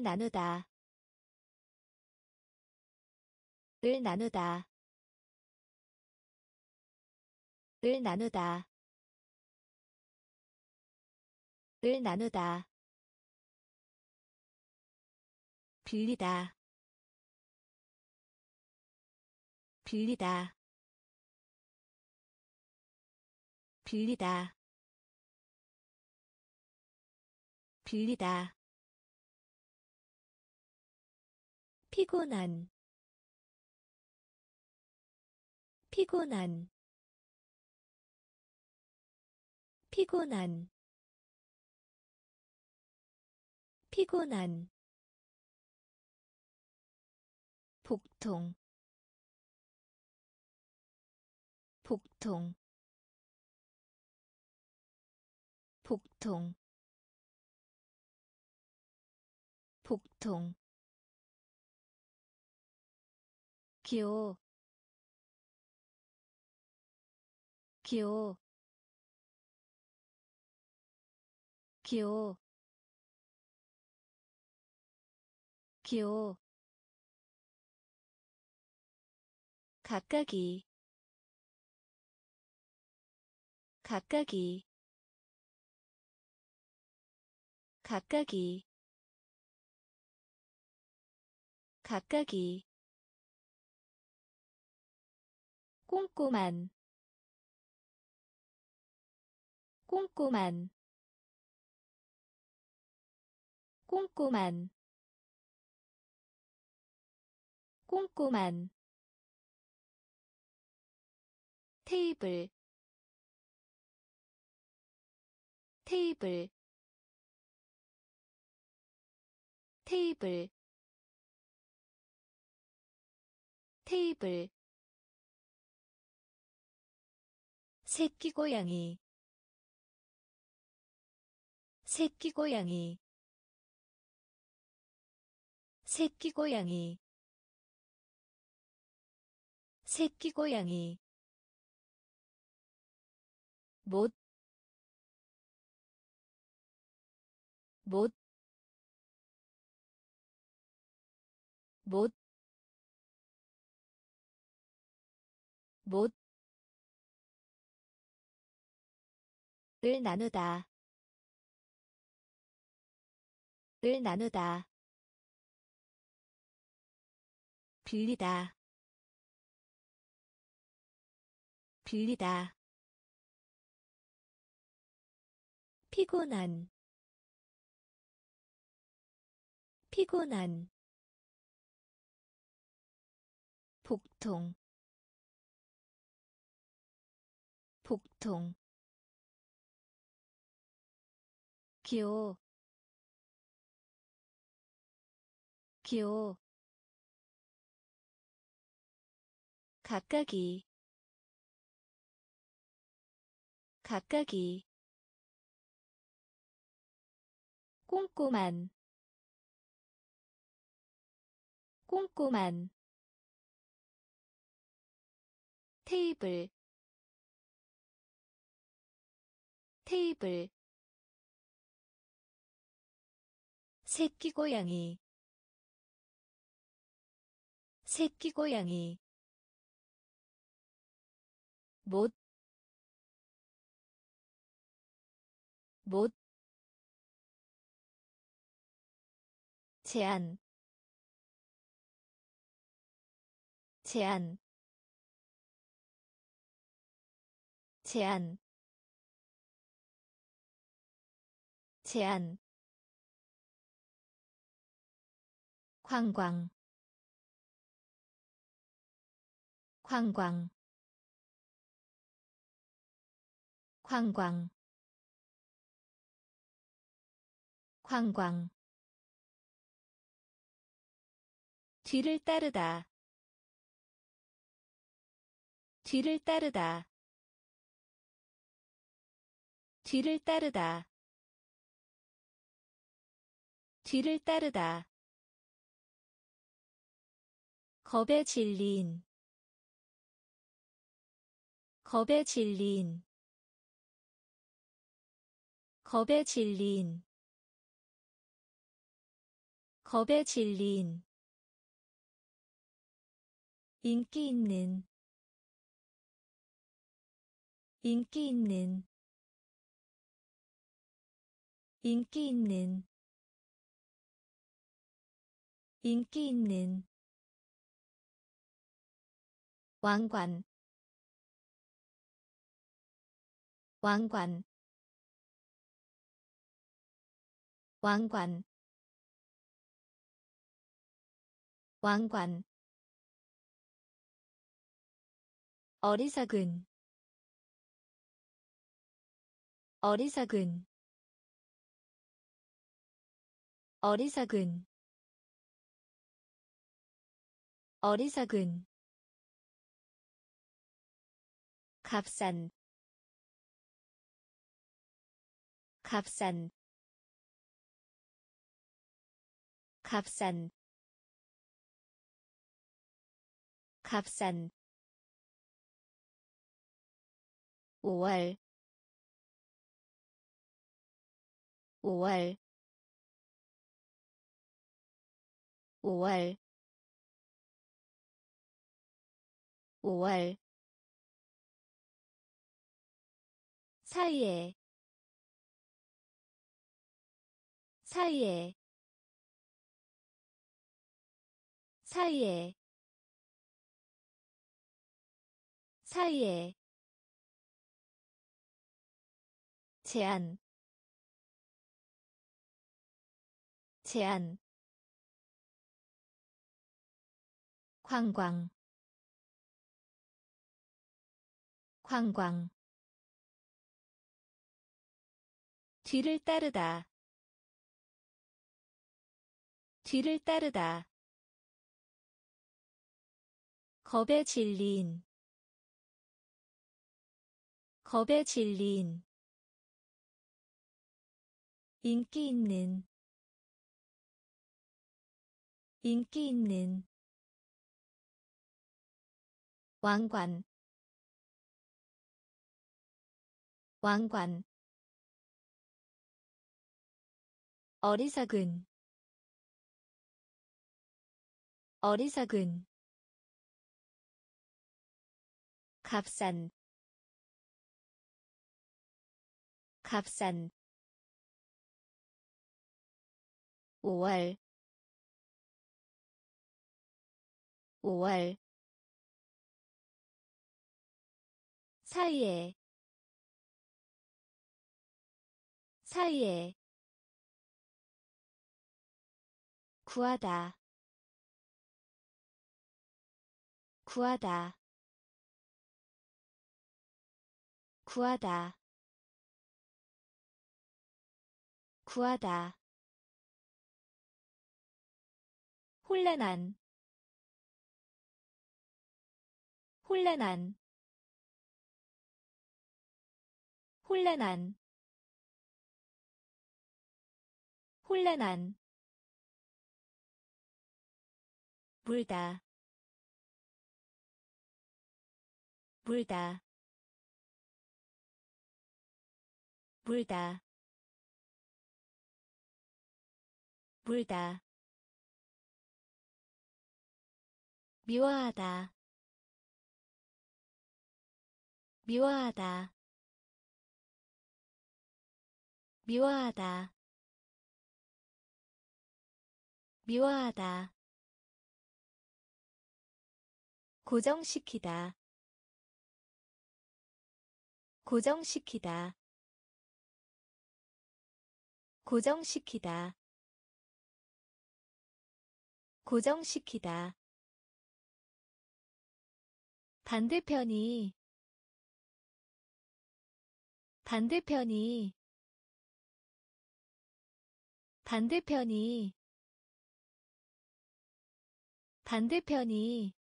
을 나누다. 을 나누다. 을 나누다. 을 나누다. 빌리다. 빌리다. 빌리다. 빌리다 피곤한 피곤한 피곤한 피곤한. 복통 복통. 복통 복통 기호 기호 기호 기호 각각이. 각각이. 각각이. 각각이 꼼꼼한 꼼꼼한 꼼꼼한 꼼꼼한. 테이블 테이블 테이블 테이블 새끼 고양이. 새끼 고양이. 새끼 고양이. 새끼 고양이. 못, 못, 못, 못, 을 나누다, 을 나누다, 빌리다, 빌리다. 피곤한. 피곤한. 복통. 복통 기호 기호 각각이. 각각이. 꼼꼼한. 꼼꼼한. 테이블. 테이블 새끼 고양이. 새끼 고양이. 못, 못, 제한 제한 제한 제한 관광. 관광. 관광. 관광. 뒤를 따르다. 뒤를 따르다. 뒤를 따르다. 뒤를 따르다 겁에 질린. 겁에 질린. 겁에 질린. 겁에 질린. 인기 있는. 인기 있는. 인기 있는. 인기 있는 왕관 왕관 왕관 왕관. 어리석은 어리석은 어리석은 어리석은 값싼 값싼 값싼 값싼. 5월 5월 5월 5월 사이에 사이에 사이에 사이에. 제한 제한 관광 관광 뒤를 따르다. 뒤를 따르다. 겁에 질린. 겁에 질린. 인기 있는. 인기 있는. 왕관. 왕관 어리석은 어리석은 값싼 값싼. 5월 5월. 사이에 사이에 구하다. 구하다. 구하다. 구하다. 혼란한. 혼란한. 혼란한. 혼란한 물다. 물다. 물다. 물다. 미워하다. 미워하다. 미워하다. 미워하다 고정시키다. 고정시키다. 고정시키다. 고정시키다. 반대편이 반대편이 반대편이 반대편이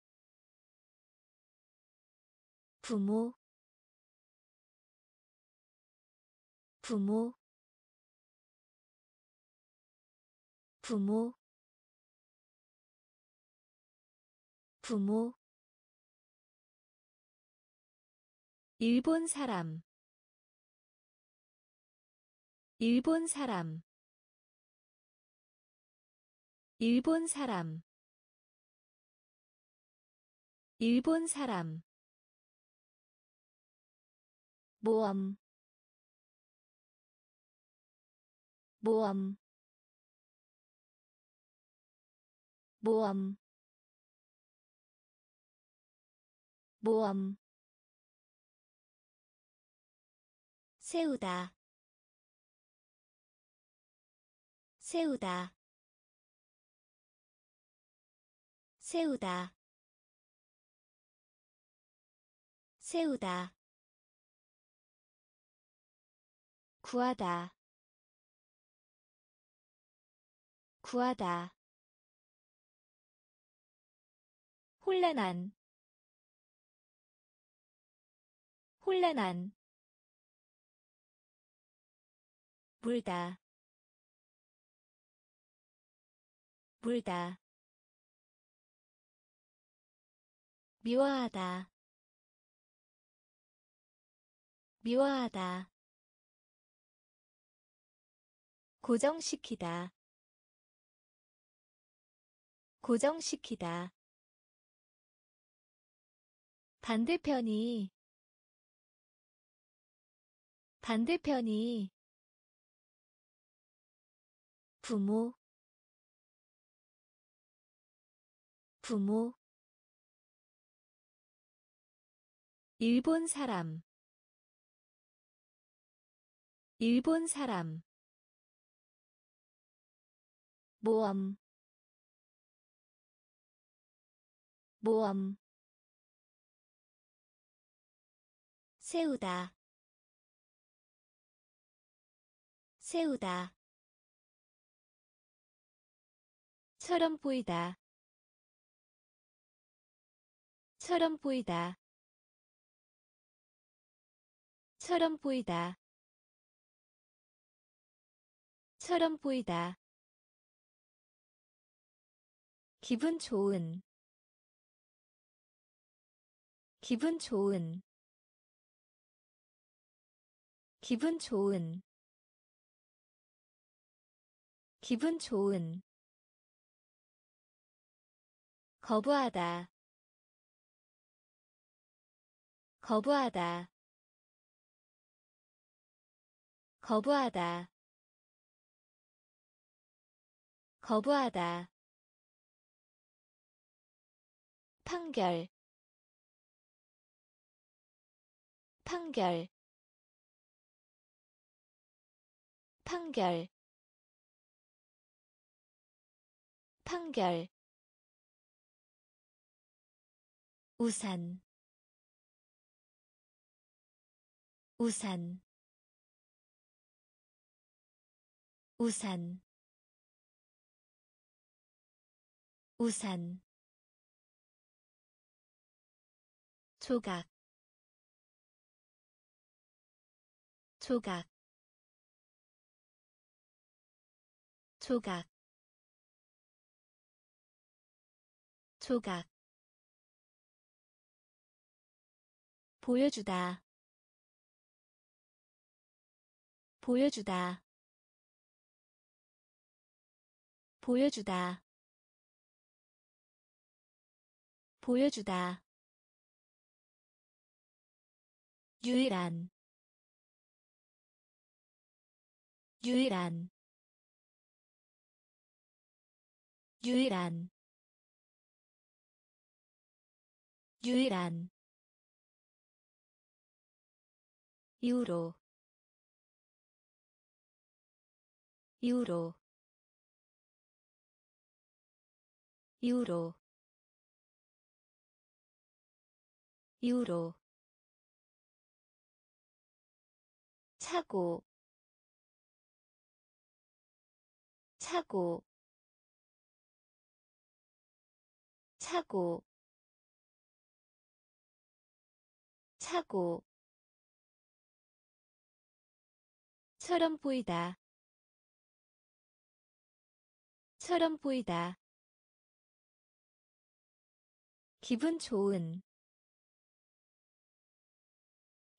부모 부모 부모 부모. 일본 사람 일본 사람 일본 사람 일본 사람 모험 모험 모험 모험 세우다. 세우다. 세우다. 세우다 구하다. 구하다. 혼란한. 혼란한. 물다. 물다. 미워하다. 미워하다 고정시키다. 고정시키다. 반대편이 반대편이 부모 부모 일본 사람 일본 사람 모험 모험 세우다. 세우다. 처럼 보이다. 처럼 보이다. 처럼 보이다. 처럼 보이다 기분 좋은 기분 좋은 기분 좋은 기분 좋은. 거부하다 거부하다. 거부하다 거부하다 판결. 판결. 판결. 판결. 우산. 우산. 우산. 우산 조각 조각 조각 조각. 보여주다 보여주다 보여주다 보여주다 유일한 유일한 유일한 유일한. 유로 유로 유로 유로 차고 차고 차고 차고. 처럼 보이다. 처럼 보이다. 기분 좋은.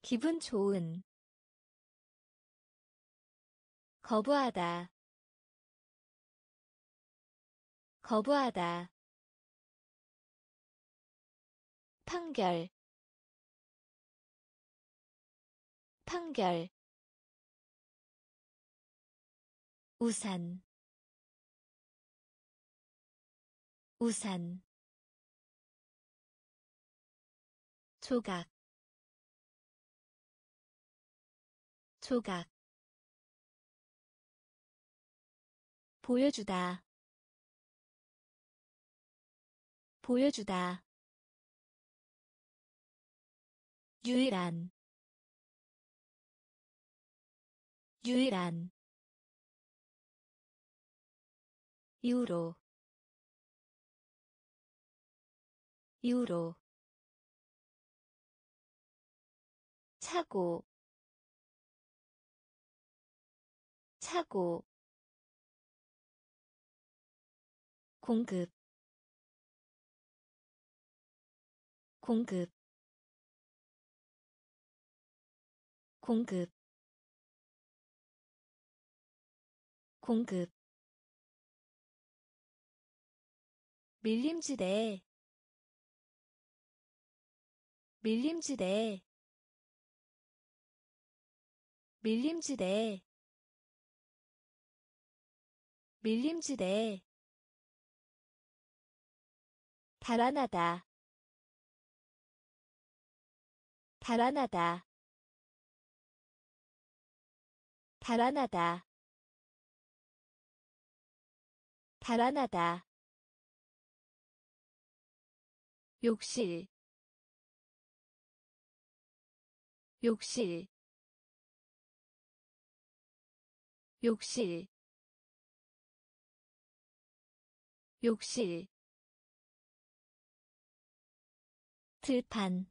기분 좋은 거부하다. 거부하다. 판결. 판결. 우산. 우산. 조각. 조각 보여주다. 보여주다. 유일한. 유일한. 유로. 유로. 차고. 차고 공급 공급 공급 공급. 밀림지대 밀림지대 밀림지대 밀림지대 달아나다. 달아나다. 달아나다. 달아나다. 욕실. 욕실. 욕실. 욕실 들판.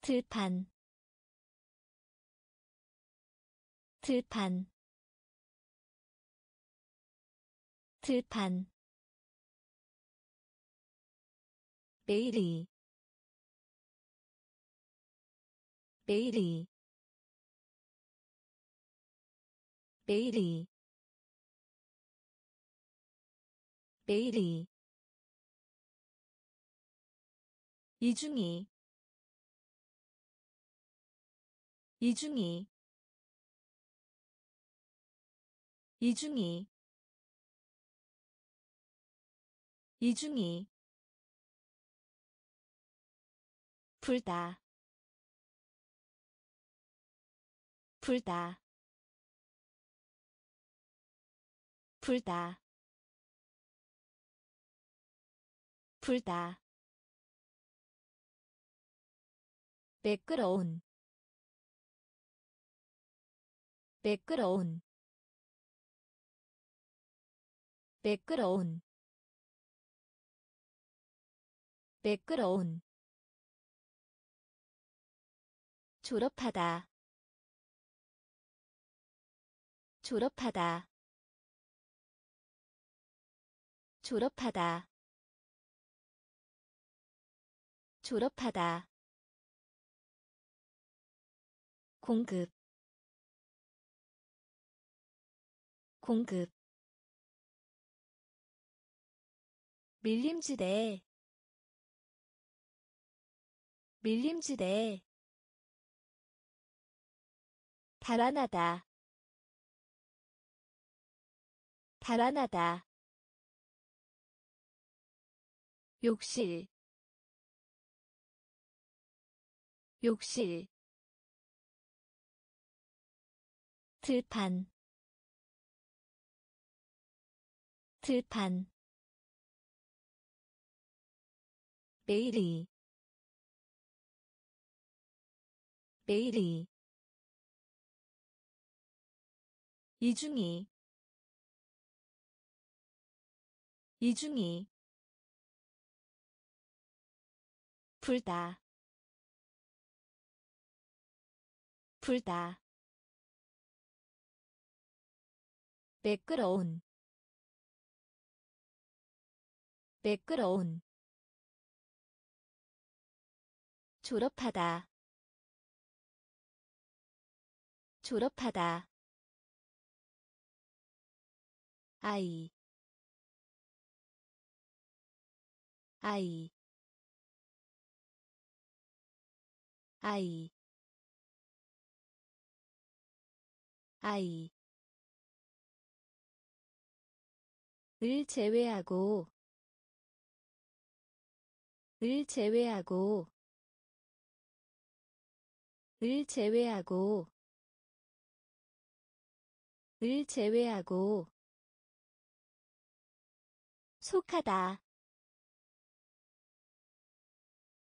들판. 들판. 들판. 매일이. 매일이. 매일이. 매일이 이중이. 이중이. 이중이. 이중이. 불다. 불다. 불다. 불다 매끄러운 매끄러운 매끄러운 매끄러운. 졸업하다 졸업하다 졸업하다 졸업하다 공급 공급. 밀림지대 밀림지대. 달아나다 달아나다. 욕실 욕실 들판. 들판. 매일이. 매일이. 이중이. 이중이. 불다. 불다 매끄러운 매끄러운 졸업하다 졸업하다 아이 아이 아이 아이 을 제외하고 을 제외하고 을 제외하고 을 제외하고. 속하다.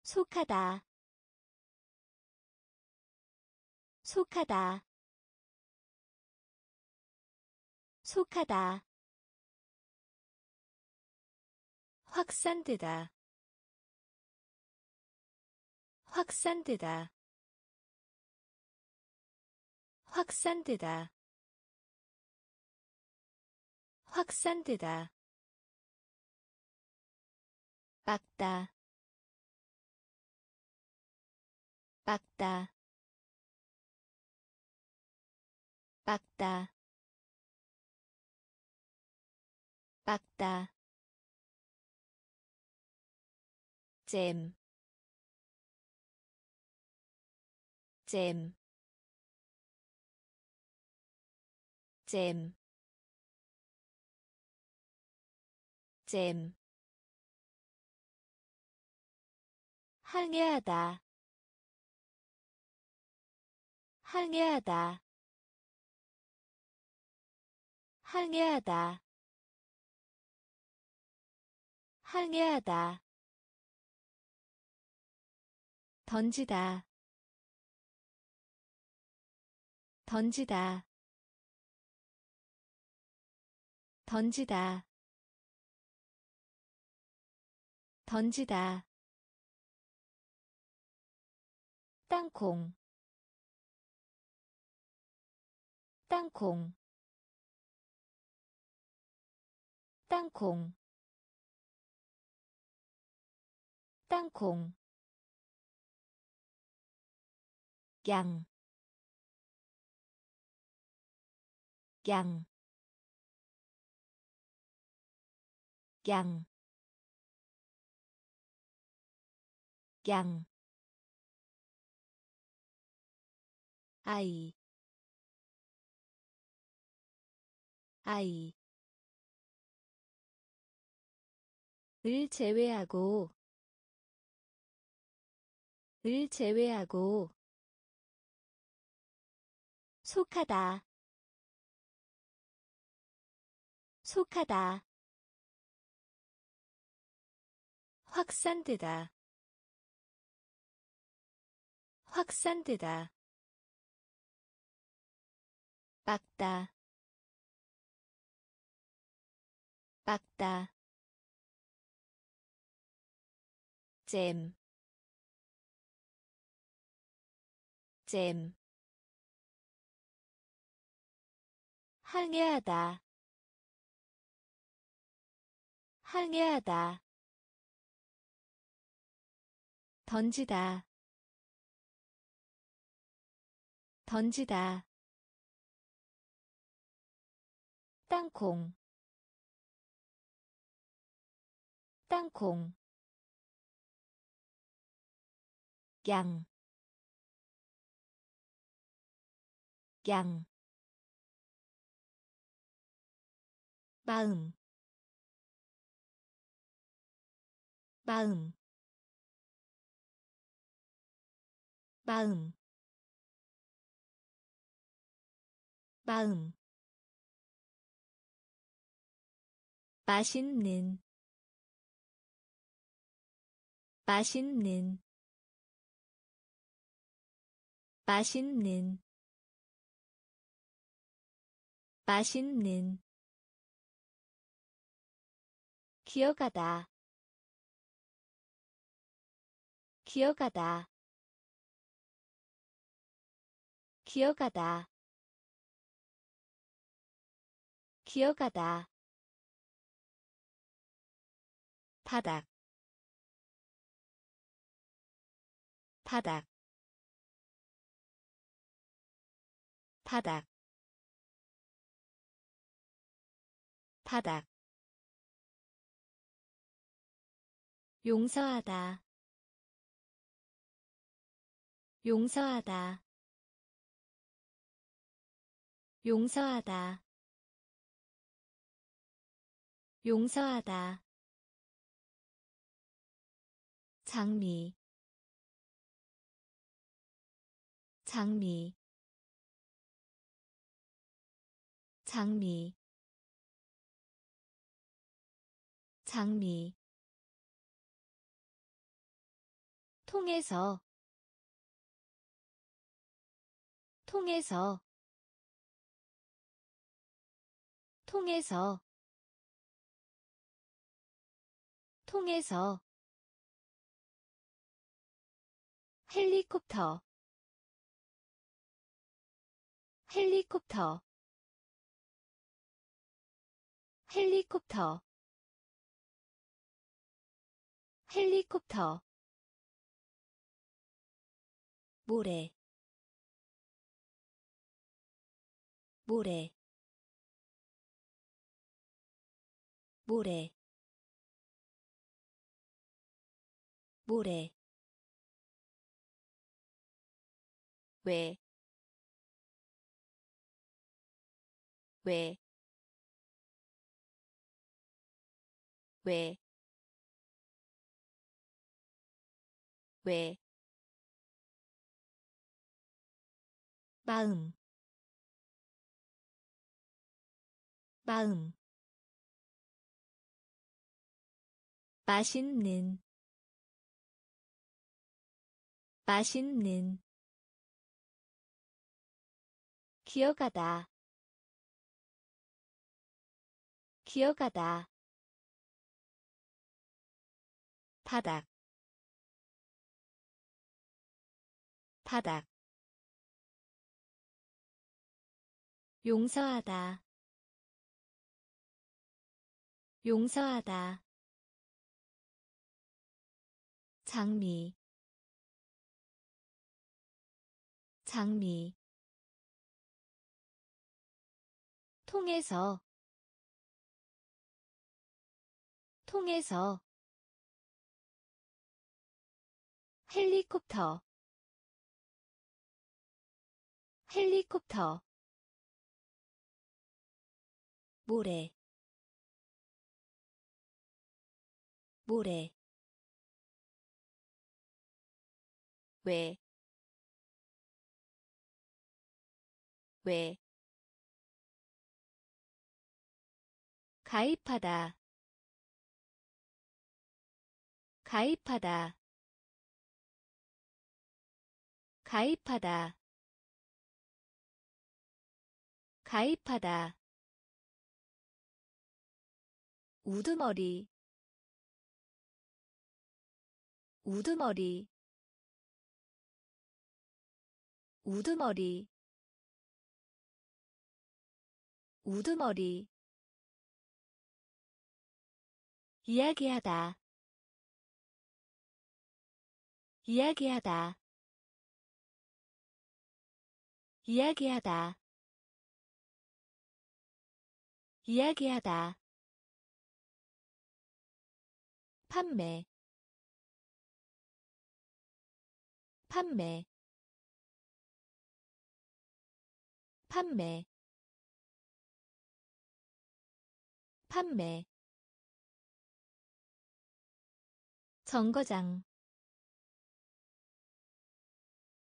속하다. 속하다. 속하다 확산되다. 확산되다. 확산되다. 확산되다. 빡다. 빡다. 빡다. 빡다 잼, 잼, 잼, 잼. 항해하다. 항해하다. 항해하다. 항해하다 던지다. 던지다. 던지다. 던지다. 땅콩. 땅콩. 땅콩. 땅콩 양, 양, 양, 양, 아이, 아이, 을 제외하고 을 제외하고 속하다. 속하다. 확산되다. 확산되다. 빡다. 빡다. 잼, 잼, 항해하다. 항해하다. 던지다. 던지다. 땅콩. 땅콩. 양, 양, 마음. 마음. 마음. 마음. 맛있는. 맛있는. 맛있는. 맛있는 기어가다. 기어가다. 기어가다. 기어가다. 바닥. 바닥. 바닥. 바닥 용서하다. 용서하다. 용서하다. 용서하다. 장미. 장미. 장미. 장미 통해서 통해서 통해서 통해서. 헬리콥터 헬리콥터 헬리콥터 헬리콥터 모래 모래 모래 모래. 왜, 왜, 왜, 왜, 마음, 마음, 맛있는, 맛있는. 기어가다. 기어가다. 바닥. 바닥 용서하다. 용서하다. 장미. 장미. 통해서. 통해서. 헬리콥터. 헬리콥터 모래 모래 왜, 왜, 가입하다 가입하다 가입하다 가입하다 우두머리 우두머리 우두머리 우두머리. 이야기하다 이야기하다 이야기하다 이야기하다 판매 판매 판매 판매. 정거장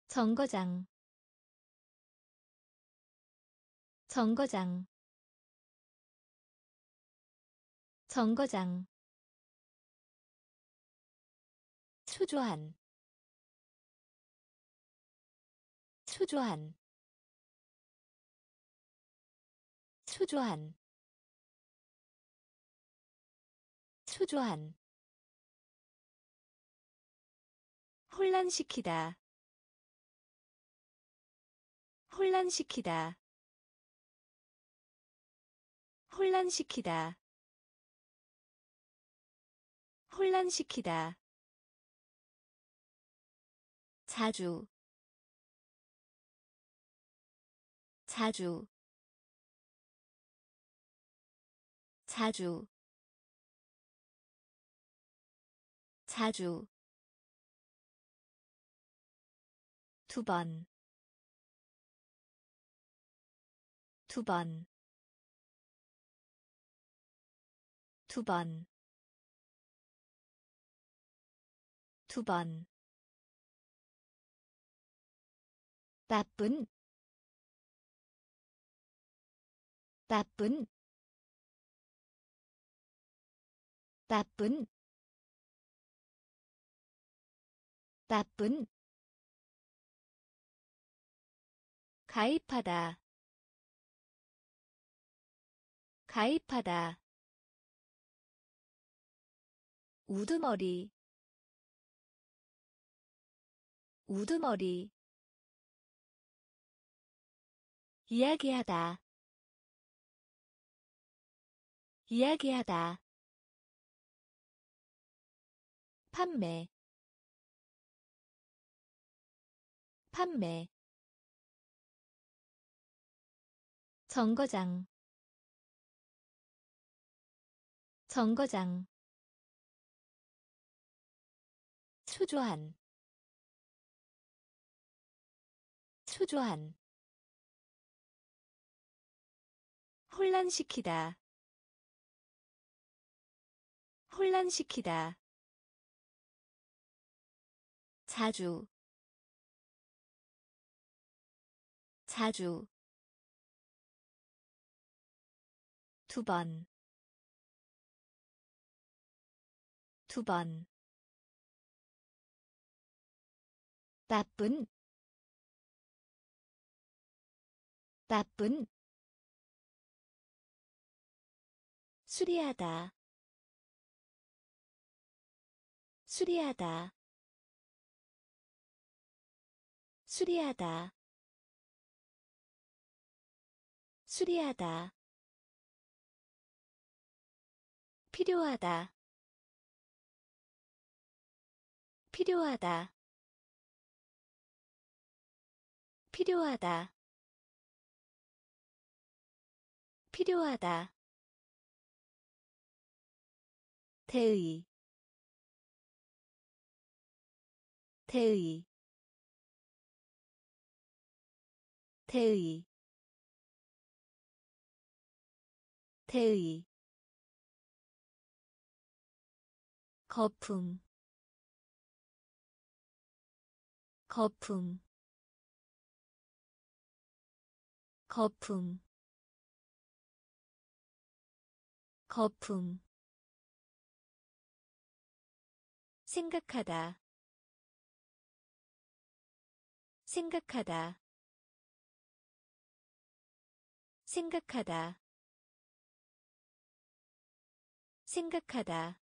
정거장 정거장 정거장 초조한 초조한 초조한 초조한. 혼란시키다 혼란시키다 혼란시키다 혼란시키다 자주 자주 자주 자주 두 번, 두 번, 두 번, 두 번. 나쁜 나쁜 나쁜 나쁜. 가입하다 가입하다. 우두머리 우두머리 이야기하다. 이야기하다. 판매. 판매. 정거장. 정거장. 초조한. 초조한 혼란시키다. 혼란시키다. 자주. 자주. 두 번, 두 번. 나쁜, 나쁜. 수리하다, 수리하다. 수리하다. 수리하다. 필요하다. 필요하다. 필요하다. 필요하다 대의 대의 대의 대의. 거품 거품 거품 거품 생각하다. 생각하다. 생각하다. 생각하다.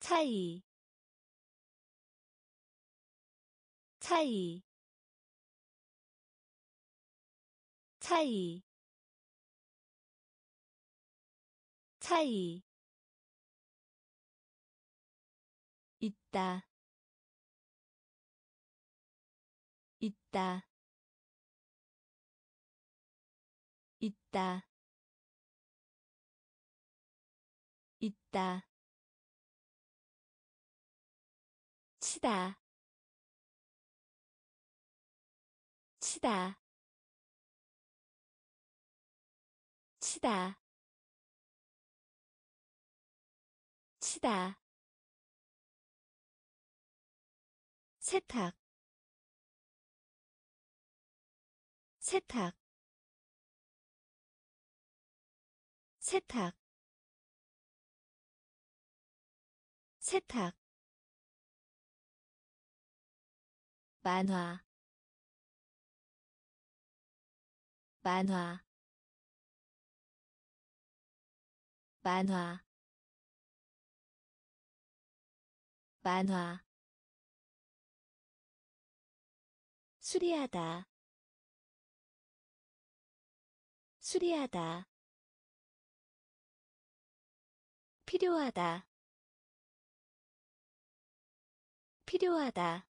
차이. 차이. 차이. 차이 있다. 있다. 있다. 있다. 치다. 치다. 치다. 치다 세탁 세탁 세탁 세탁. 만화 만화. 만화 만화 수리하다. 수리하다. 필요하다. 필요하다.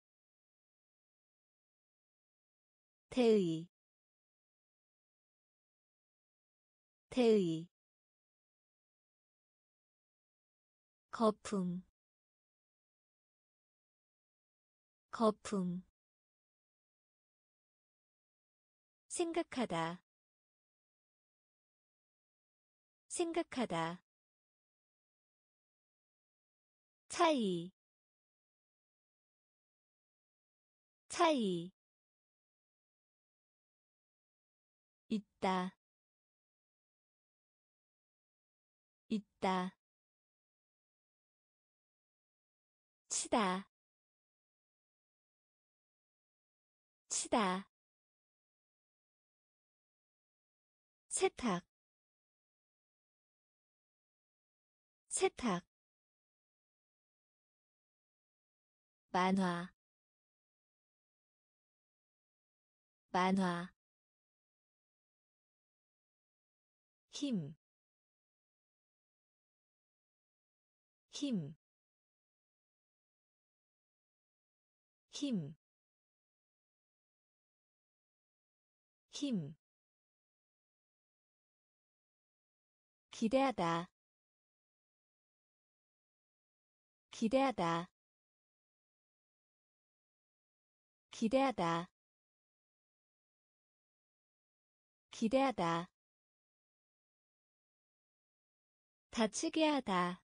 대의. 대의. 거품. 거품 생각하다. 생각하다. 차이. 차이. 있다. 있다. 치다. 치다 세탁 세탁 만화 만화 힘, 힘, 힘, 힘. 기대하다, 기대하다, 기대하다, 기대하다. 다치게 하다.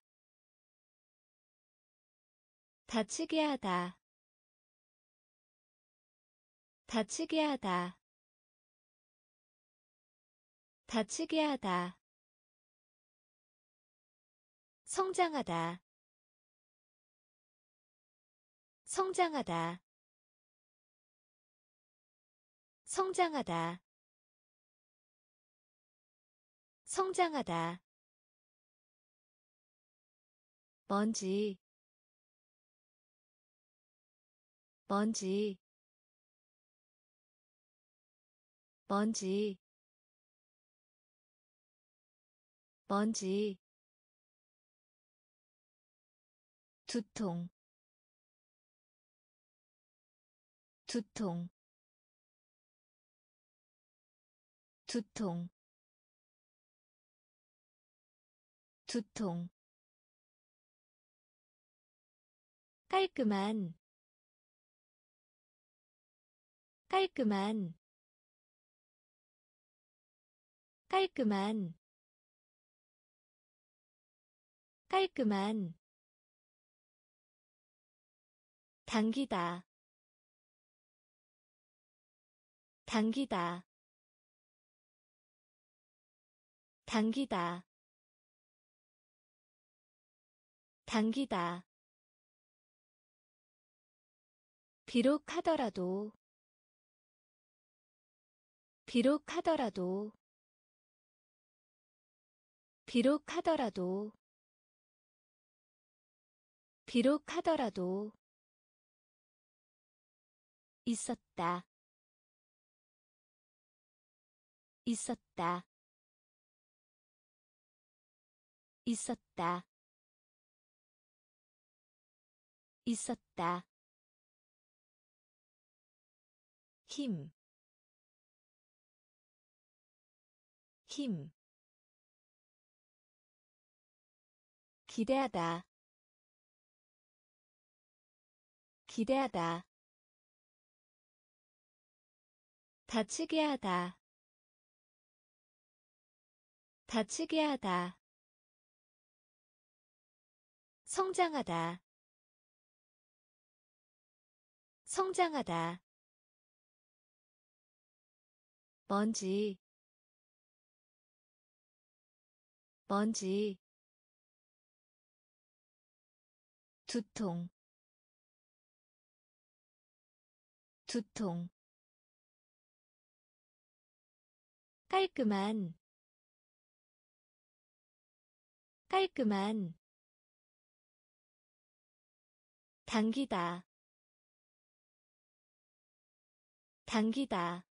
다치게 하다. 다치게 하다. 다치게 하다 성장하다. 성장하다. 성장하다. 성장하다. 먼지. 먼지. 먼지. 먼지 두통. 두통. 두통. 두통. 깔끔한. 깔끔한. 깔끔한. 깔끔한 당기다. 당기다. 당기다. 당기다. 비록 하더라도. 비록 하더라도. 비록 하더라도. 비록 하더라도 있었다. 있었다. 있었다. 있었다. 힘, 힘, 기대하다, 기대하다, 다치게 하다, 다치게 하다, 성장하다, 성장하다. 먼지. 먼지. 두통. 두통 깔끔한 깔끔한 당기다 당기다.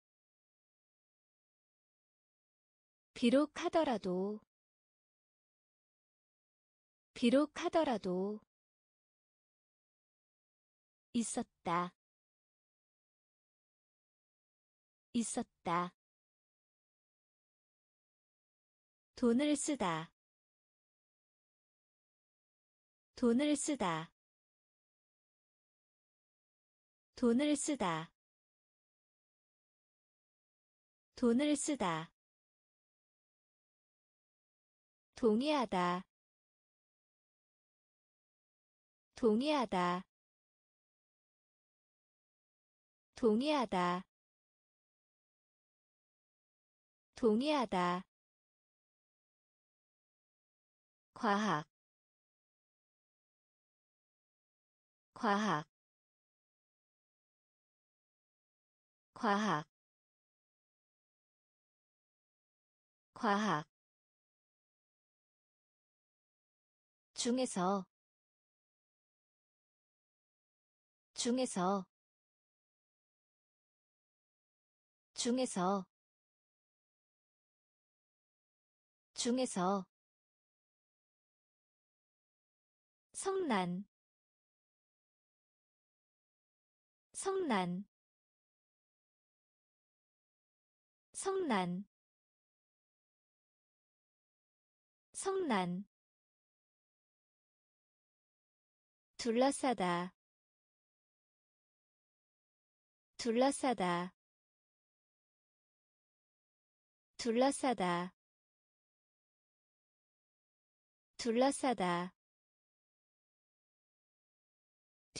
비록 하더라도 비록 하더라도 있었다. 있었다 돈을 쓰다. 돈을 쓰다. 돈을 쓰다. 돈을 쓰다. 동의하다. 동의하다. 동의하다. 동의하다 과학 과학 과학 과학. 중에서 중에서 중에서 중에서 성난. 성난. 성난. 성난. 둘러싸다. 둘러싸다. 둘러싸다. 둘러싸다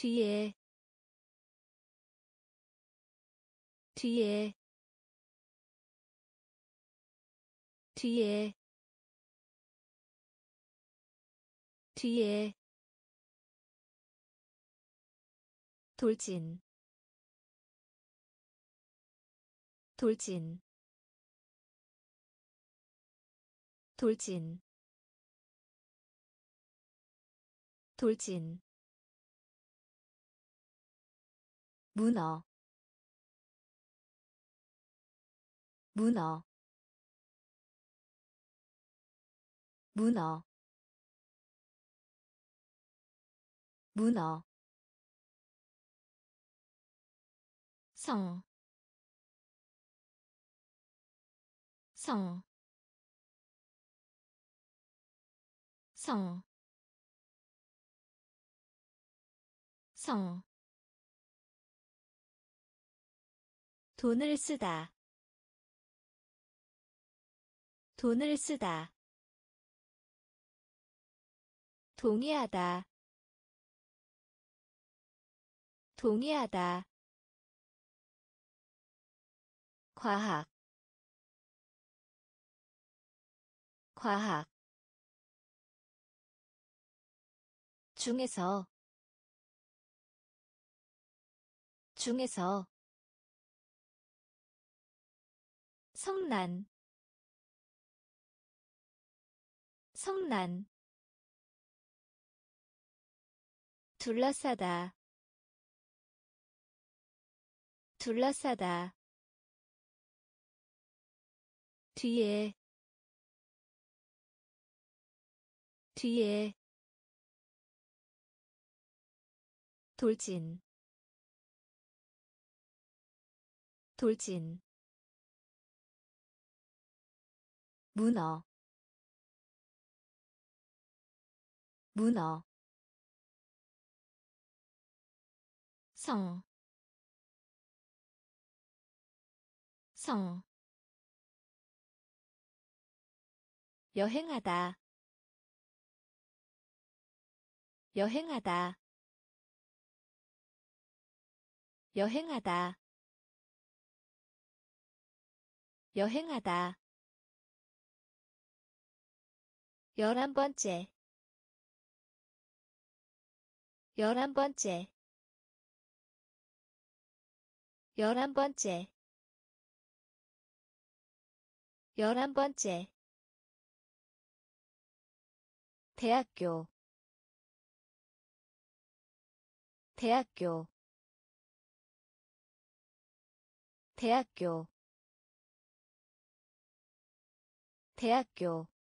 뒤에 뒤에 뒤에 뒤에. 돌진 돌진 돌진 돌진 문어 문어 문어 문어 성, 성, 성, 성. 돈을 쓰다. 돈을 쓰다. 동의하다. 동의하다. 과학. 과학. 중에서. 중에서 성난. 성난. 둘러싸다. 둘러싸다. 뒤에. 뒤에. 돌진. 돌진 문어 문어 성, 성, 여행하다, 여행하다, 여행하다, 여행하다. 열한 번째. 열한 번째. 열한 번째. 열한 번째. 대학교. 대학교. 대학교. 대학교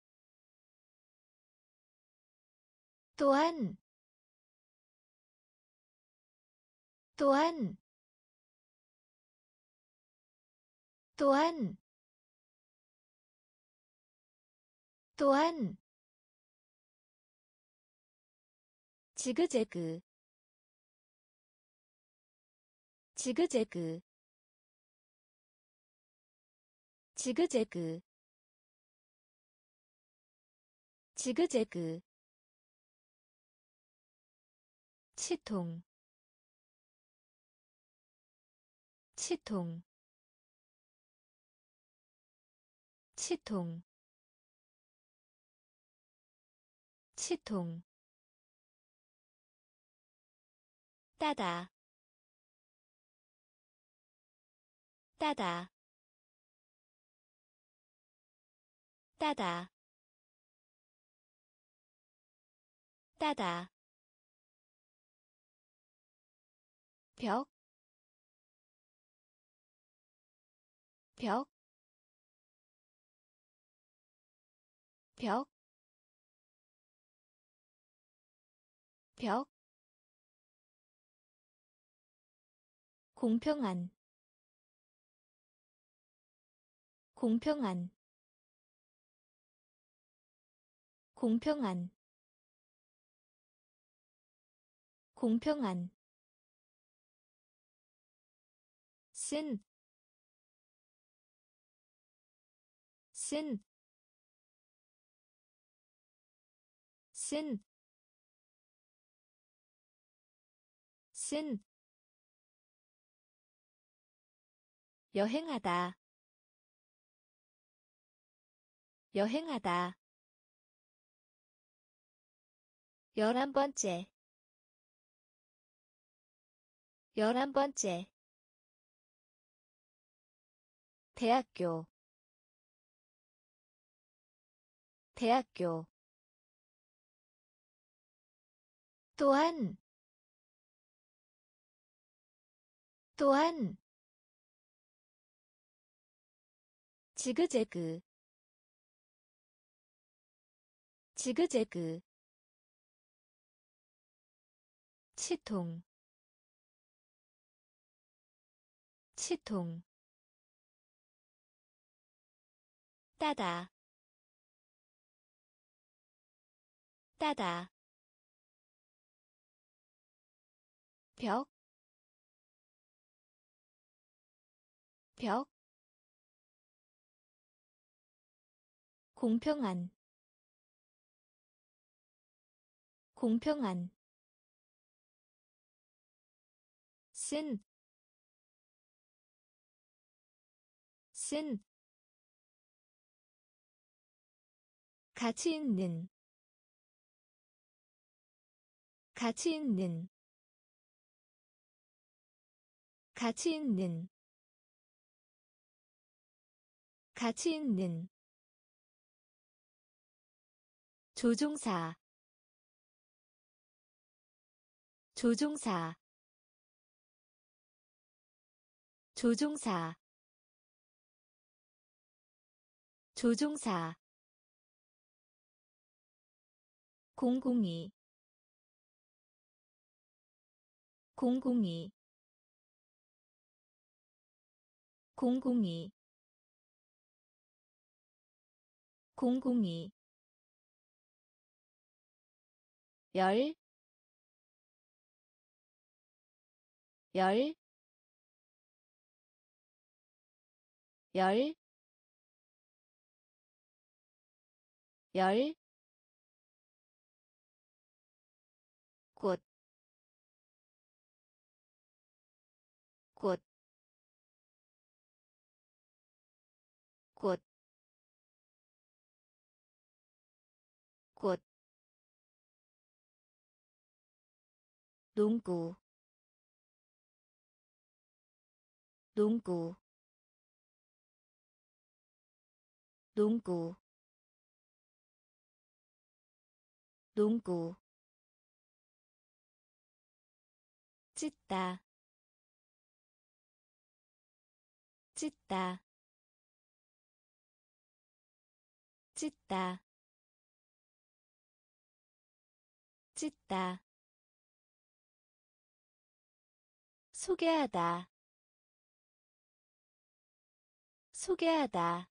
또한 또한 또한 또한. 지그재그 지그재그 지그재그 지그재그 치통. 치통. 치통. 치통. 따다. 따다. 따다. 따다 벽, 벽, 벽, 벽, 공평한, 공평한, 공평한, 공평한 쓴, 쓴, 쓴, 쓴, 여행하다, 여행하다, 열한 번째, 열한 번째, 대학교 대학교. 또한 또한. 지그재그 지그재그. 치통 치통 따다. 따다. 벽, 벽, 공평한, 공평한, 쓴, 쓴, 가치 있는 가치 있는 가치 있는 가치 있는. 조종사 조종사 조종사 조종사 공공이. 공공이. 공공이. 공공이. 열, 열, 열, 열, 농구, 농구, 농구, 농구. 찢다. 찢다. 찢다. 찢다 소개하다. 소개하다.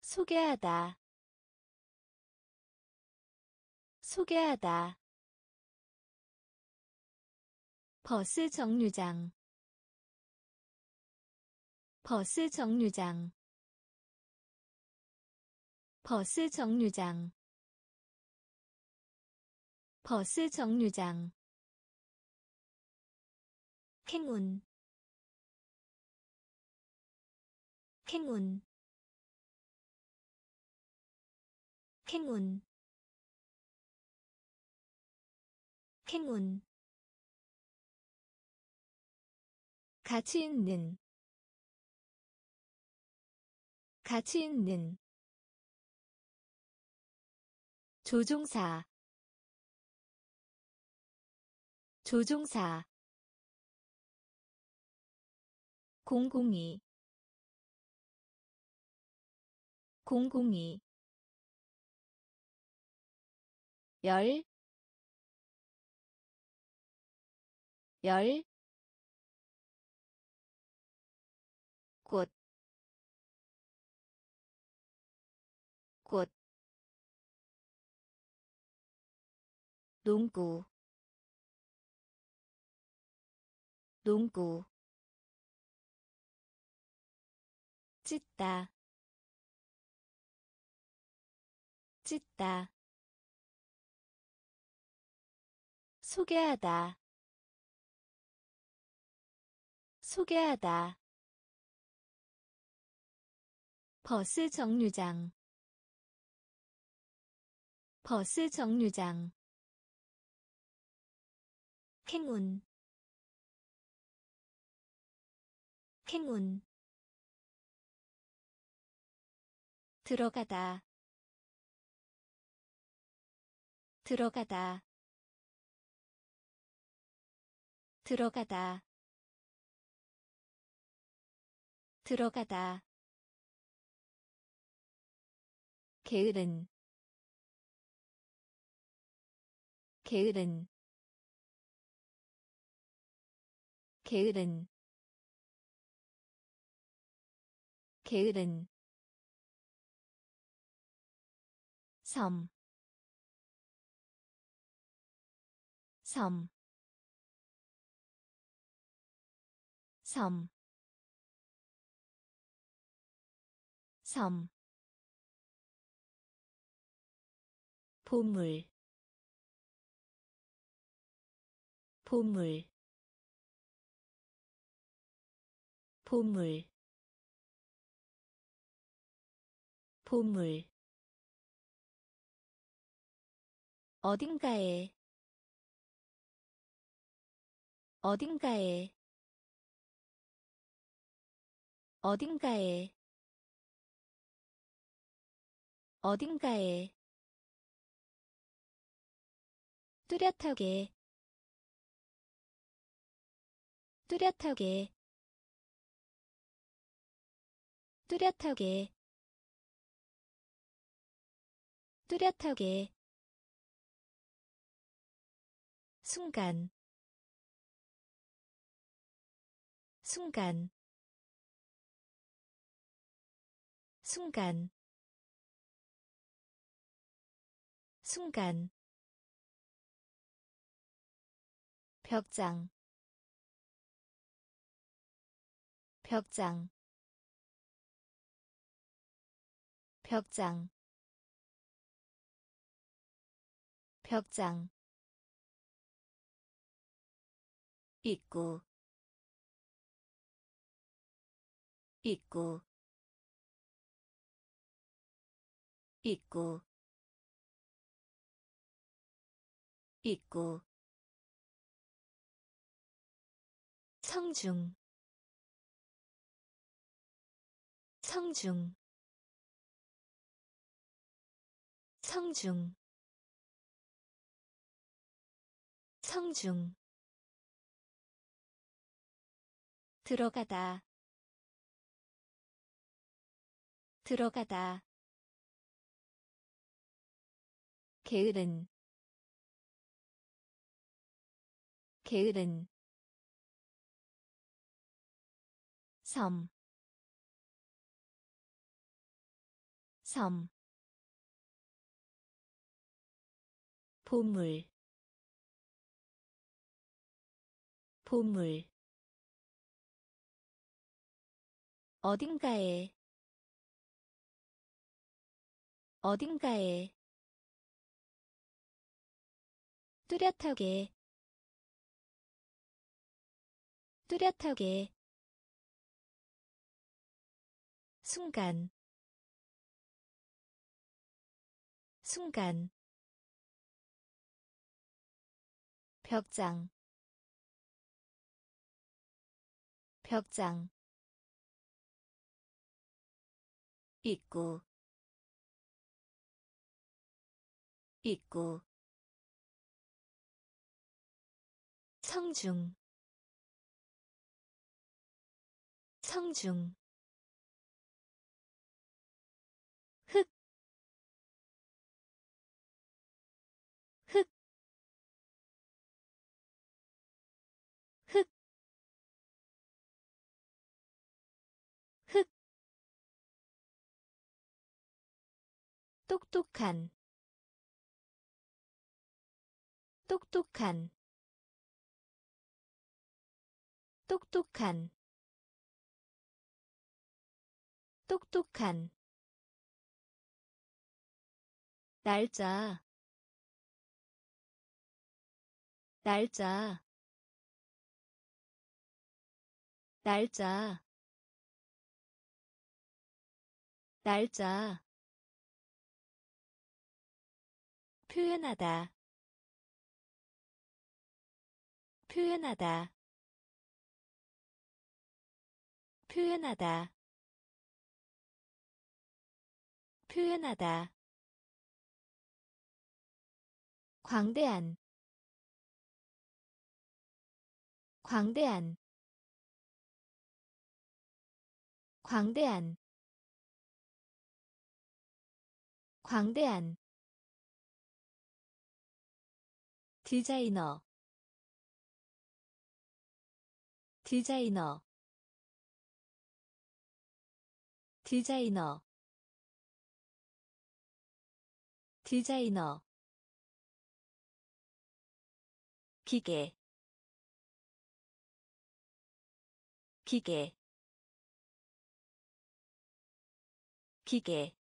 소개하다. 소개하다. 버스 정류장. 버스 정류장. 버스 정류장. 버스 정류장 행운. 행운. 행운. 행운. 가치 있는. 가치 있는. 조종사. 조종사 공공이. 공공이. 열, 열, 꽃, 꽃, 농구, 농구, 찢다, 찢다. 소개하다. 소개하다. 버스 정류장. 버스 정류장. 행운. 행운 들어가다. 들어가다. 들어가다. 들어가다. 게으른. 게으른. 게으른. 게으른 섬, 섬, 섬, 섬, 보물, 보물, 보물, 보물, 어딘가에 어딘가에 어딘가에 어딘가에 뚜렷하게 뚜렷하게 뚜렷하게 뚜렷하게 순간. 순간. 순간. 순간. 벽장. 벽장. 벽장. 벽장 입구 입구 입구 입구 성중 성중 성중 성중 들어가다. 들어가다. 게으른. 게으른. 섬, 섬. 보물. 보물 어딘가에 어딘가에 뚜렷하게 뚜렷하게 순간 순간 벽장 벽장 입구 입구 성중 성중 똑똑한. 똑똑한. 똑똑한. 똑똑한. 날짜. 날짜. 날짜. 날짜 표현하다. 표현하다. 표현하다. 표현하다. 광대한. 광대한. 광대한. 광대한 디자이너 디자이너 디자이너 디자이너. 기계 기계 기계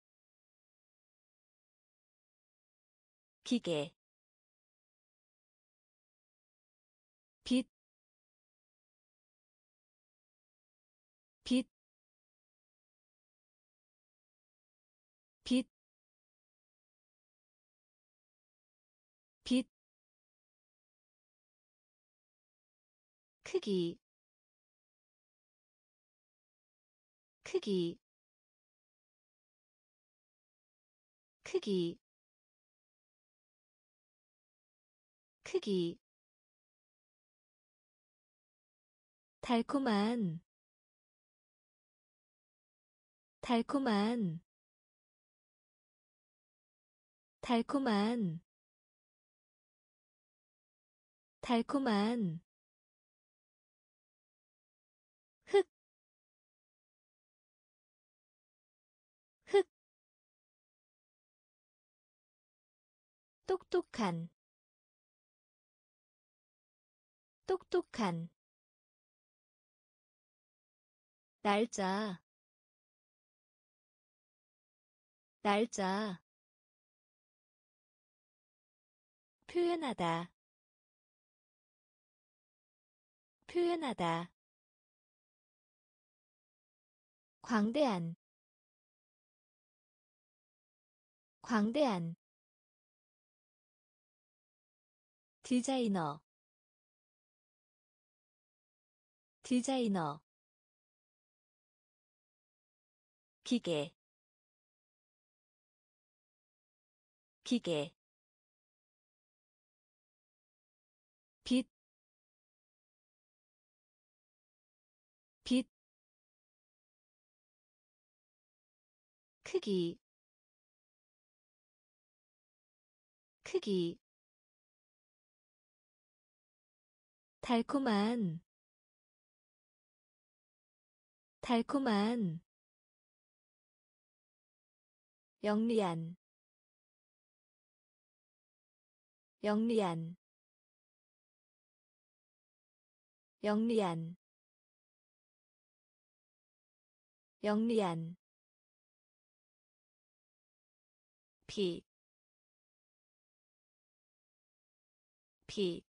기계 크기, 크기, 크기, 크기. 달콤한 달콤한 달콤한 달콤한 똑똑한, 똑똑한, 날짜. 날짜. 표현하다. 표현하다. 광대한. 광대한 디자이너 디자이너 기계 기계 크기, 크기, 달콤한, 달콤한, 영리한 영리한 영리한 영리한. 피, 피,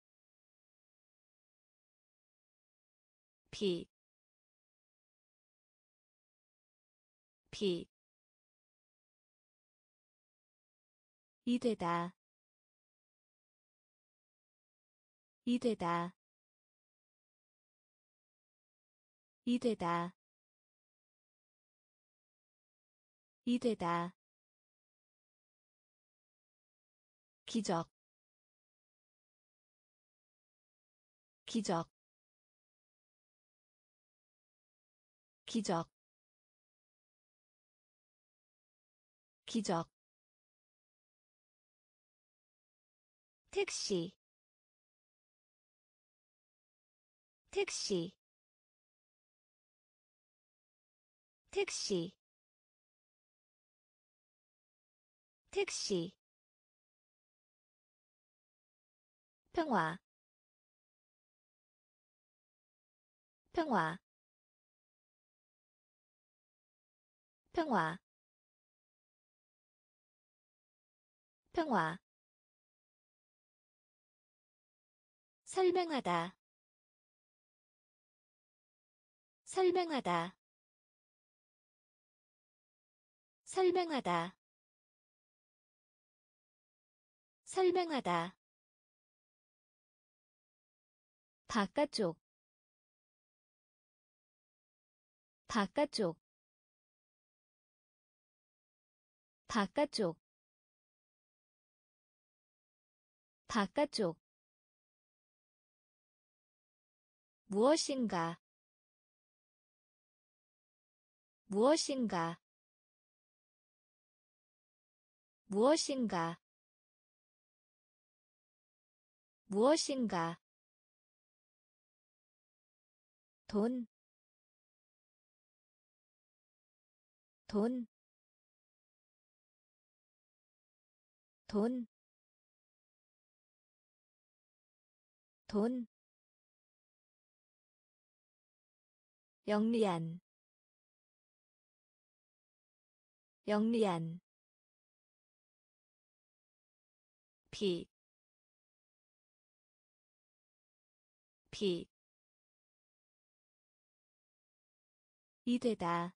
피, 피, 이되다, 이되다, 이되다, 이되다. 기적. 기적 기적 기적 택시 택시 택시 택시 평화 평화 평화. 평화. 설명하다. 설명하다. 설명하다. 설명하다. 바깥쪽. 바깥쪽 바깥쪽 바깥쪽. 무엇인가? 무엇인가? 무엇인가? 무엇인가? 돈, 돈, 돈, 돈, 영리한, 영리한, 피, 피, 이되다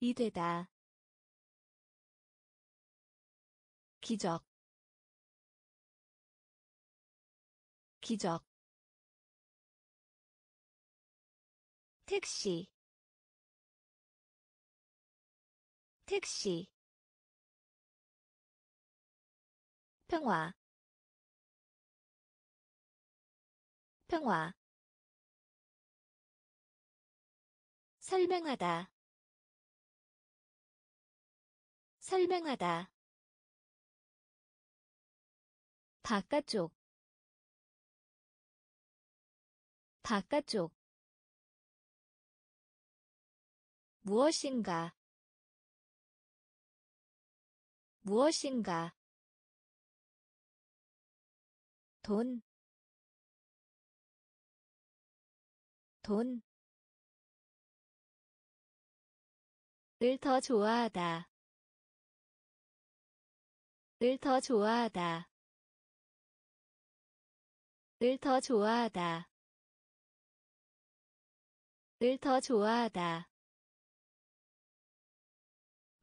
이되다 기적 기적 택시 택시 평화 평화 설명하다 설명하다 바깥쪽 바깥쪽. 무엇인가? 무엇인가? 돈, 돈, 을더 좋아하다. 을더 좋아하다 을더 좋아하다. 을더 좋아하다.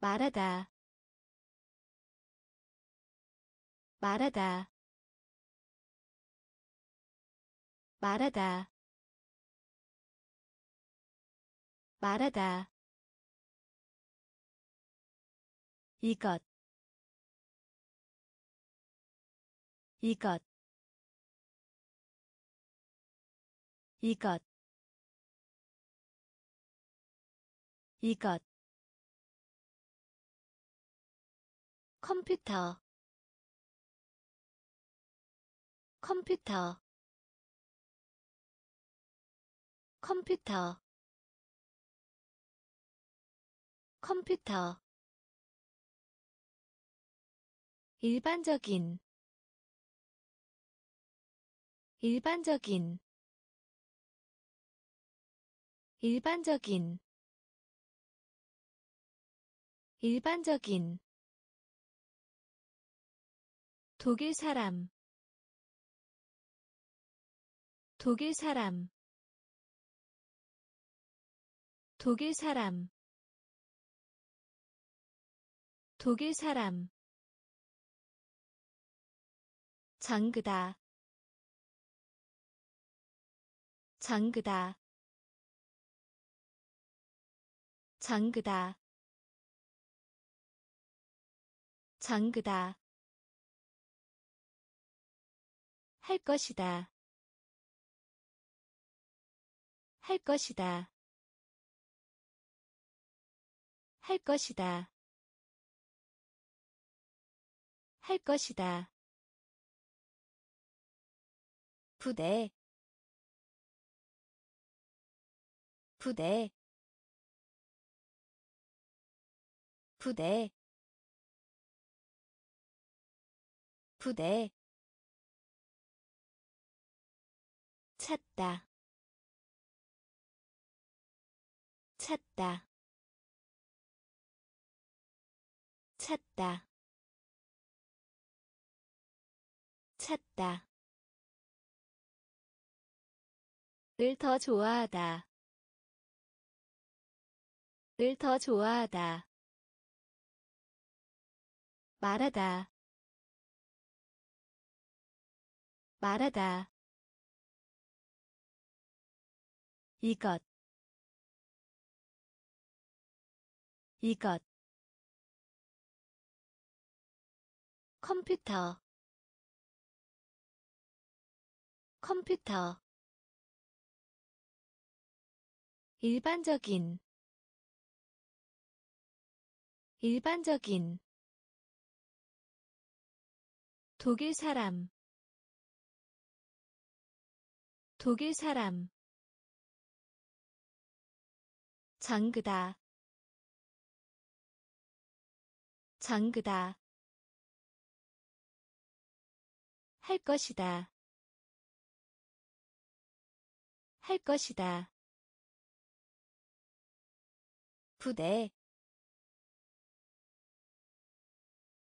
말하다. 말하다. 말하다. 말하다. 이것. 이것 이것 이것. 컴퓨터 컴퓨터. 컴퓨터 컴퓨터. 일반적인 일반적인 일반적인 일반적인 독일 사람 독일 사람 독일 사람 독일 사람. 장그다 장그다 장그다. 장그다. 할 것이다. 할 것이다. 할 것이다. 할 것이다. 부대. 부대 부대. 부대. 찾다. 찾다. 찾다. 찾다. 을더 좋아하다. 을더 좋아하다 말하다. 말하다. 이것. 이것. 컴퓨터. 컴퓨터. 일반적인. 일반적인 독일 사람. 독일 사람. 장그다. 장그다. 할 것이다. 할 것이다. 부대.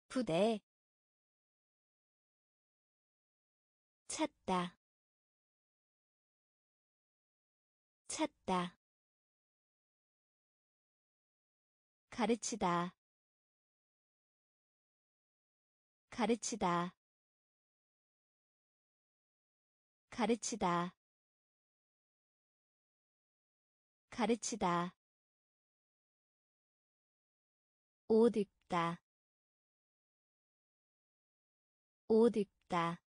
부대 찾다. 찾다. 가르치다. 가르치다. 가르치다. 가르치다. 옷 입다. 옷 입다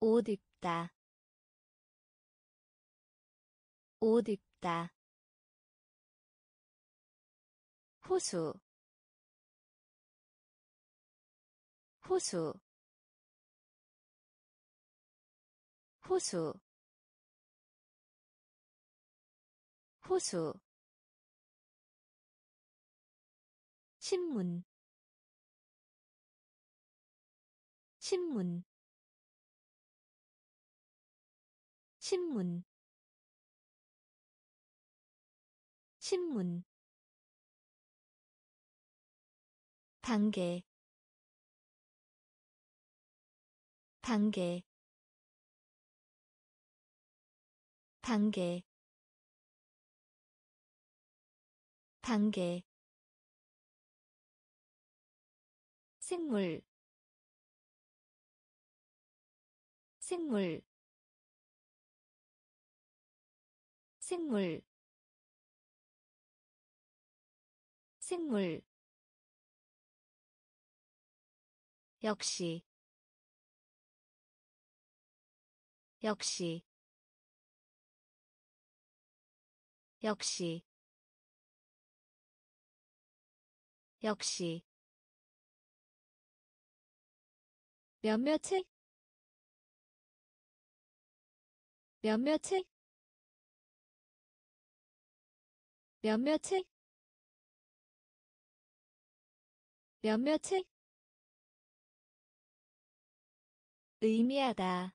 옷 입다. 옷 입다. 호수. 호수. 호수. 호수. 신문. 신문 신문. 신문. 단계. 단계. 단계. 단계. 생물. 생물 생물 생물. 역시 역시 역시 역시. 몇몇 책 몇몇 책 몇몇의 몇몇의 의미하다.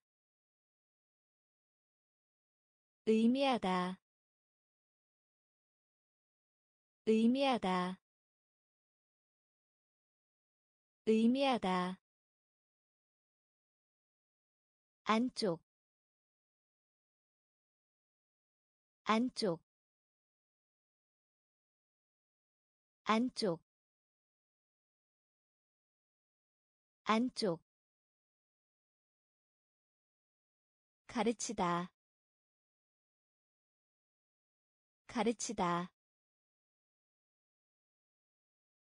의미하다. 의미하다. 의미하다. 안쪽. 안쪽 안쪽 안쪽. 가르치다 가르치다.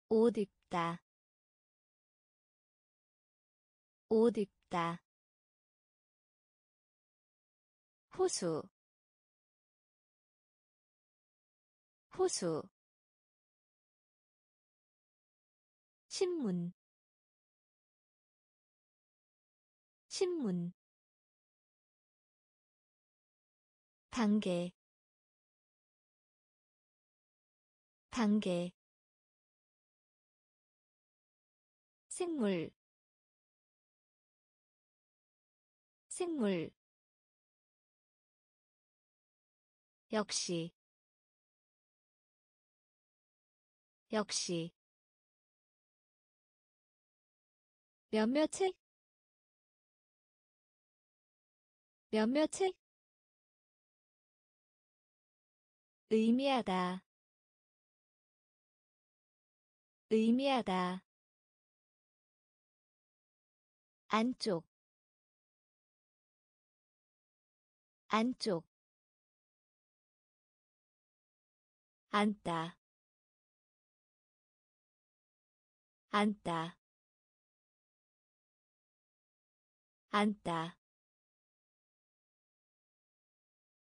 옷 입다 옷 입다. 호수 호수 신문. 신문. 단계. 단계. 생물. 생물. 역시. 역시 몇몇의 몇몇의 의미하다. 의미하다. 안쪽. 안쪽. 앉다. 앉다 앉다.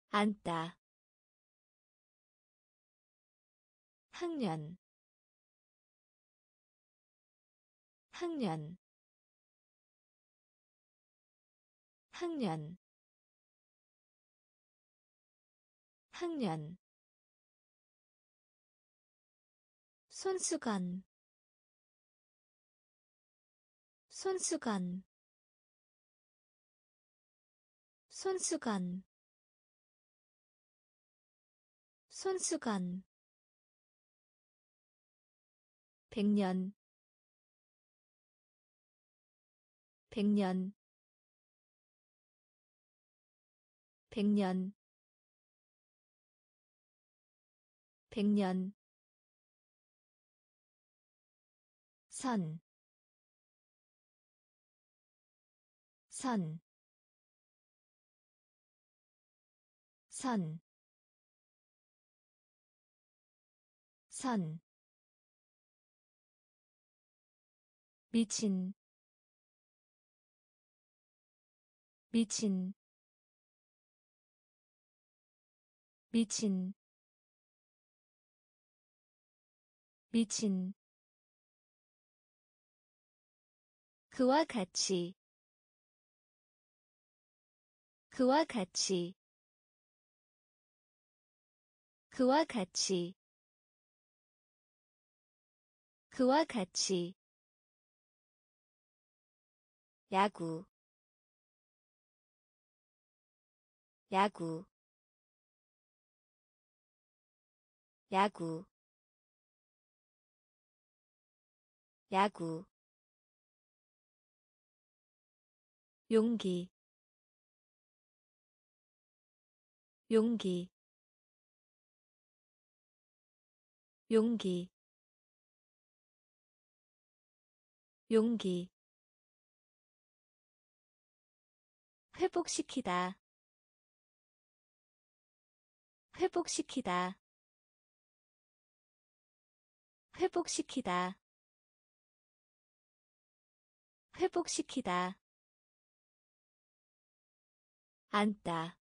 앉다. 학년. 학년. 학년. 학년. 손수건. 손수건 손수건. 손수건. 백년. 백년. 백년. 백년. 선, 선, 선, 선, 미친, 미친, 미친, 미친. 그와 같이 그와 같이 그와 같이. 그와 같이. 야구. 야구. 야구. 야구. 용기. 용기 용기 용기 회복시키다 회복시키다 회복시키다 회복시키다 앉다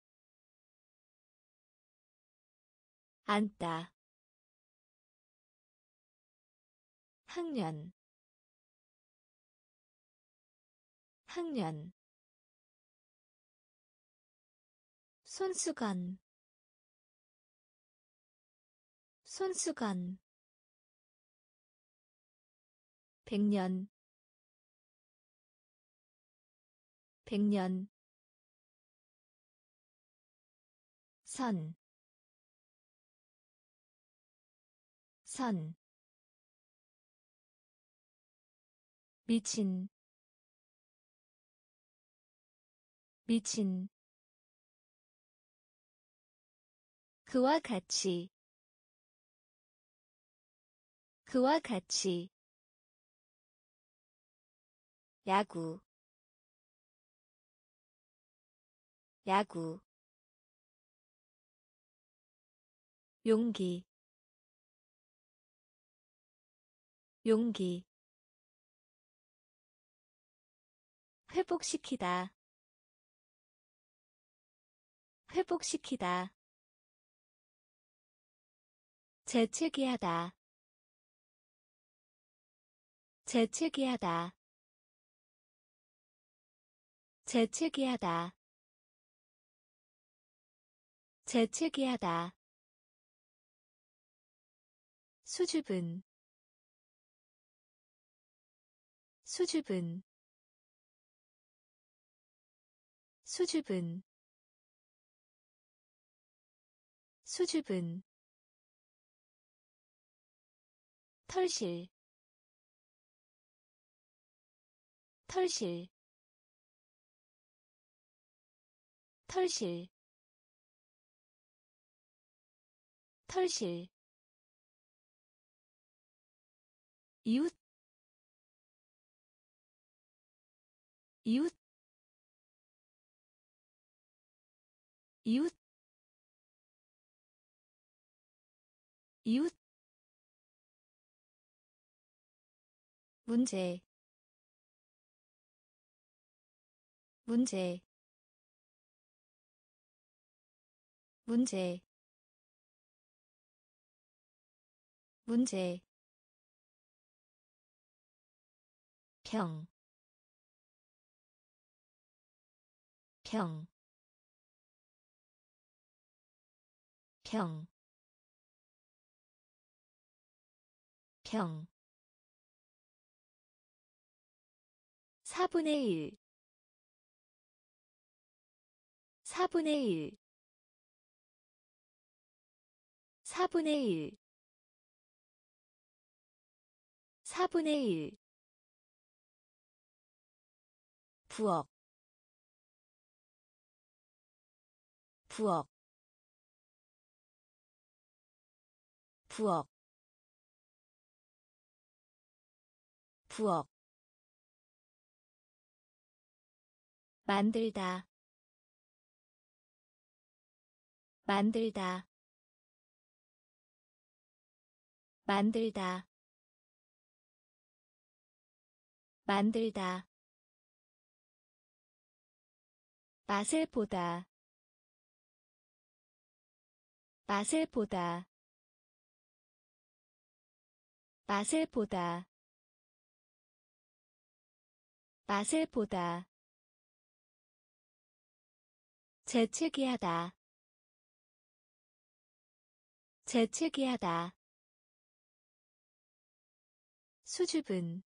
앉다 학년. 학년. 손수건. 손수건. 백년. 백년. 선, 선, 미친, 미친, 그와 같이, 그와 같이, 야구, 야구. 용기. 용기 회복시키다. 회복시키다. 재채기하다. 재채기하다. 재채기하다. 재채기하다. 수줍은. 수줍은 수줍은 수줍은 털실 털실 털실 털실. 이웃 이웃 이웃 이웃 문제 문제 문제 문제. 평, 평, 평, 평. 4분의 1 4분의 1 4분의 1 4분의 1 부엌. 부엌 부엌 부엌 만들다 만들다 만들다 만들다. 맛을 보다 맛을 보다 맛을 보다. 맛을 보다. 재채기하다. 재채기하다. 수줍은.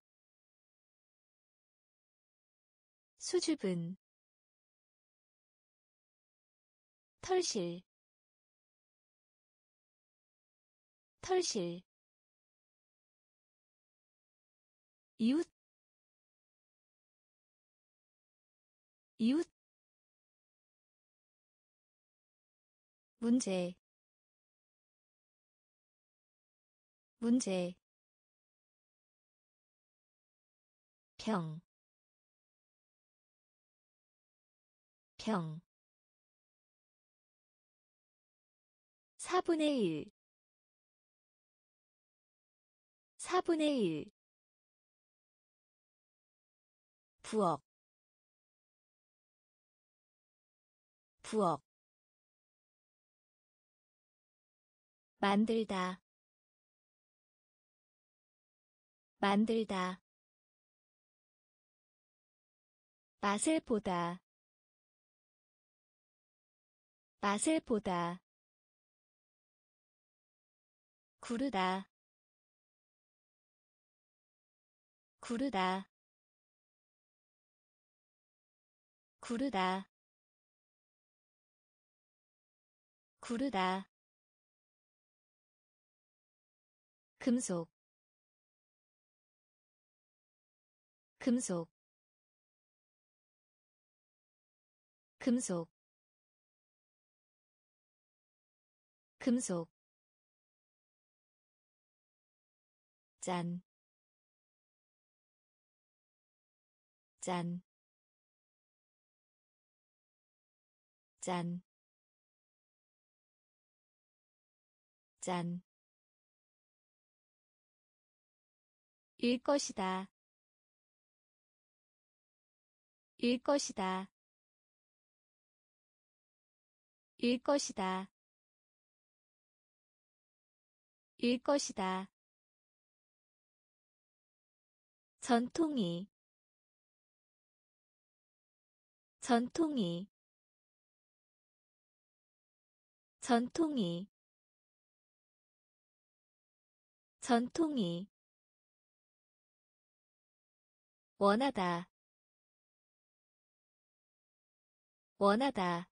수줍은. 털실. 털실 이웃 이웃. 문제 문제. 평, 평, 4분의 1 4분의 1 부엌 부엌 만들다 만들다 맛을 보다 맛을 보다 구르다 구르다 구르다. 구르다. 금속. 금속. 금속. 금속. 짠, 짠, 짠, 짠. 일 것이다. 일 것이다. 일 것이다. 일 것이다. 전통이 전통이 전통이 전통이 원하다 원하다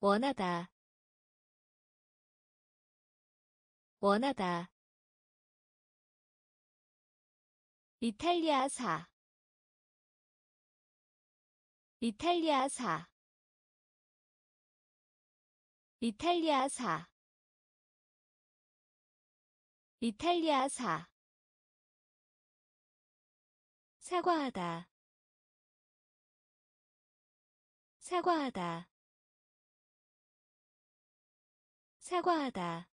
원하다 원하다. 이탈리아사 이탈리아사 이탈리아사. 이탈리아사. 사과하다. 사과하다. 사과하다.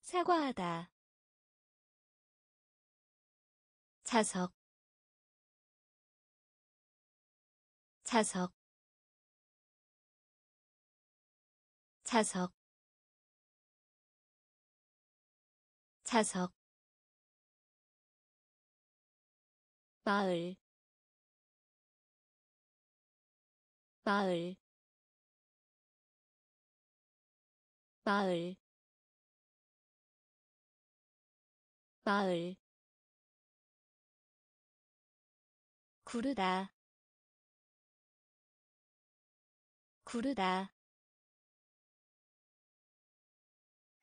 사과하다. 자석. 자석 자석 자석 마을 마을 마을 마을. 구르다 구르다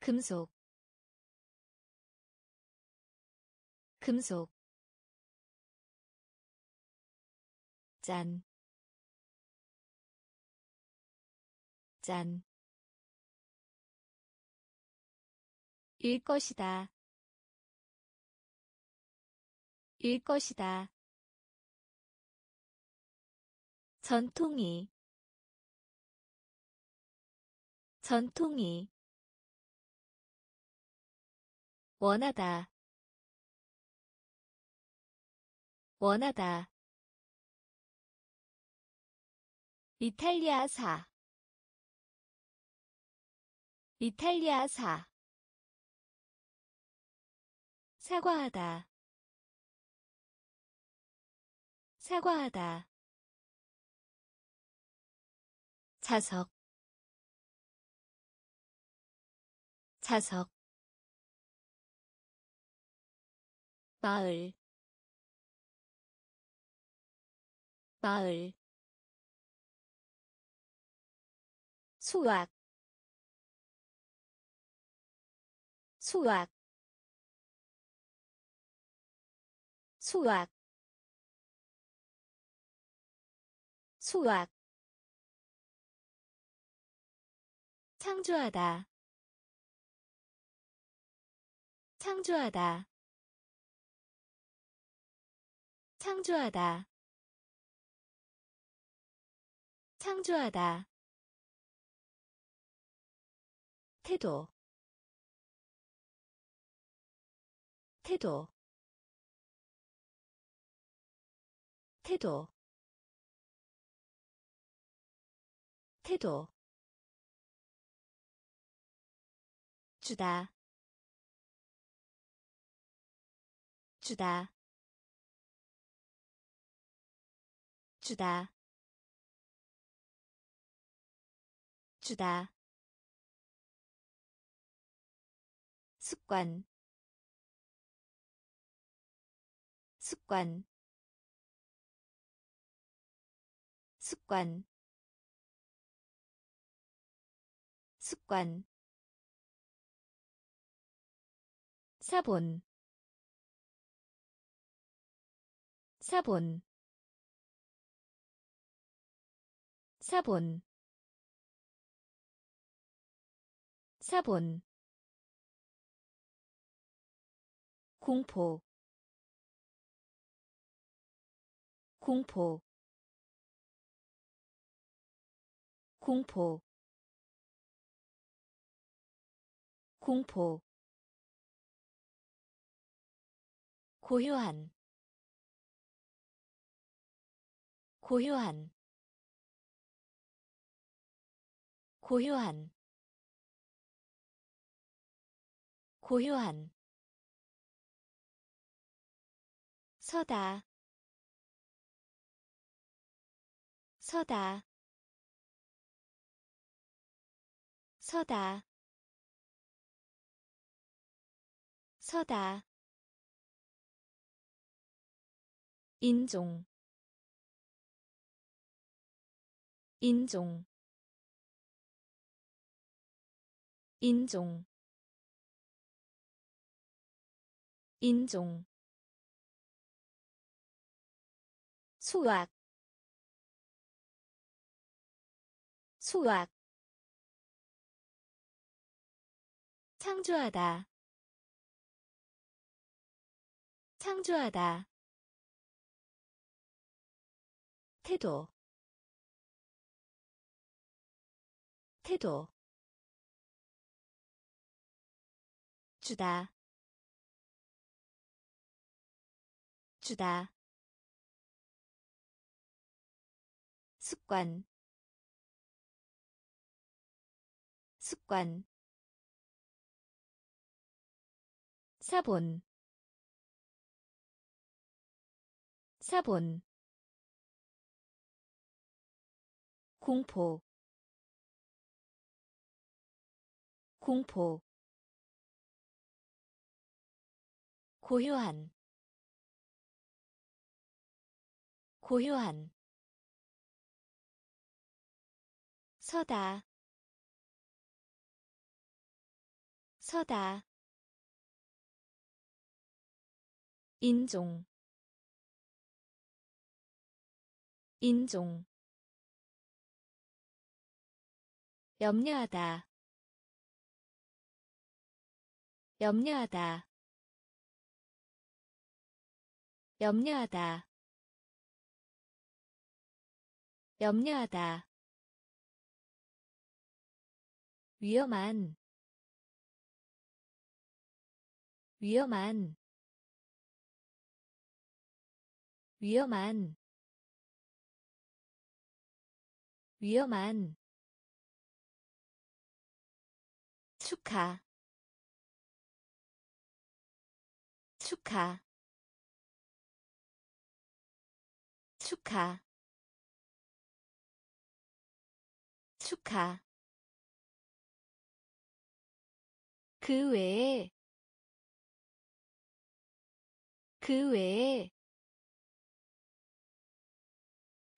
금속 금속 짠, 짠. 일 것이다. 일 것이다. 전통이 전통이 원하다. 원하다. 이탈리아사. 이탈리아사. 사과하다. 사과하다. 자석. 자석 마을. 마을. 수학 수학 수학 수학 창조하다. 창조하다 창조하다. 창조하다. 태도. 태도. 태도. 태도. 주다. 주다 주다. 주다. 습관. 습관. 습관. 습관. 사본. 사본 사본. 사본. 공포. 공포. 공포. 공포. 고요한. 고요한 고요한 고요한 서다 서다 서다 서다. 인종 인종 인종. 인종. 수학. 수학. 창조하다. 창조하다. 태도. 태도 주다. 주다. 습관. 습관. 사본. 사본. 공포. 공포 고요한 고요한 서다 서다 인종 인종 염려하다 염려하다 염려하다. 염려하다. 위험한. 위험한. 위험한. 위험한. 축하. 축하 축하. 축하. 그 외에 그 외에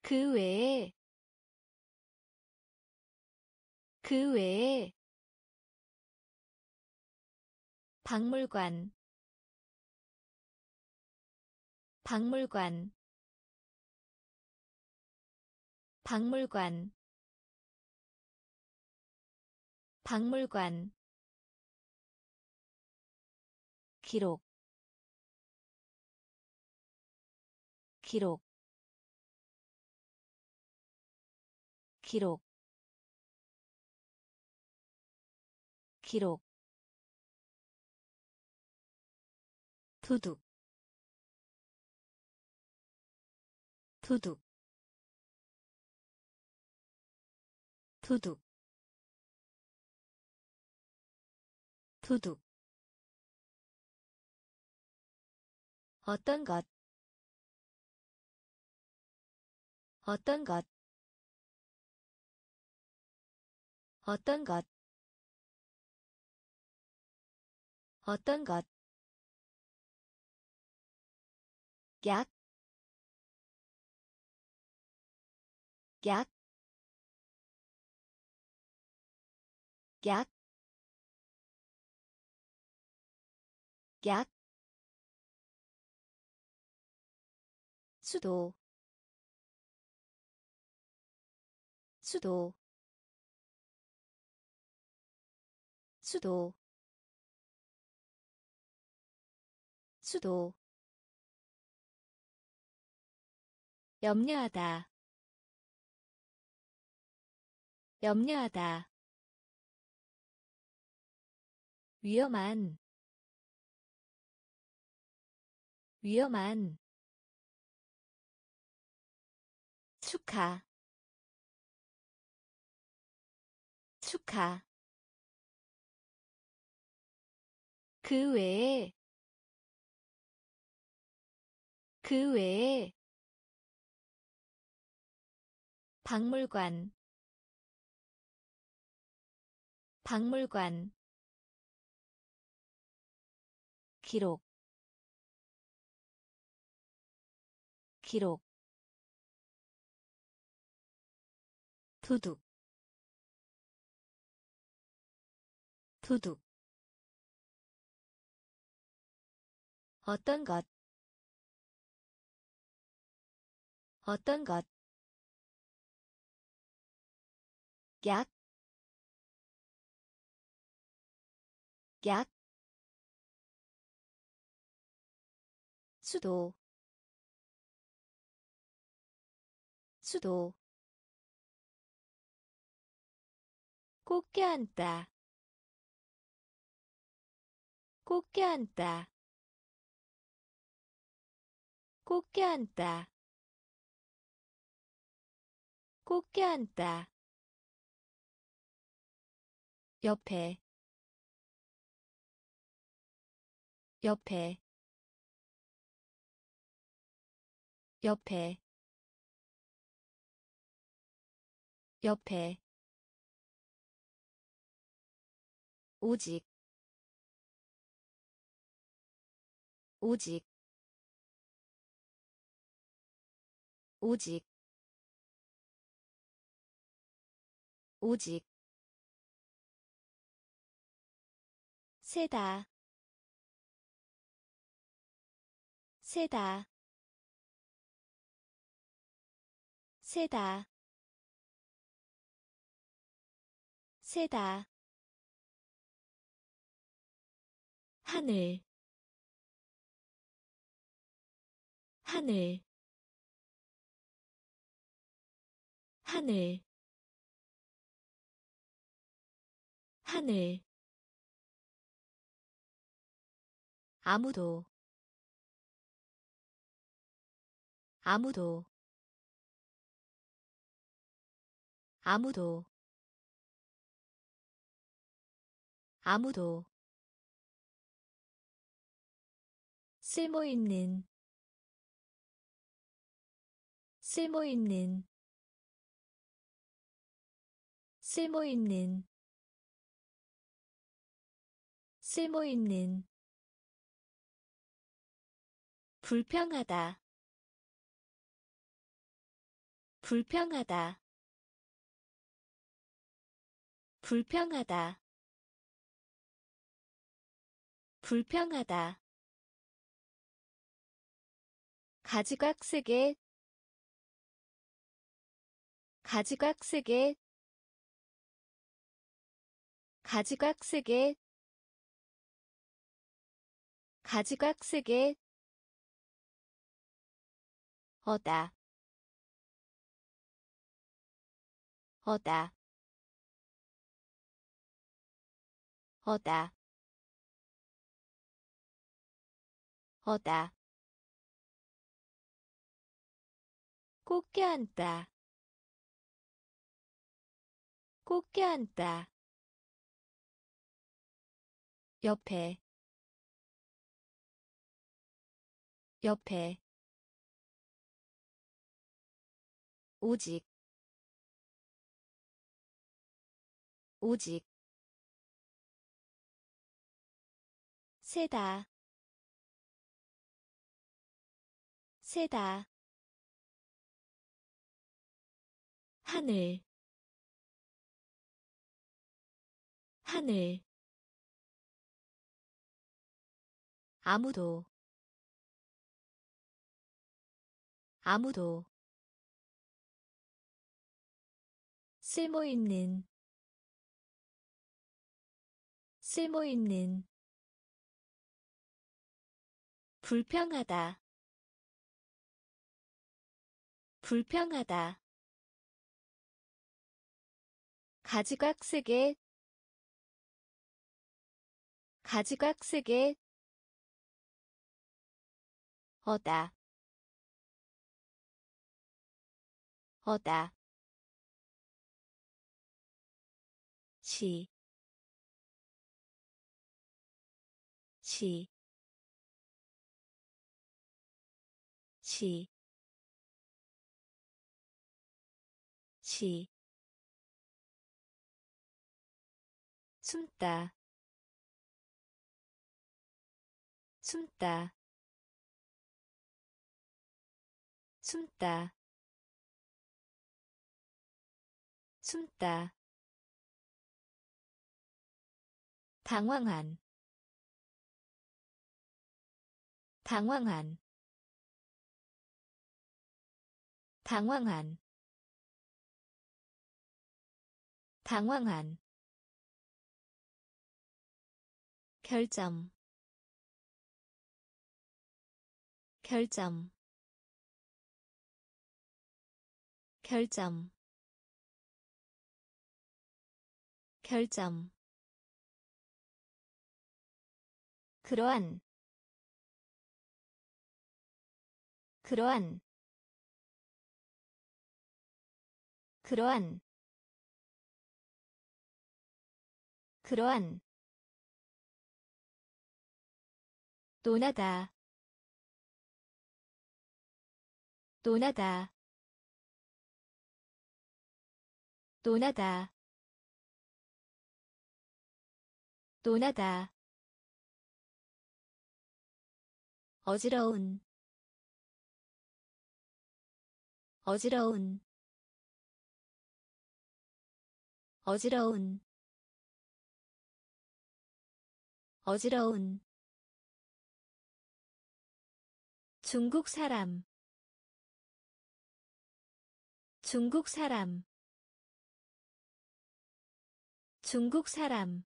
그 외에 그 외에 박물관 박물관 박물관 박물관 기록 기록 기록 기록. 도둑 도둑 도둑 도둑. 어떤 것 어떤 것 어떤 것 어떤 것. 약, 약, 약, 약, 수도, 수도, 수도, 수도. 염려하다 염려하다 위험한 위험한 축하 축하. 그 외에 그 외에 박물관 박물관 기록 기록 도둑 도둑. 어떤 것? 어떤 것? 약, 약, 수도, 수도, 꼭 껴안다, 꼭 껴안다, 꼭 껴안다, 꼭 껴안다. 옆에 옆에 옆에 옆에 오직 오직 오직 오직. 세다 세다 세다. 세다. 하늘. 하늘. 하늘. 하늘. 아무도. 아무도 아무도 아무도 쓸모있는 쓸모있는 쓸모있는 쓸모있는. 불평하다 불평하다 불평하다. 불평하다. 가지각색의 가지각색의 가지각색의 가지각색의 어다. 어다 어다. 어다. 꼭 껴안다. 꼭 껴안다. 옆에. 옆에. 오직. 오직 세다. 세다. 하늘. 하늘. 아무도. 아무도. 쓸모있는. 쓸모있는 불평하다. 불평하다. 가지각색의 가지각색의 어다. 어다. 시, 시, 시, 시, 숨다, 숨다, 숨다, 숨다. 당황한 당황한 당황한. 당황한. 결점. 결점. 결점. 결점. 그러한. 그러한 그러한 그러한 논하다 논하다 논하다 논하다. 어지러운 어지러운 어지러운 어지러운. 중국 사람 중국 사람 중국 사람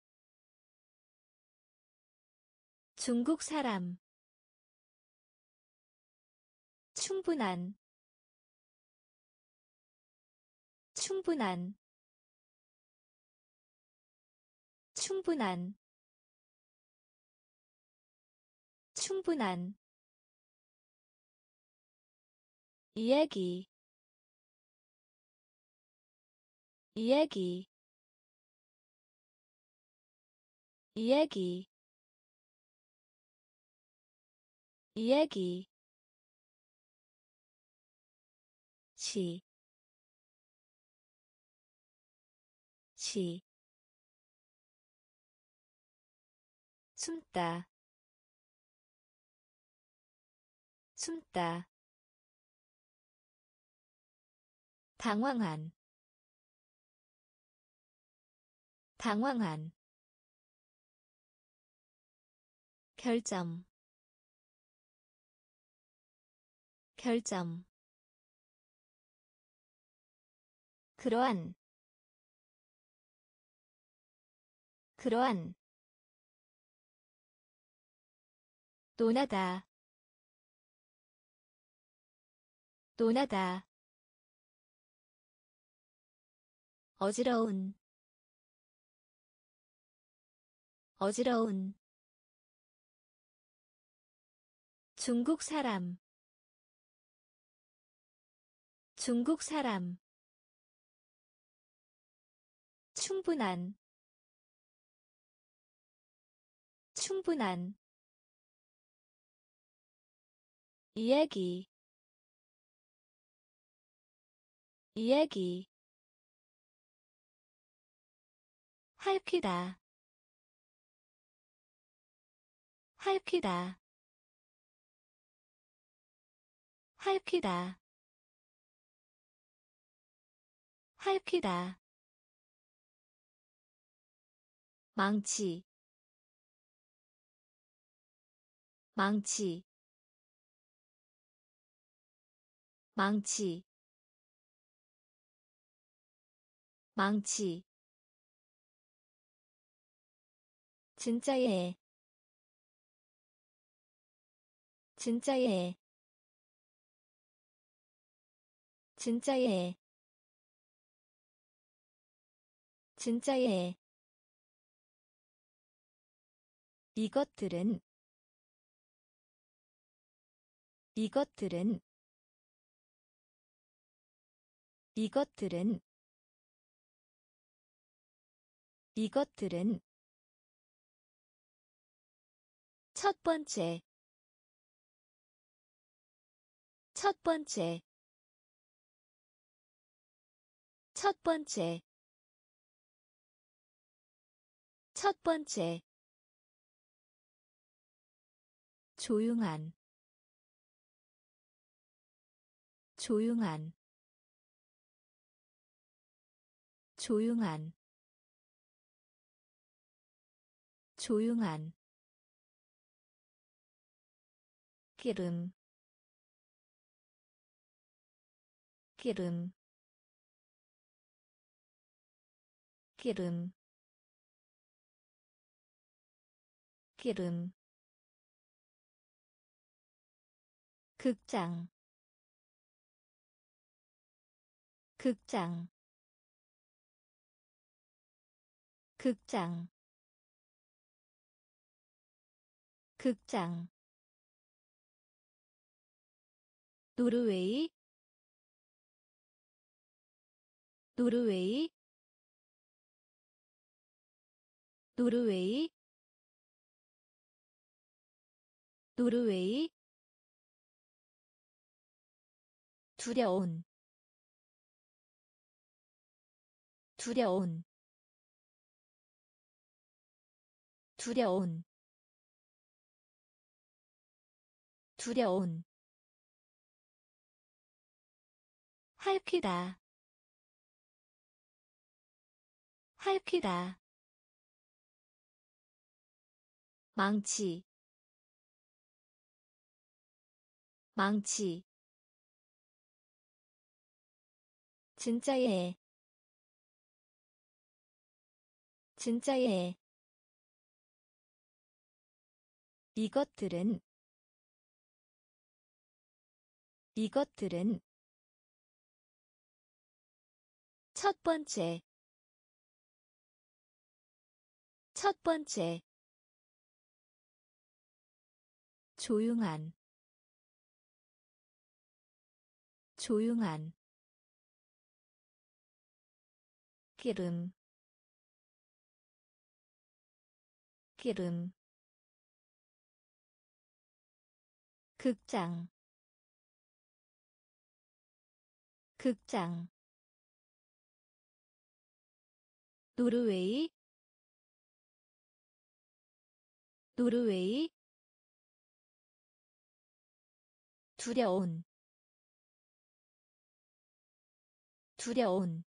중국 사람. 충분한 충분한 충분한 충분한 이야기 이야기 이야기 이야기. 시, 시, 숨다, 숨다, 당황한, 당황한, 결점, 결점, 그러한. 그러한 논하다. 논하다. 어지러운. 어지러운. 중국 사람. 중국 사람. 충분한. 충분한 이야기 이야기 할퀴다 할퀴다 할퀴다 할퀴다. 망치 망치 망치 망치. 진짜예 진짜예 진짜예 진짜예 이것들은 이것들은 이것들은 이것들은 첫 번째 첫 번째 첫 번째 첫 번째. 조용한 조용한 조용한 조용한 기름 기름 기름 기름. 극장 극장 극장 극장 노르웨이 노르웨이 노르웨이 노르웨이 두려운 두려운 두려운 두려운 할퀴다 할퀴다 망치 망치 진짜예 진짜예 이것들은 이것들은 첫 번째 첫 번째 조용한 조용한 기름 기름 극장 극장 노르웨이 노르웨이 두려운 두려운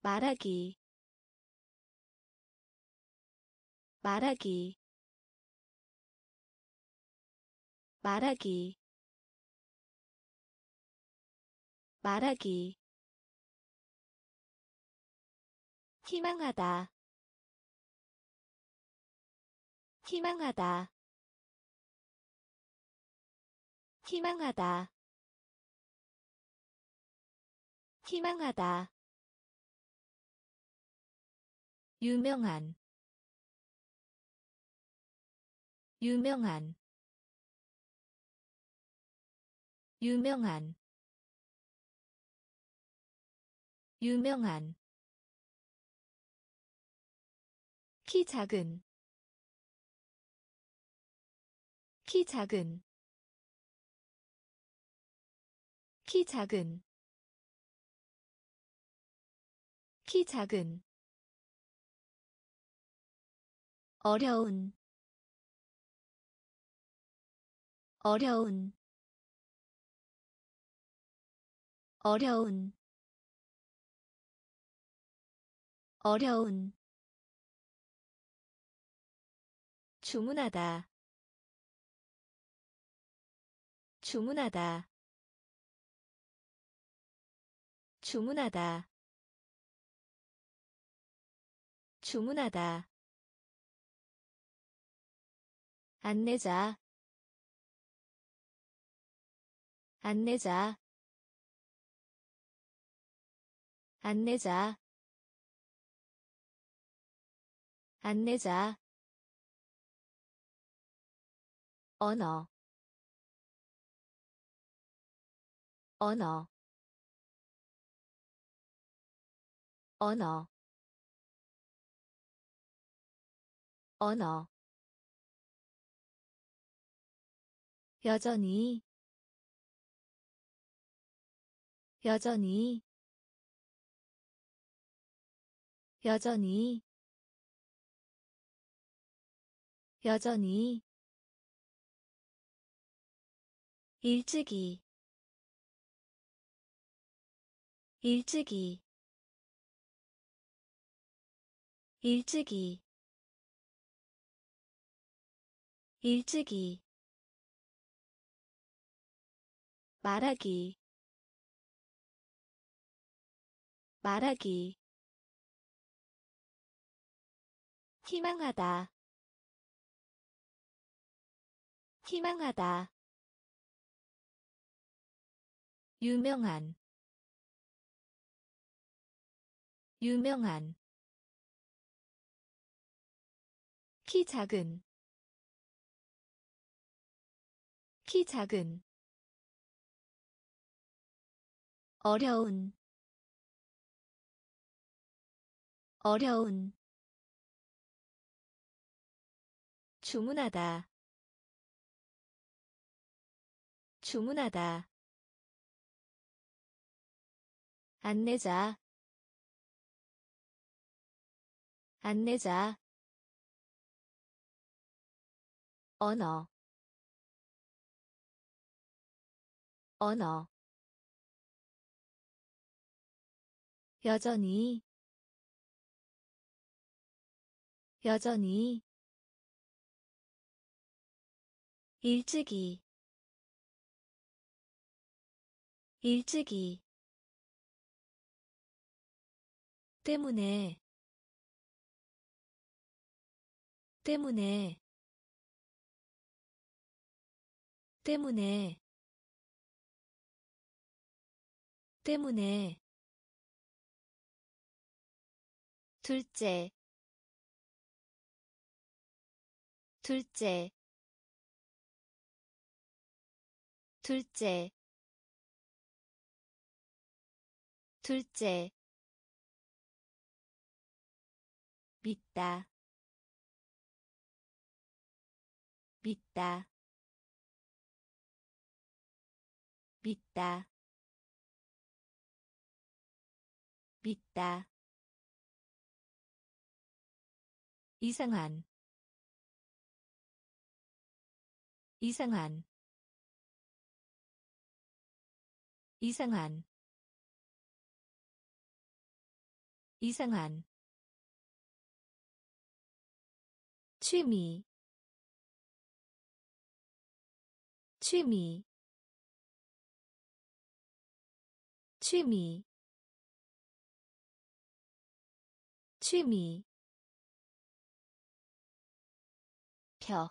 말하기 말하기 말하기. 말하기. 희망하다. 희망하다. 희망하다. 희망하다. 유명한. 유명한 유명한 유명한 키 작은 키 작은 키 작은 키 작은. 어려운 어려운 어려운 어려운 주문하다 주문하다 주문하다 주문하다. 안내자 안내자 안내자. 안내자. 언어. 언어. 언어. 언어. 여전히. 여전히 여전히 여전히 일찍이 일찍이 일찍이 일찍이. 말하기 말하기 희망하다. 희망하다. 유명한. 유명한. 키 작은. 키 작은. 어려운. 어려운 주문하다. 주문하다. 안내자. 안내자. 언어. 언어. 여전히. 여전히 일찍이. 일찍이. 때문에. 때문에. 때문에. 때문에. 둘째. 둘째 둘째 둘째 믿다 믿다 믿다 믿다. 이상한 이상한 이상한 이상한 취미 취미 취미 취미 펴,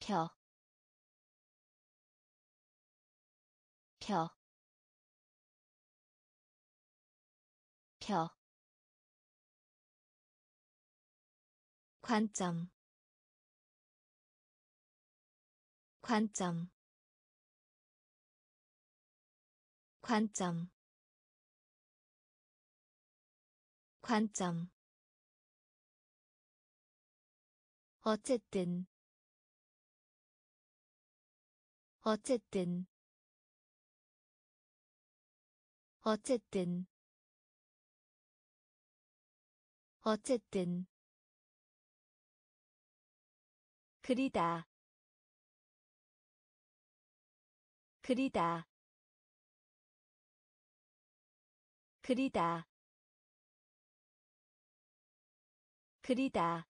펴, 펴, 펴. 관점. 관점. 관점. 관점. 어쨌든. 어쨌든 어쨌든 어쨌든. 그리다 그리다. 그리다 그리다.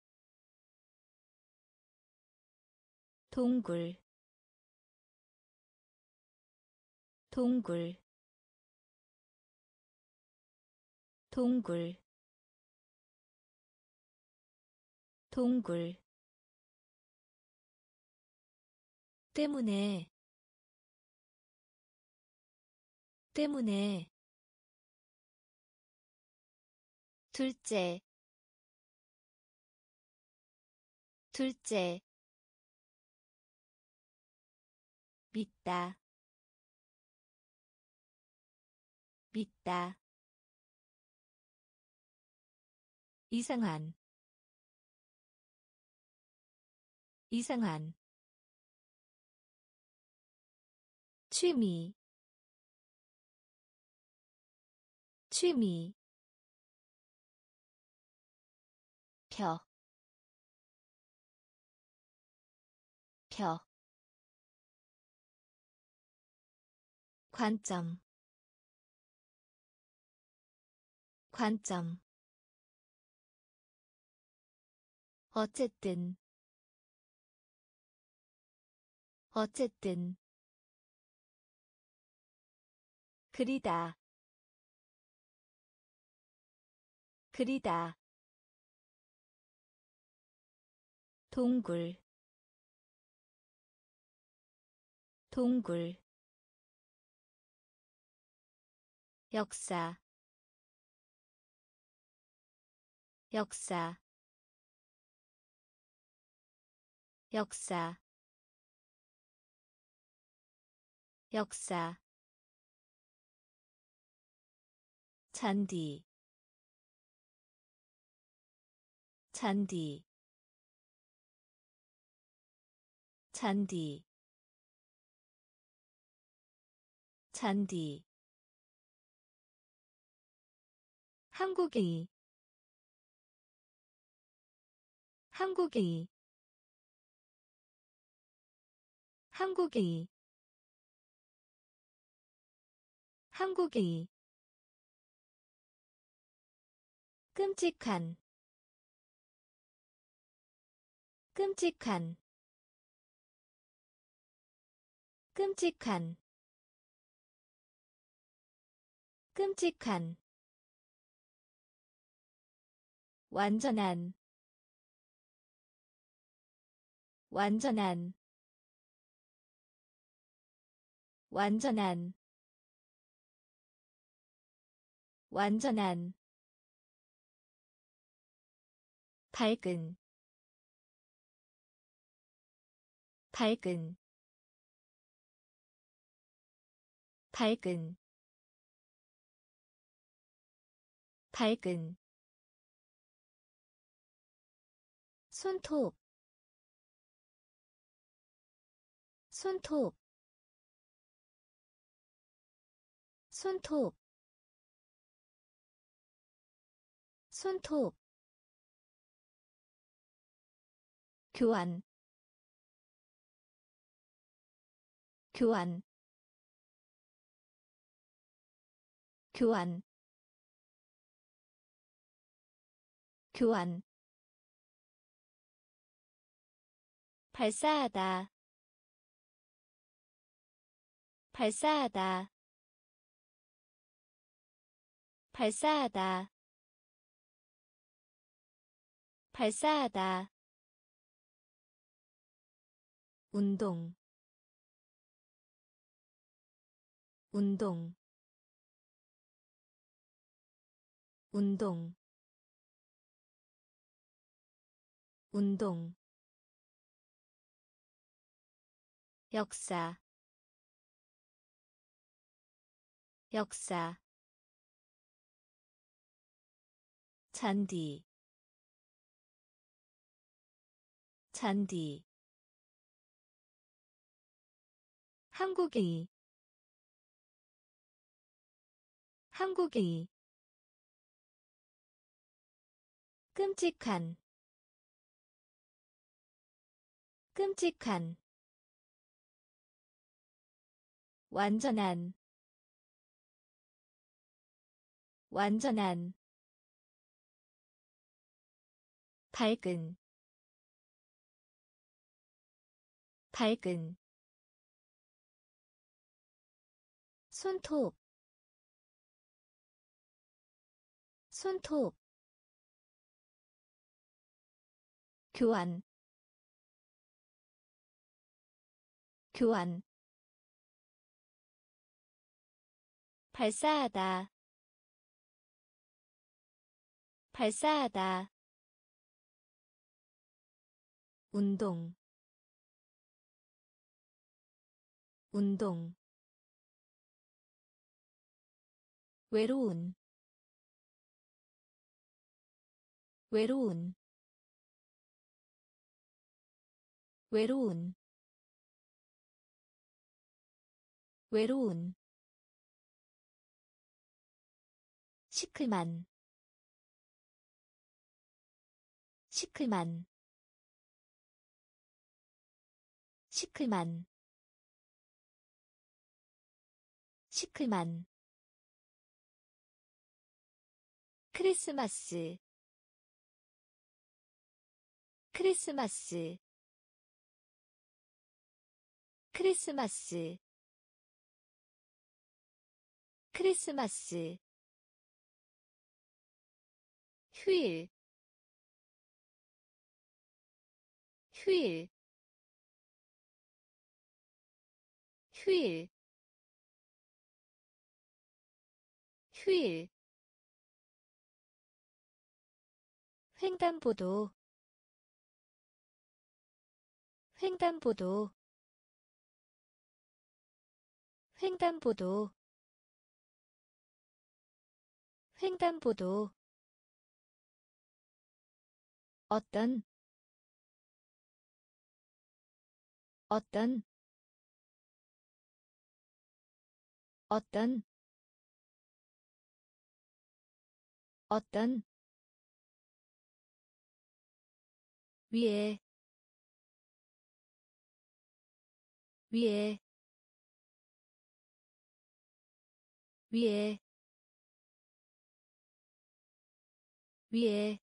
동굴 동굴 동굴 동굴 때문에 때문에 둘째 둘째 믿다 믿다 이상한 이상한 취미 취미 펴, 펴, 관점, 관점, 어쨌든, 어쨌든, 그리다 그리다. 동굴 동굴. 역사 역사 역사 역사 잔디 잔디 잔디 잔디. 한국의 한국의 한국의 한국의 끔찍한 끔찍한 끔찍한 끔찍한 완전한 완전한 완전한 완전한 밝은 밝은 밝은 밝은. 손톱 손톱 손톱 손톱 교환 교환 교환 교환. 발사하다 발사하다 발사하다. 발사하다. 운동. 운동. 운동. 운동. 역사. 역사 잔디 잔디 한국의 한국의 끔찍한 끔찍한 완전한 완전한 밝은 밝은. 손톱 손톱. 교환 교환. 발사하다 발사하다 운동. 운동. 외로운. 외로운. 외로운. 외로운. 시클만. 시클만 시클만. 시클만. 크리스마스. 크리스마스. 크리스마스. 크리스마스. 휴일. 휴일 휴일. 휴일. 횡단보도. 횡단보도. 횡단보도. 횡단보도. 어떤? 어떤 어떤? 어떤? 위에. 위에. 위에. 위에.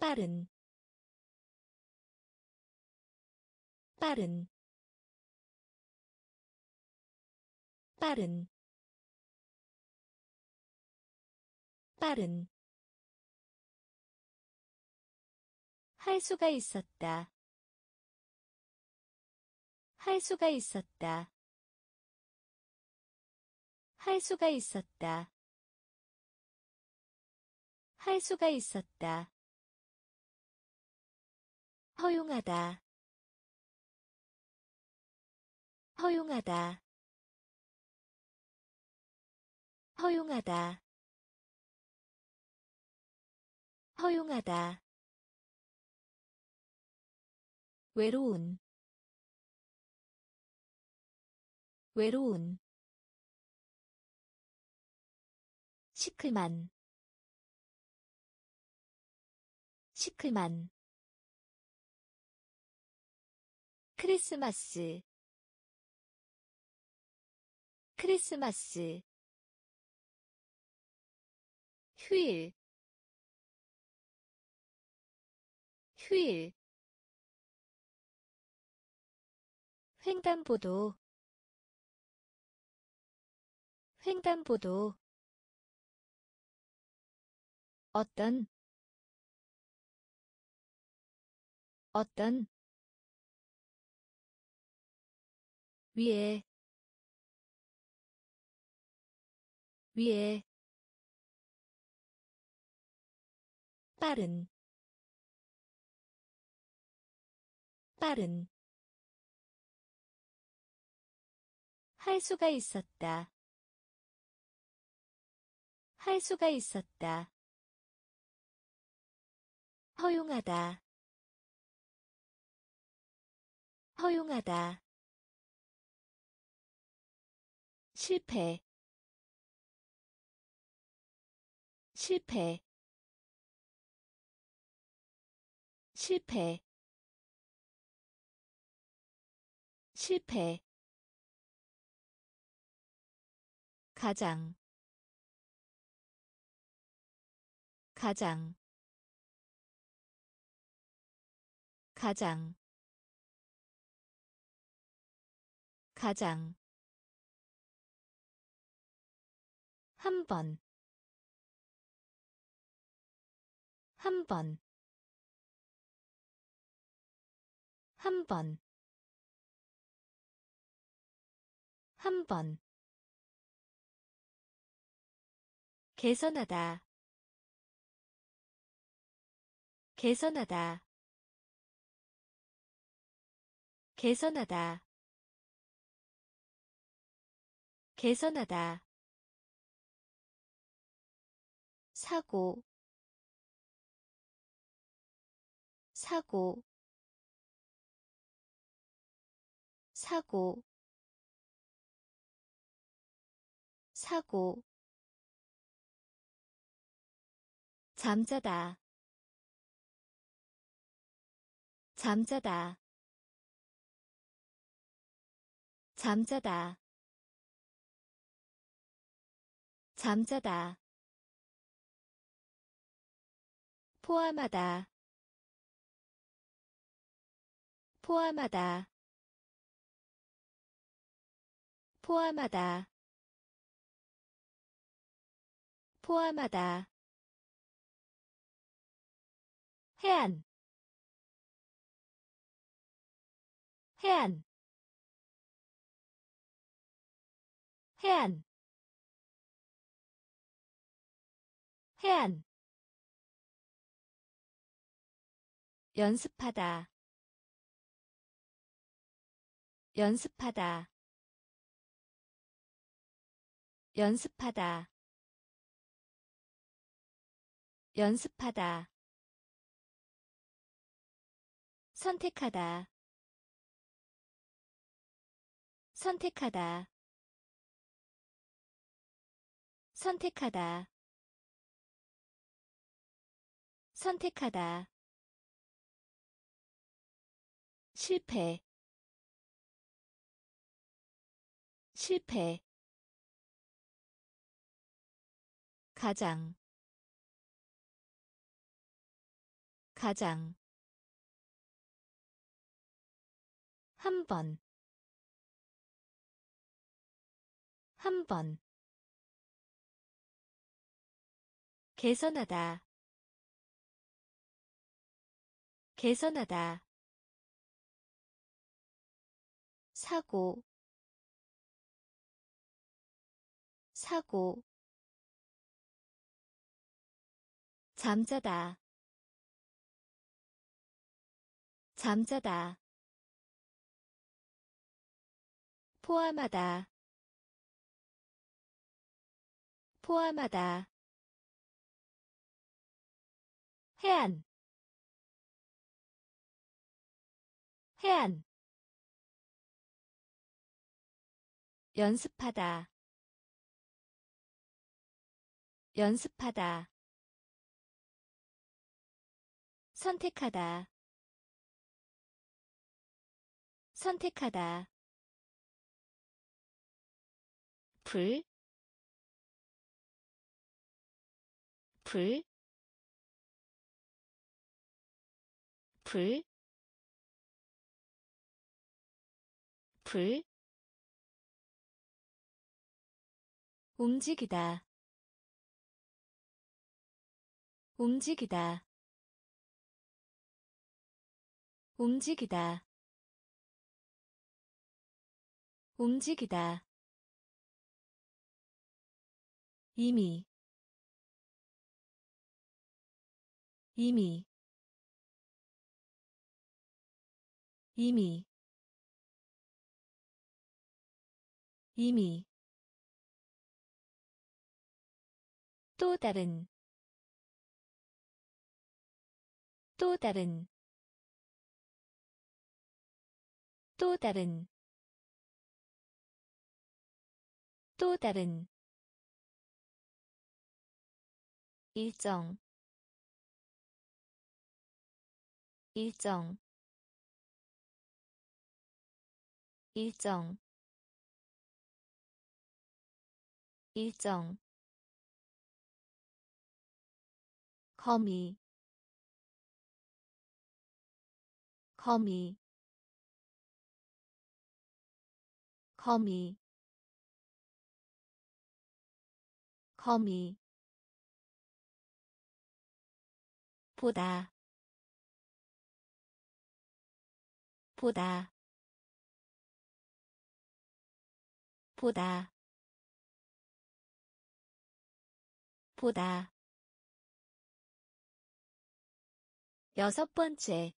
빠른. 빠른 빠른 빠른 할 수가 있었다. 할 수가 있었다. 할 수가 있었다. 할 수가 있었다. 허용하다. 허용하다. 허용하다. 허용하다. 외로운. 외로운. 시클만. 시클만. 크리스마스. 크리스마스 휴일. 휴일. 횡단보도. 횡단보도. 어떤? 어떤? 위에. 위에 빠른 빠른 할 수가 있었다. 할 수가 있었다. 허용하다. 허용하다. 실패 실패 실패. 실패. 가장. 가장. 가장. 가장. 한 번, 한 번, 한 번, 한 번. 개선하다, 개선하다, 개선하다, 개선하다. 사고. 사고 사고 사고 잠자다 잠자다 잠자다 잠자다. 포함하다 포함하다 포함하다. 포함하다. 해안. 해안. 해안. 해안. 연습하다. 연습하다 연습하다. 연습하다. 선택하다. 선택하다. 선택하다. 선택하다. 실패. 실패 가장 가장 한 번, 한 번. 개선하다, 개선하다. 사고 사고 잠자다. 잠자다. 포함하다. 포함하다. 해안. 해안. 연습하다. 연습하다 선택하다. 선택하다. 불, 불, 불, 불, 움직이다. 움직이다 움직이다. 움직이다. 이미. 이미. 이미. 이미. 또 다른. 또 다른 또 다른 또 다른 일정 일정 일정 일정. 거미 거미 거미 거미 보다 보다 보다 보다. 여섯 번째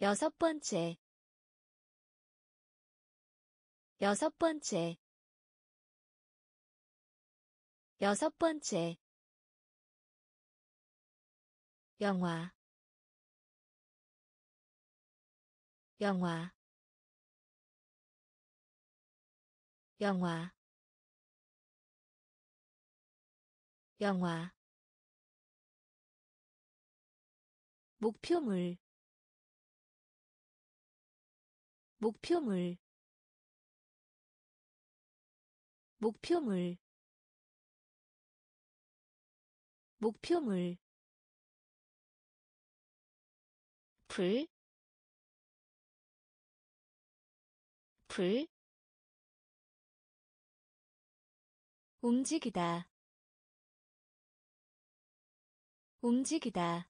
여섯 번째 여섯 번째. 여섯 번째. 영화. 영화. 영화. 영화. 목표물. 목표물 목표물 목표물 불, 불, 움직이다, 움직이다,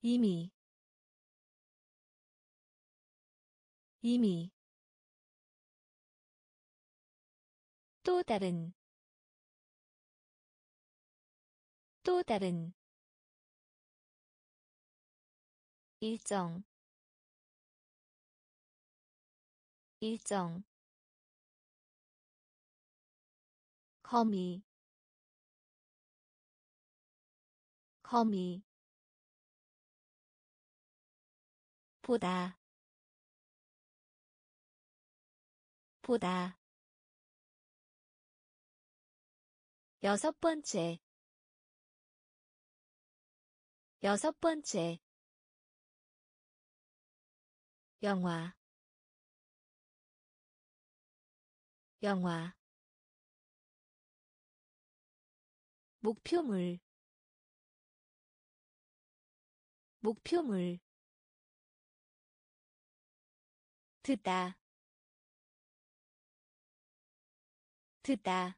이미, 이미, 또 다른, 또 다른, 일정 일정 거미 거미 보다 보다 여섯 번째. 여섯 번째. 영화. 영화. 목표물. 목표물. 듣다. 듣다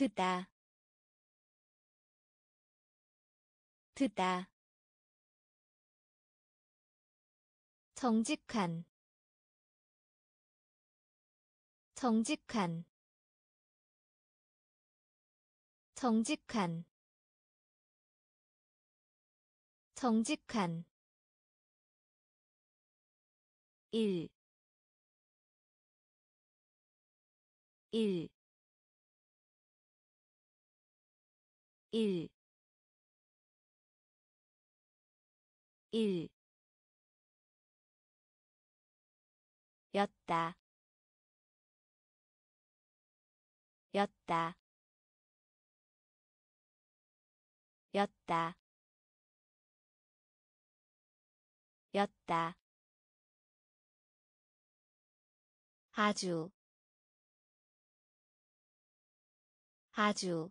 듣다. 듣다. 정직한. 정직한. 정직한. 정직한. 1 1 1 1 였다. 였다. 였다. 였다. 아주. 아주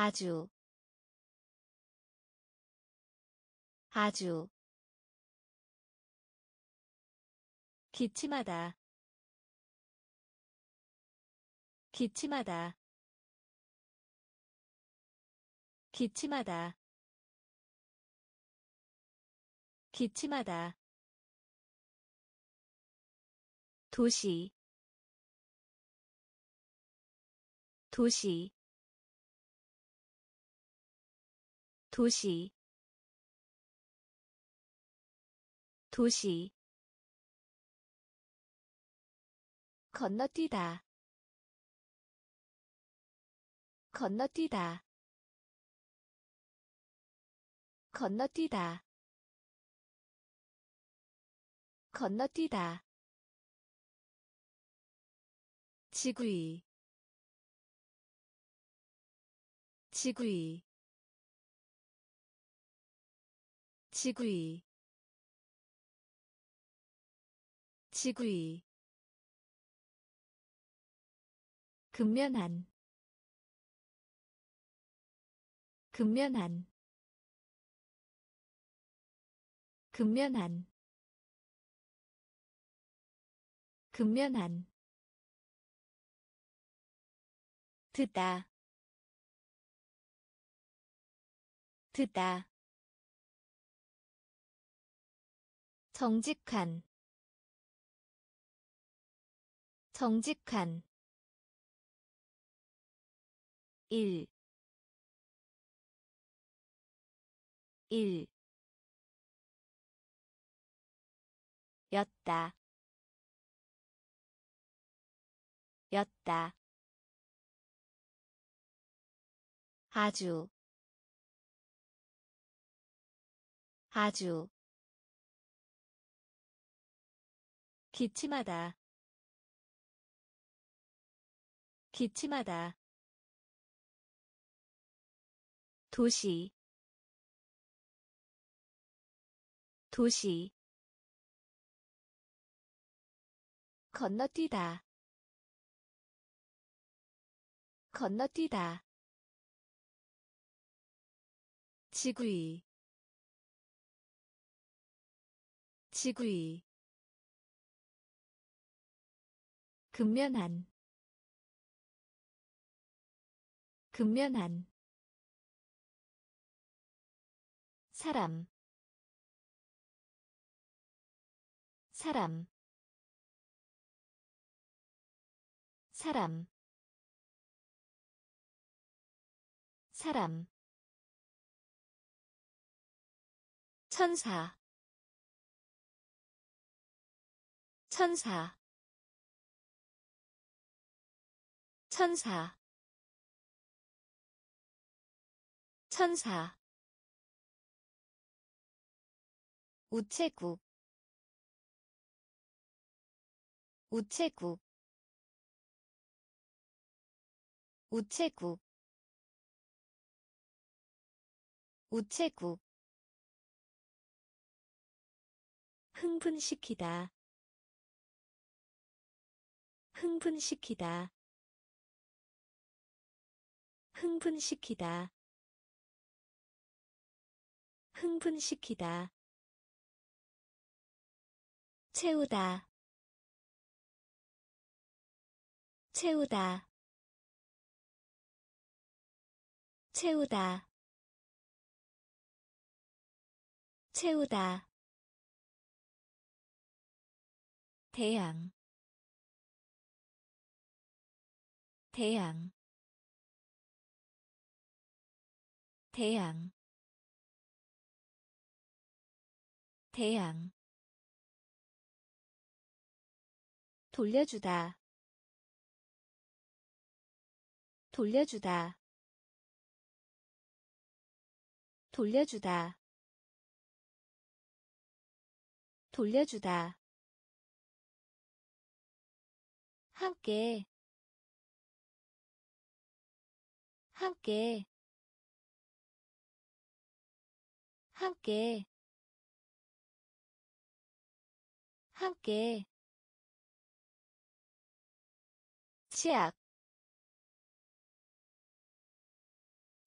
아주 아주 기침하다 기침하다 기침하다 기침하다. 도시 도시 도시 도시 건너뛰다 건너뛰다 건너뛰다 건너뛰다. 지구이 지구이 지구이. 지구이. 근면한 근면한 근면한 근면한 듣다. 듣다 정직한 정직한. 1 1 였다 였다. 아주 아주 기침하다. 기침하다. 도시. 도시. 건너뛰다. 건너뛰다. 지구이 지구이 근면한 근면한 사람. 사람. 사람. 사람. 천사. 천사 천사. 천사. 우체국. 우체국. 우체국. 우체국. 흥분시키다. 흥분시키다 흥분시키다. 흥분시키다. 채우다. 채우다. 채우다. 채우다. 태양. 태양 태양. 태양. 돌려주다. 돌려주다. 돌려주다. 돌려주다. 함께. 함께 함께 함께. 치약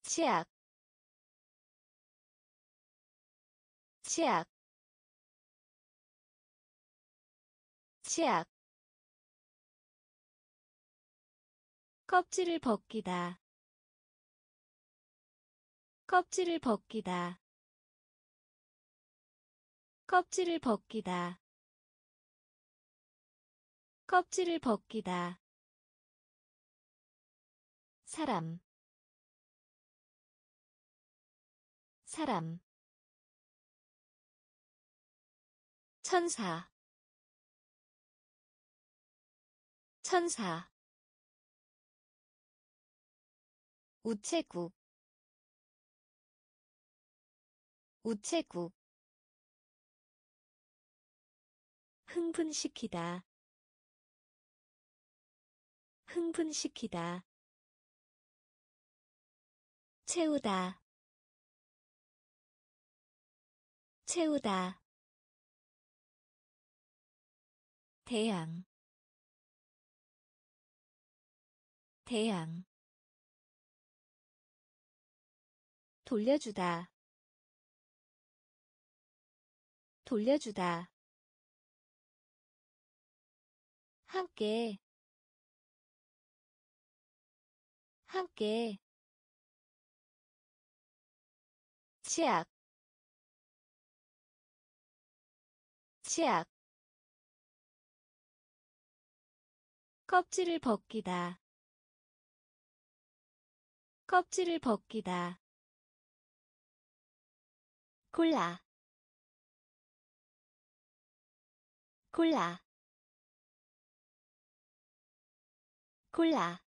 치약. 치약. 치약. 껍질을 벗기다. 껍질을 벗기다 껍질을 벗기다. 껍질을 벗기다. 사람. 사람. 천사. 천사. 우체국. 우체국 흥분시키다. 흥분시키다. 채우다. 채우다. 대양. 대양. 돌려주다. 돌려주다 함께 함께. 치약 치약. 껍질을 벗기다. 껍질을 벗기다. 골라 골라 골라.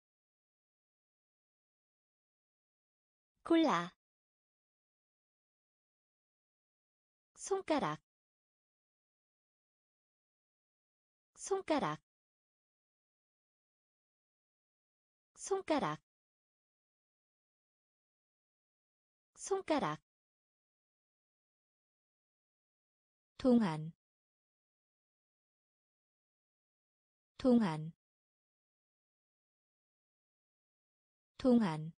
골라. 손가락. 손가락. 손가락. 손가락. 동안. 동안 동안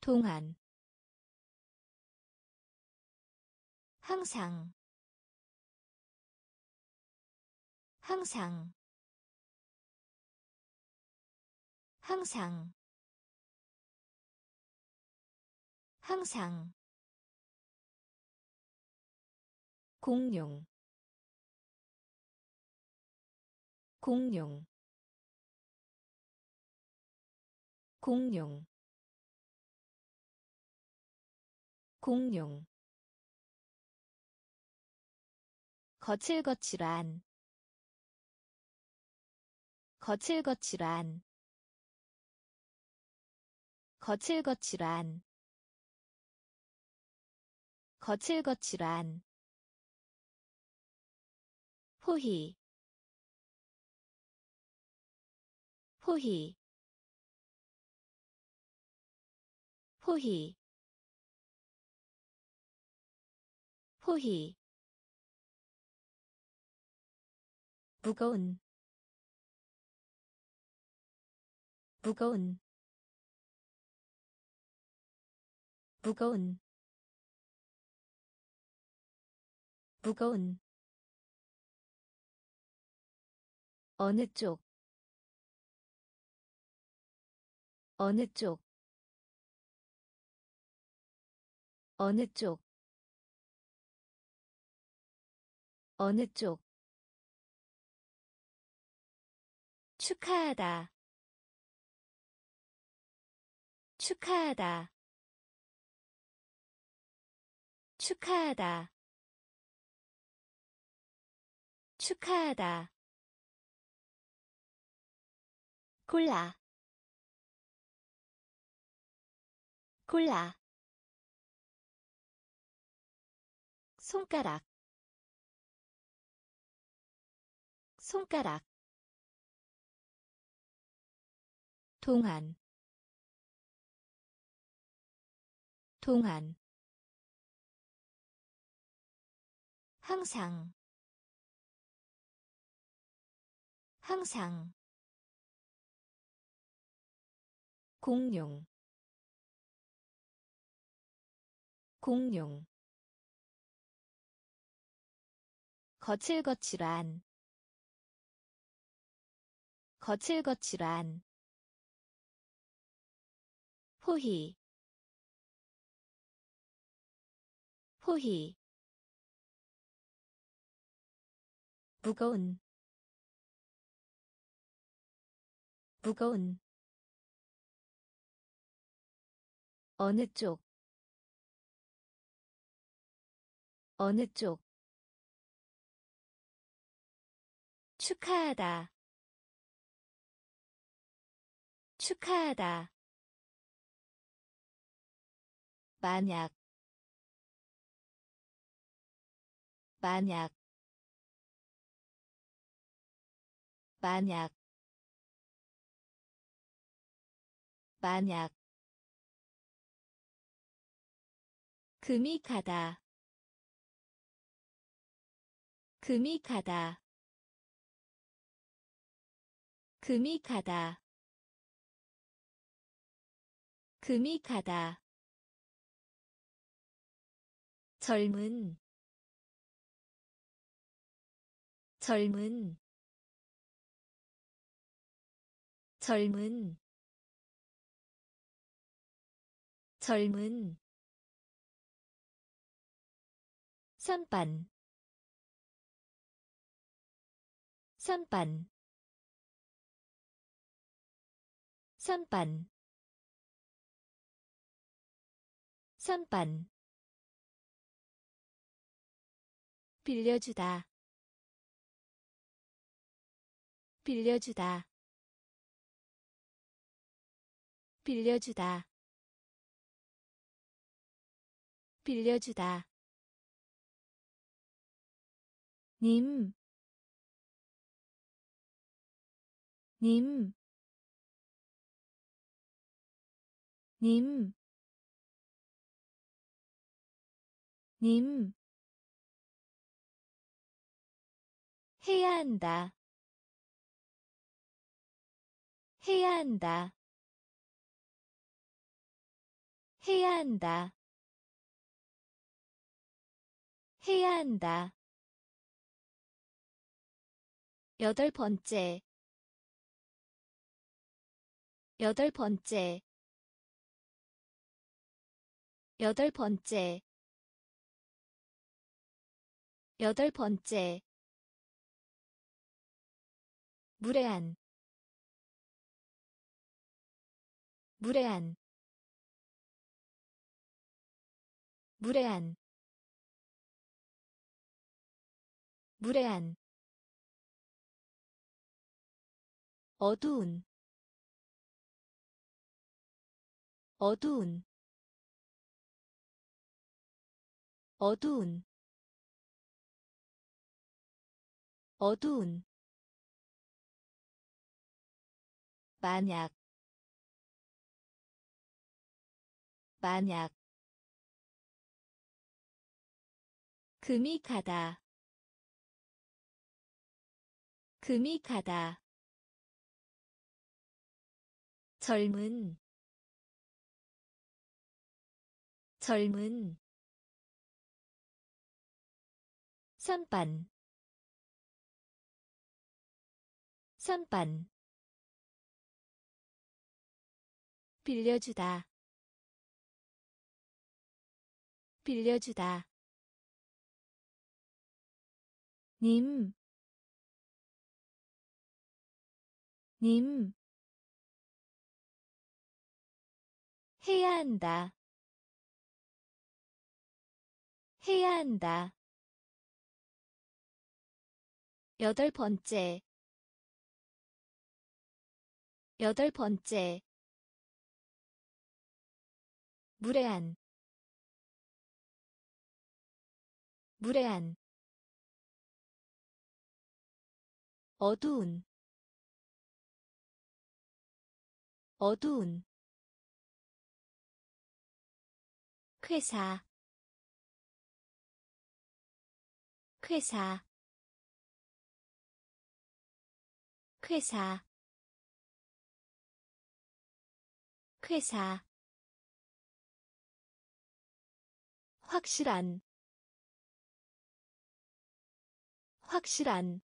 동안 항상 항상 항상 항상. 공룡 공룡 공룡. 공룡. 거칠거칠한. 거칠거칠한. 거칠거칠한. 거칠거칠한. 포희. 포희 포희 포희 무거운 무거운 무거운 무거운. 어느 쪽 어느 쪽 어느 쪽? 어느 쪽? 축하하다. 축하하다. 축하하다. 축하하다. 골라. 골라 손가락 손가락 동안 동안 항상 항상 공룡 공룡 거칠거칠한 거칠거칠한 포희 포희 무거운 무거운 어느 쪽 어느 쪽 축하하다. 축하하다. 만약. 만약. 만약. 만약. 금이 가다. 금이 가다 금이 가다. 금이 가다. 젊은. 젊은. 젊은. 젊은. 선반. 선반 선반. 선반. 빌려주다. 빌려주다. 빌려주다. 빌려주다. 님, 님, 님, 님, 해야 한다, 해야 한다, 해야 한다, 해야 한다. 여덟 번째. 여덟 번째 여덟 번째. 여덟 번째. 무례한. 무례한. 무례한. 무례한. 어두운. 어두운 어두운 어두운. 만약 만약. 금이 가다 금이 가다. 젊은 젊은 선반. 선반. 빌려주다. 빌려주다. 님, 님, 해야 한다. 해야 한다. 여덟 번째. 여덟 번째. 무례한. 무례한. 어두운. 어두운. 회사. 회사 회사 회사 확실한 확실한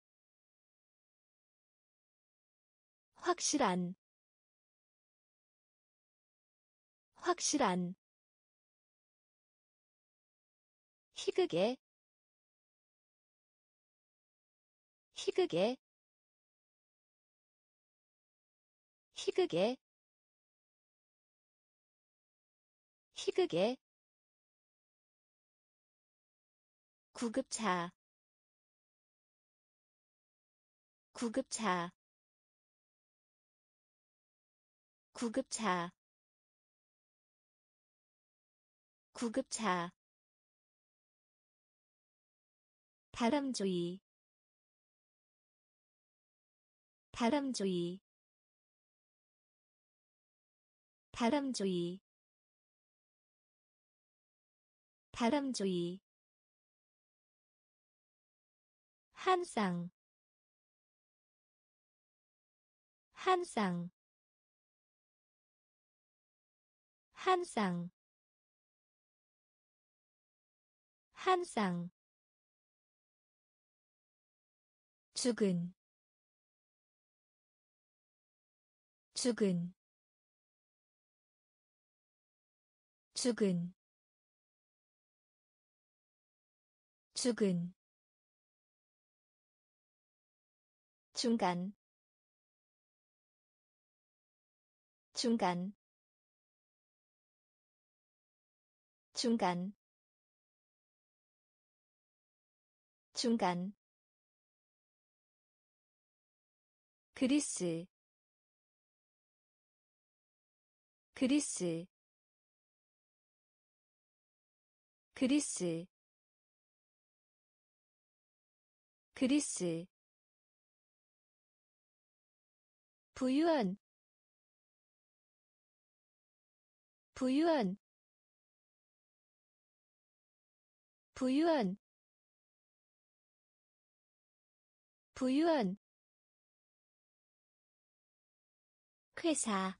확실한 확실한. 희극의 희극의 희극의 희극의 구급차 구급차 구급차 구급차. 다람쥐 다람쥐 다람쥐. 다람쥐. 한 쌍 한 쌍 한 쌍 한 쌍 죽은. 죽은 죽은 죽은 중간 중간 중간 중간. 그리스 그리스 그리스 그리스 부유한 부유한 부유한 부유한 회사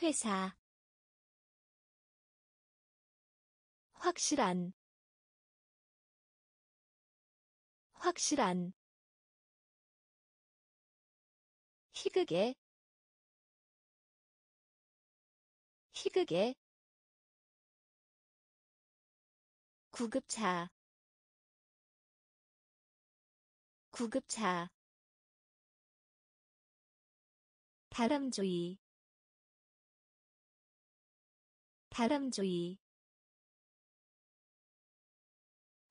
회사 확실한 확실한 희극의 희극의 구급차 구급차 다람쥐 다람쥐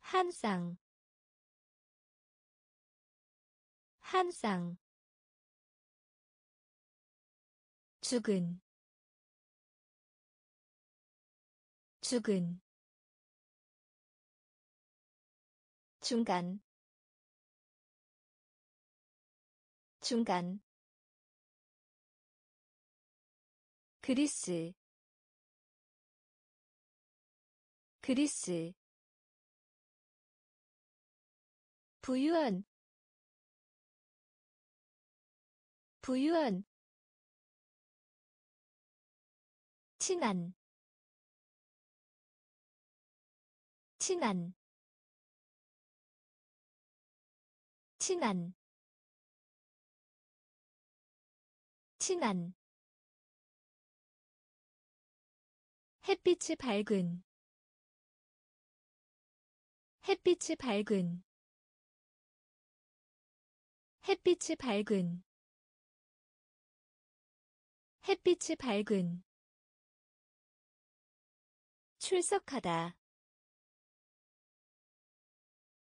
한 쌍. 한 쌍. 죽은. 죽은. 중간. 중간. 그리스. 그리스 부유한 부유한 친한 친한 친한 친한. 햇빛이 밝은 햇빛이 밝은 햇빛이 밝은. 햇빛이 밝은. 출석하다.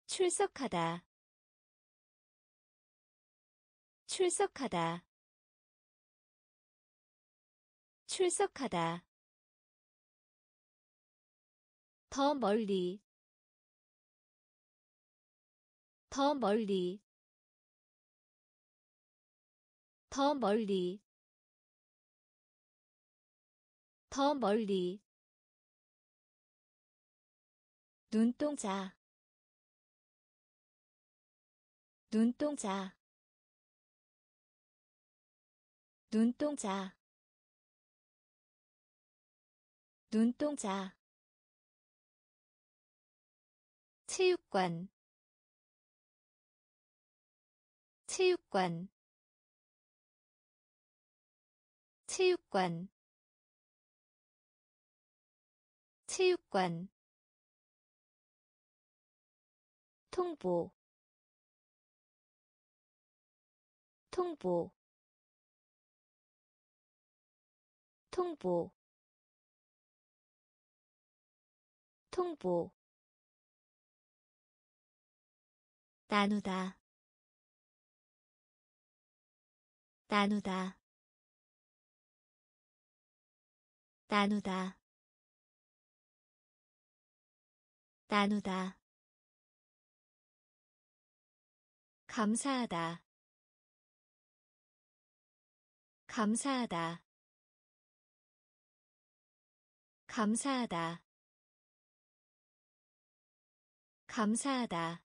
출석하다. 출석하다. 출석하다. 더 멀리. 더 멀리 더 멀리. 더 멀리. 눈동자. 눈동자. 눈동자. 눈동자. 체육관. 체육관 체육관. 체육관. 통보. 통보. 통보. 통보. 나누다. 나누다 나누다. 나누다. 감사하다. 감사하다. 감사하다. 감사하다.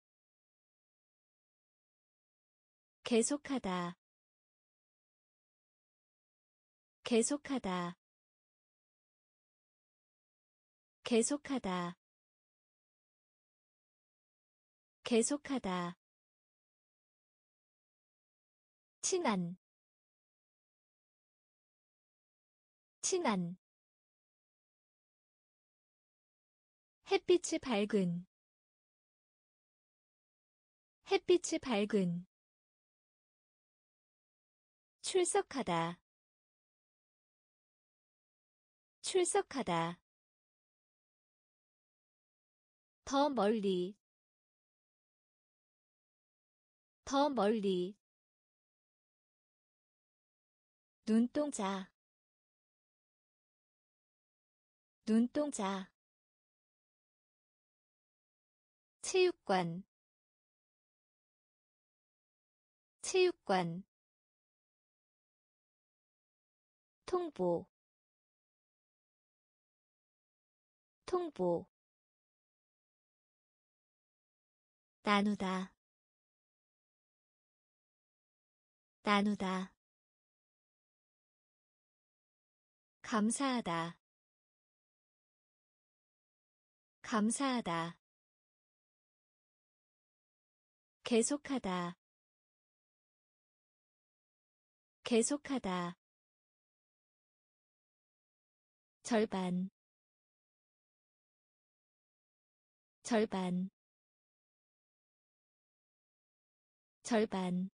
계속하다. 계속하다 계속하다. 계속하다. 친한. 친한. 햇빛이 밝은. 햇빛이 밝은. 출석하다. 출석하다 더 멀리. 더 멀리. 눈동자. 눈동자. 체육관. 체육관. 통보. 통보 나누다. 나누다. 감사하다. 감사하다. 계속하다. 계속하다. 절반. 절반 절반.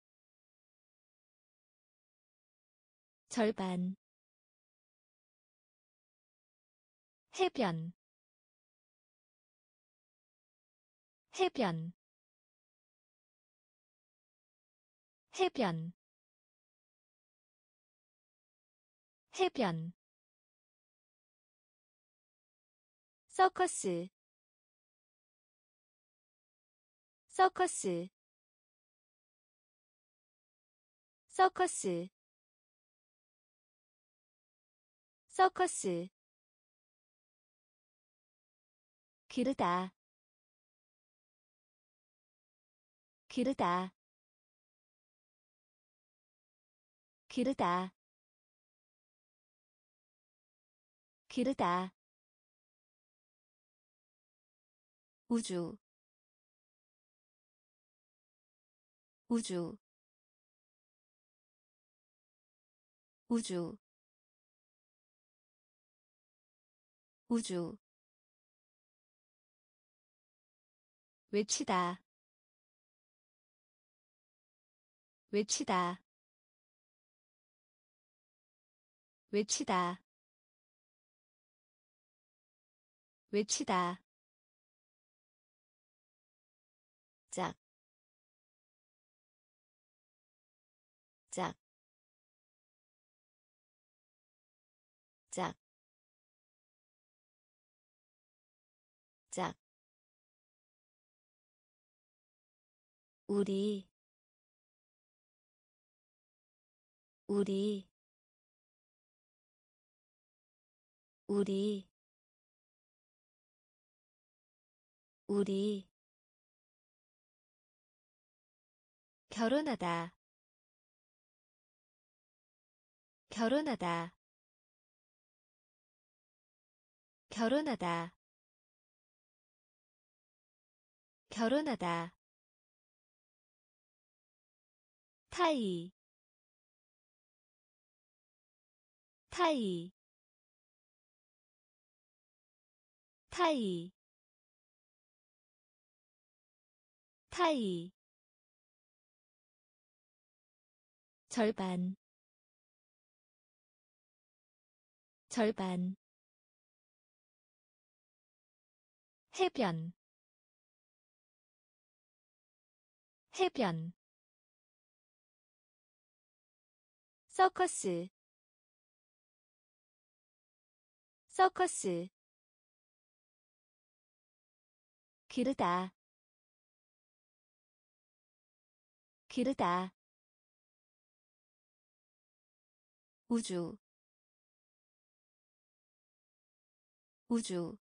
절반. 해변. 해변. 해변. 해변. 서커스. 서커스 서커스 서커스 기르다 기르다 기르다 기르다. 우주 우주 우주 우주. 외치다 외치다. 외치다 외치다 우리, 우리, 우리, 우리. 결혼하다 결혼하다 결혼하다 결혼하다 타이 타이 타이 타이. 절반 절반. 해변 해변 서커스 서커스 기르다 기르다 우주 우주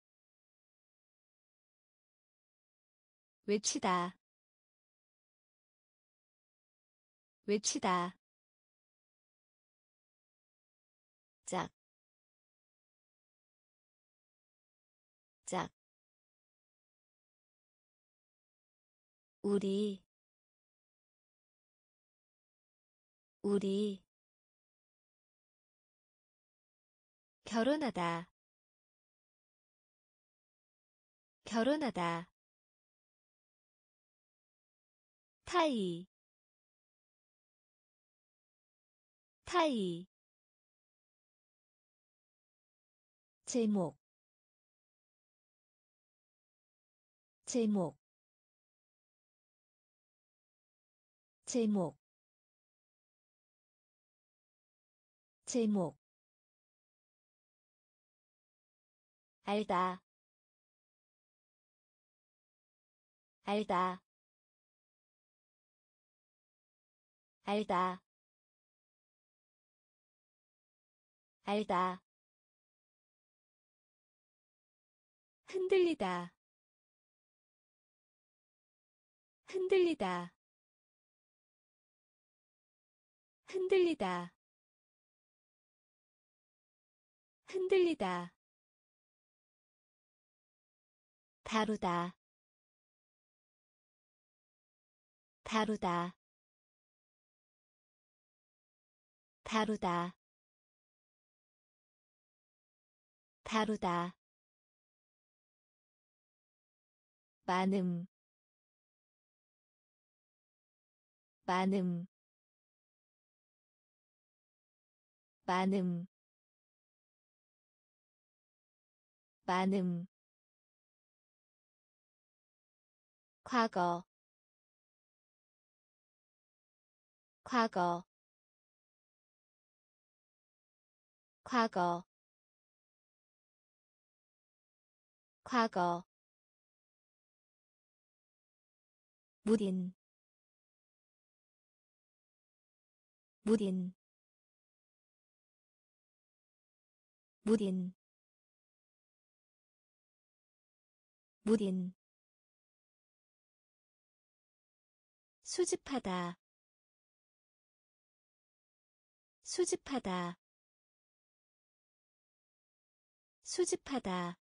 외치다 외치다 우리, 우리, 결혼하다, 결혼하다, 타이, 타이, 제목 제목 제목 제목. 알다 알다. 알다 알다. 흔들리다 흔들리다 흔들리다. 흔들리다. 다루다. 다루다. 다루다. 다루다. 많음. 많음 많음. 많음. 과거. 과거. 과거. 과거. 무딘 무딘 무딘. 무딘. 수집하다. 수집하다. 수집하다.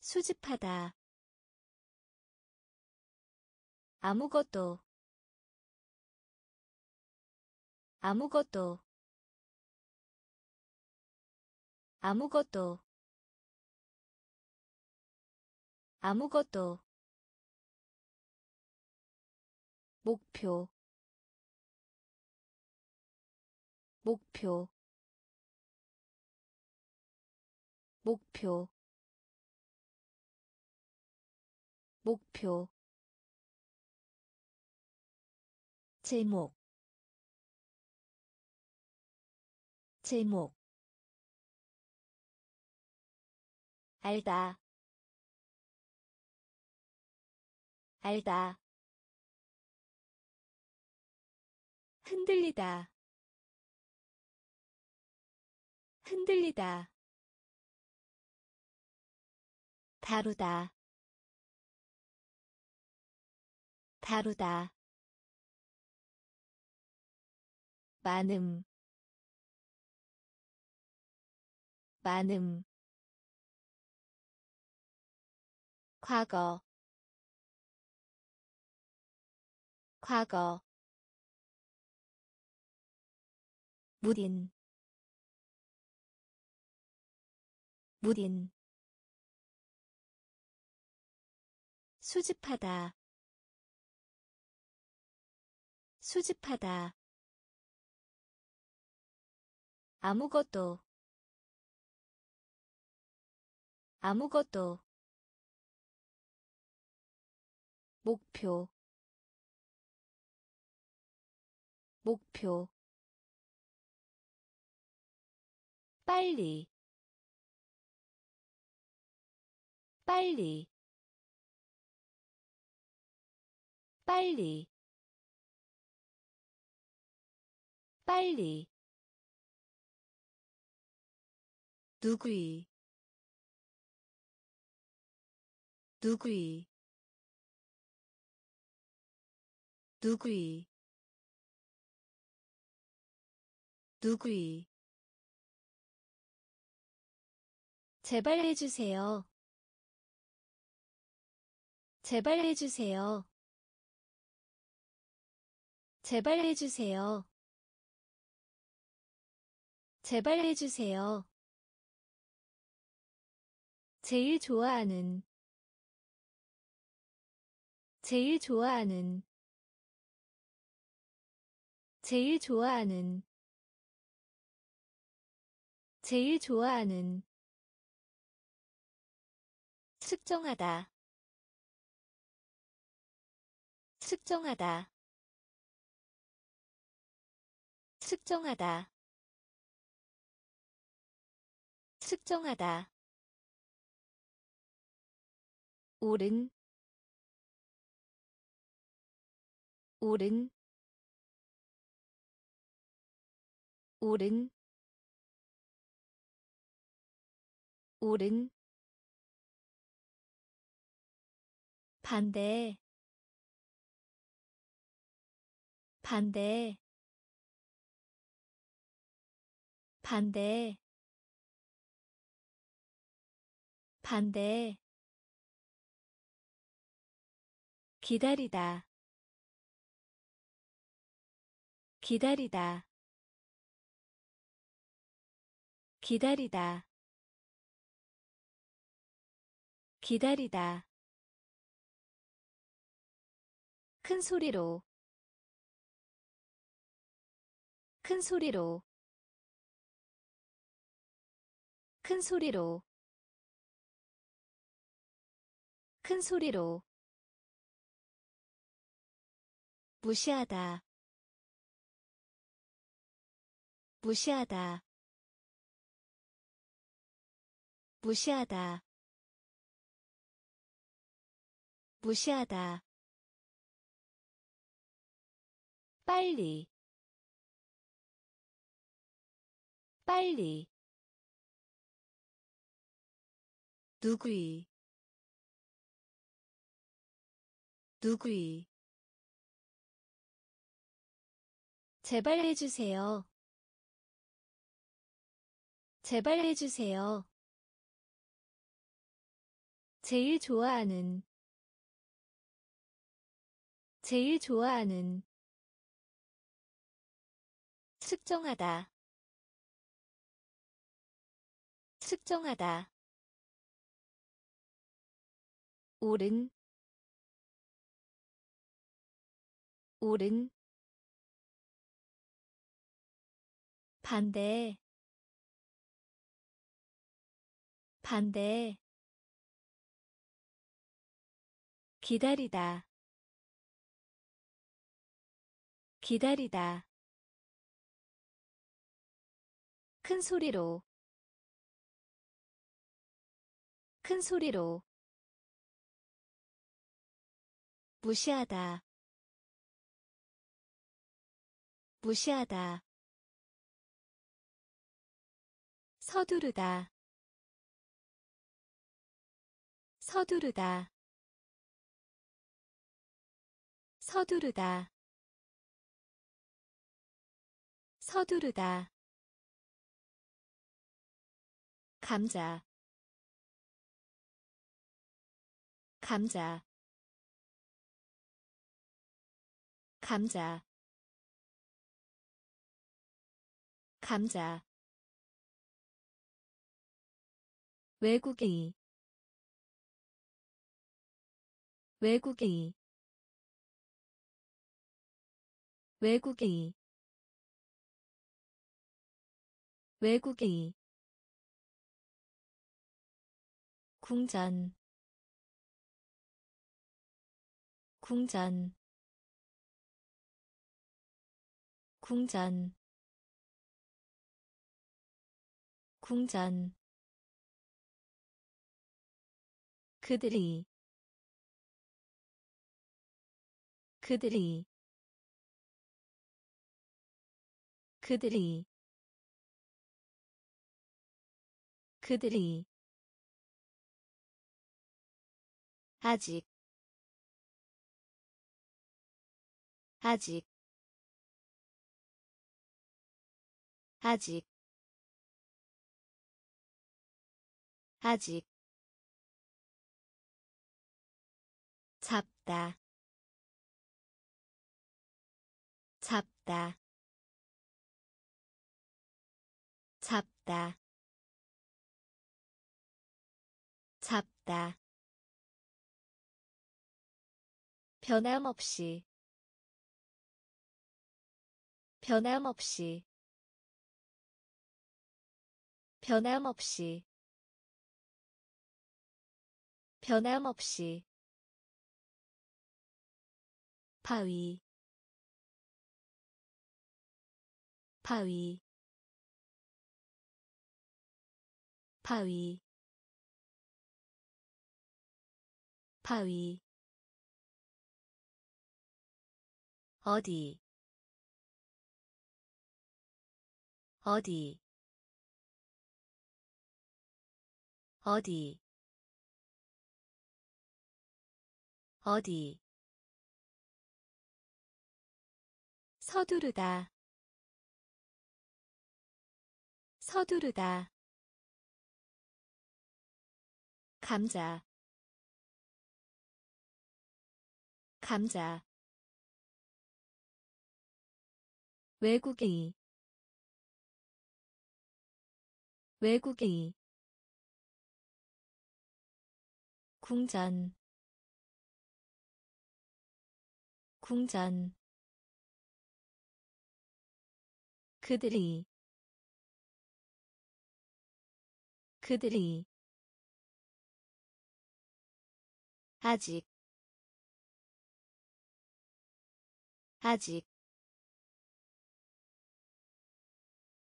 수집하다. 아무것도. 아무것도 아무것도 아무것도 목표 목표 목표 목표. 제목 제목 알다. 알다. 흔들리다. 흔들리다. 다루다. 다루다. 많음. 많음 과거 과거 무딘 무딘 수집하다 수집하다 아무것도 아무것도 목표 목표 빨리 빨리 빨리 빨리. 누구이? 누구이 누구이 누구이 제발 해주세요. 제발 해주세요. 제발 해주세요. 제발 해주세요. 제일 좋아하는 제일 좋아하는 제일 좋아하는 제일 좋아하는 측정하다 측정하다 측정하다 측정하다. 오른 오른 오른 오른. 반대 반대. 반대 반대. 기다리다 기다리다 기다리다. 기다리다. 큰 소리로. 큰 소리로. 큰 소리로. 큰 소리로. 무시하다. 무시하다 무시하다. 무시하다. 빨리. 빨리. 누구이? 누구이? 제발 해주세요. 제발 해주세요. 제일 좋아하는 제일 좋아하는 측정하다 측정하다. 오른 오른. 반대 반대 기다리다. 기다리다. 큰 소리로. 큰 소리로. 무시하다. 무시하다. 서두르다. 서두르다 서두르다. 서두르다. 감자. 감자. 감자. 감자. 외국인 외국인 외국인 외국인 궁전 궁전 궁전 궁전. 그들이 그들이 그들이 그들이 아직 아직 아직 아직. 잡다 잡다 잡다. 잡다. 변함없이. 변함없이. 변함없이. 변함없이. 바위. 바위 바위. 바위. 어디. 어디. 어디. 어디. 서두르다. 서두르다 감자. 감자. 외국의 외국의 궁전. 궁전. 그들이. 그들이 아직. 아직.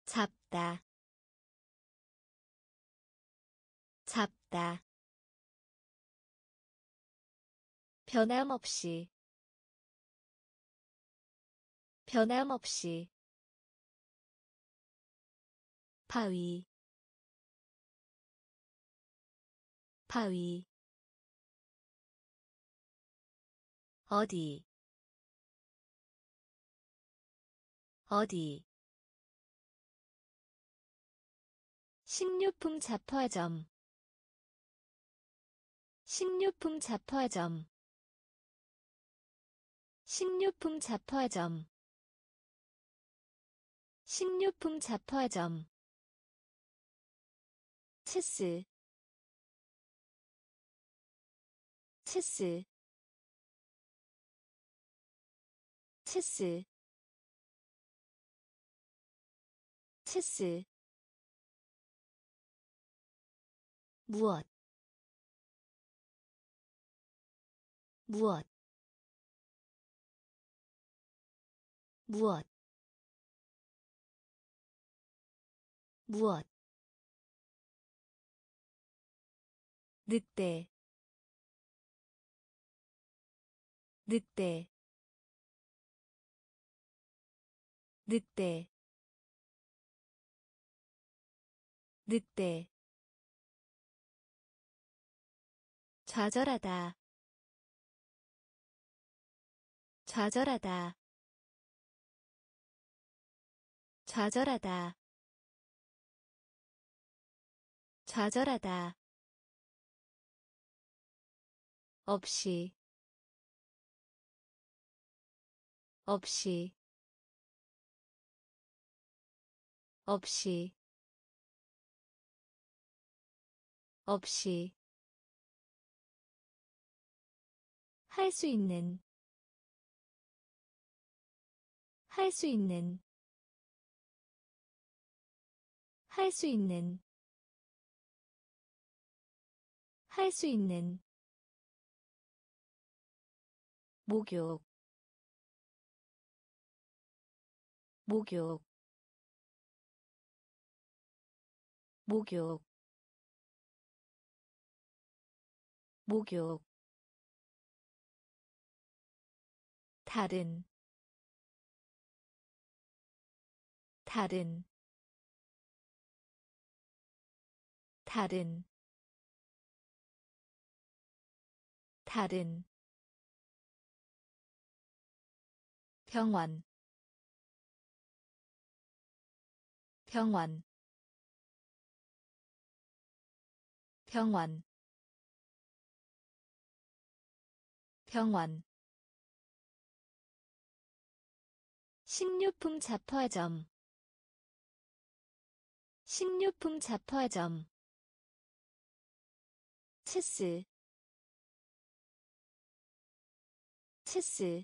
잡다. 잡다. 변함없이. 변함없이. 바위. 바위 어디? 어디? 식료품 잡화점. 식료품 잡화점. 식료품 잡화점. 식료품 잡화점. 체스. 체스 체스 체스 무엇 무엇 무엇 무엇. 늑대 늑대 늑대. 늑대. 좌절하다. 좌절하다. 좌절하다. 좌절하다. 없이. 없이 없이 없이 할 수 있는 할 수 있는 할 수 있는 할 수 있는 목욕 목욕 목욕 목욕. 다른 다른. 다른 다른. 병원 병원 병원. 병원. 식료품 잡화점. 식료품 잡화점. 체스. 체스.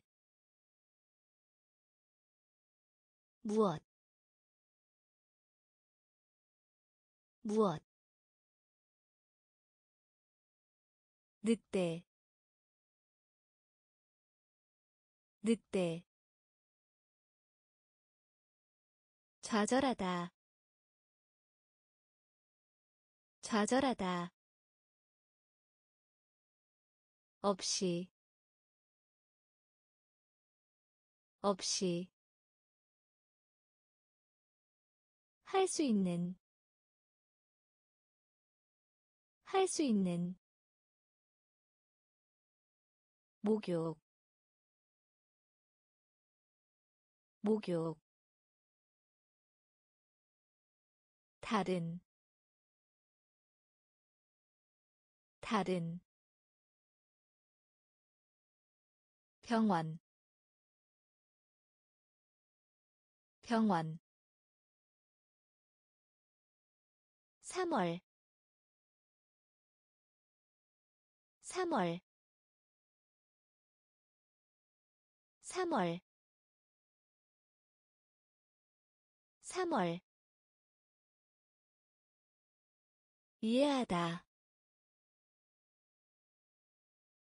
무엇? 무엇 늑대. 늑대. 좌절하다. 좌절하다. 없이. 없이. 할 수 있는. 할 수 있는 목욕 목욕. 다른 다른. 병원 병원. 3월 3월 3월. 3월. 이해하다.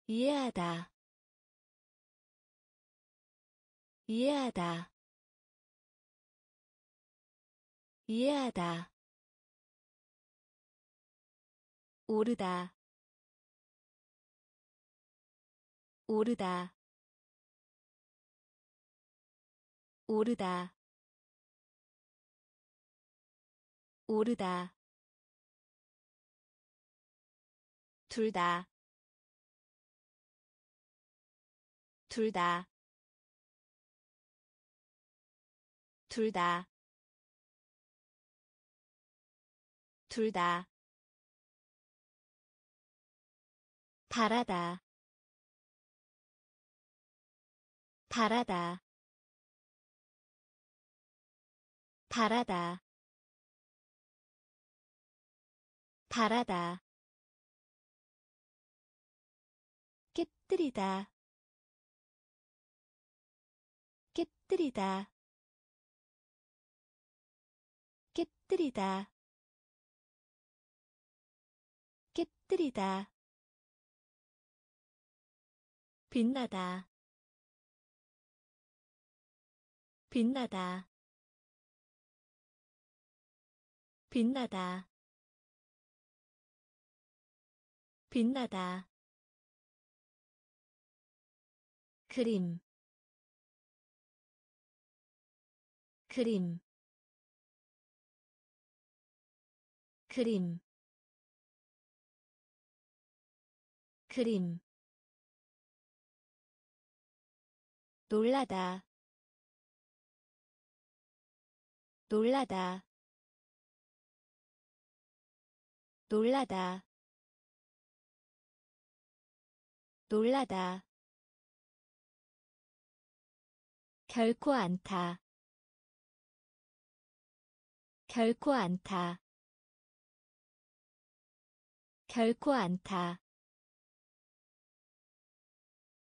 이해하다. 이해하다. 이해하다. 오르다. 오르다 오르다. 오르다. 둘 다, 둘 다, 둘 다, 둘 다, 바라다, 바라다, 바라다, 바라다. 깨뜨리다. 깨뜨리다. 깨뜨리다. 깨뜨리다. 빛나다. 빛나다 빛나다. 빛나다. 그림. 그림. 그림. 그림. 놀라다. 놀라다 놀라다. 놀라다. 결코 않다 결코 않다 결코 않다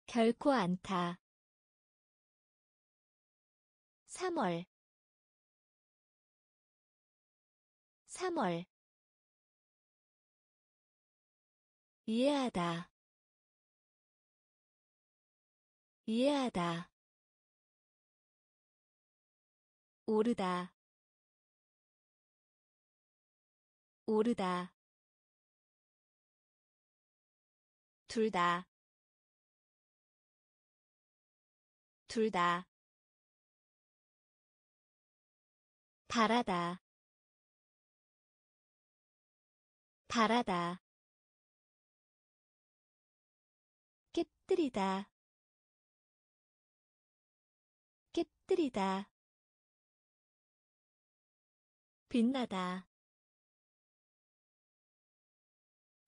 결코 않다 3월. 3월 이해하다. 이해하다. 오르다. 오르다. 둘 다, 둘 다, 바라다, 바라다, 깨뜨리다, 깨뜨리다, 빛나다,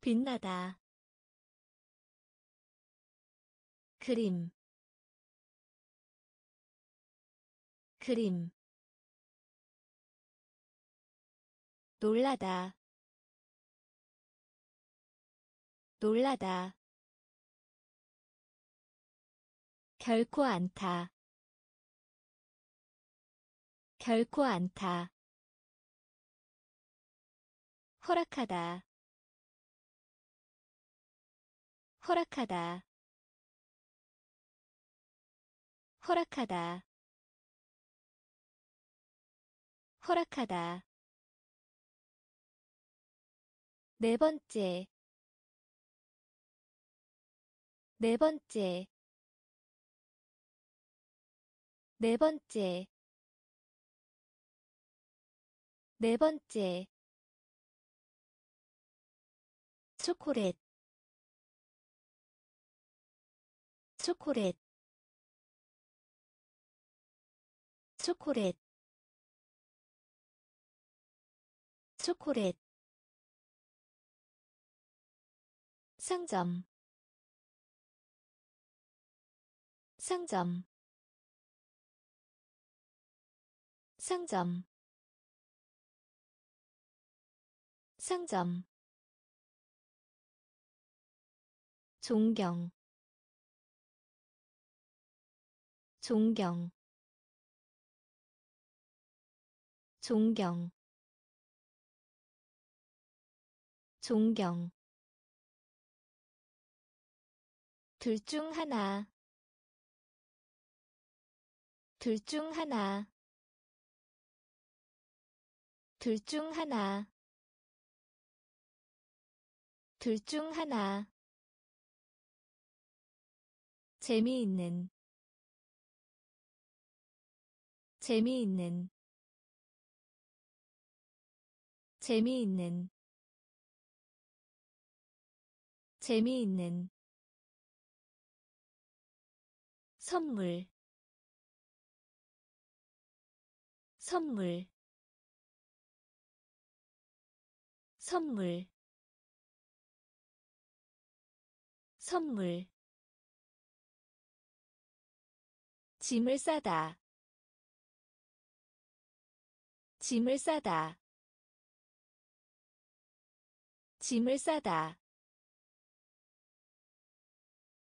빛나다. 그림. 그림. 놀라다. 놀라다 결코 않다 결코 않다 허락하다. 허락하다. 허락하다. 허락하다. 네 번째. 네 번째 네 번째. 네 번째. 초콜릿. 초콜릿. 초콜릿. 초콜릿. 상점. 상점 상점. 상점. 존경. 존경. 존경. 존경. 둘 중 하나. 둘 중 하나 둘 중 하나. 둘 중 하나. 재미있는. 재미있는. 재미있는. 재미있는. 선물. 선물 선물 선물 짐을 싸다 짐을 싸다 짐을 싸다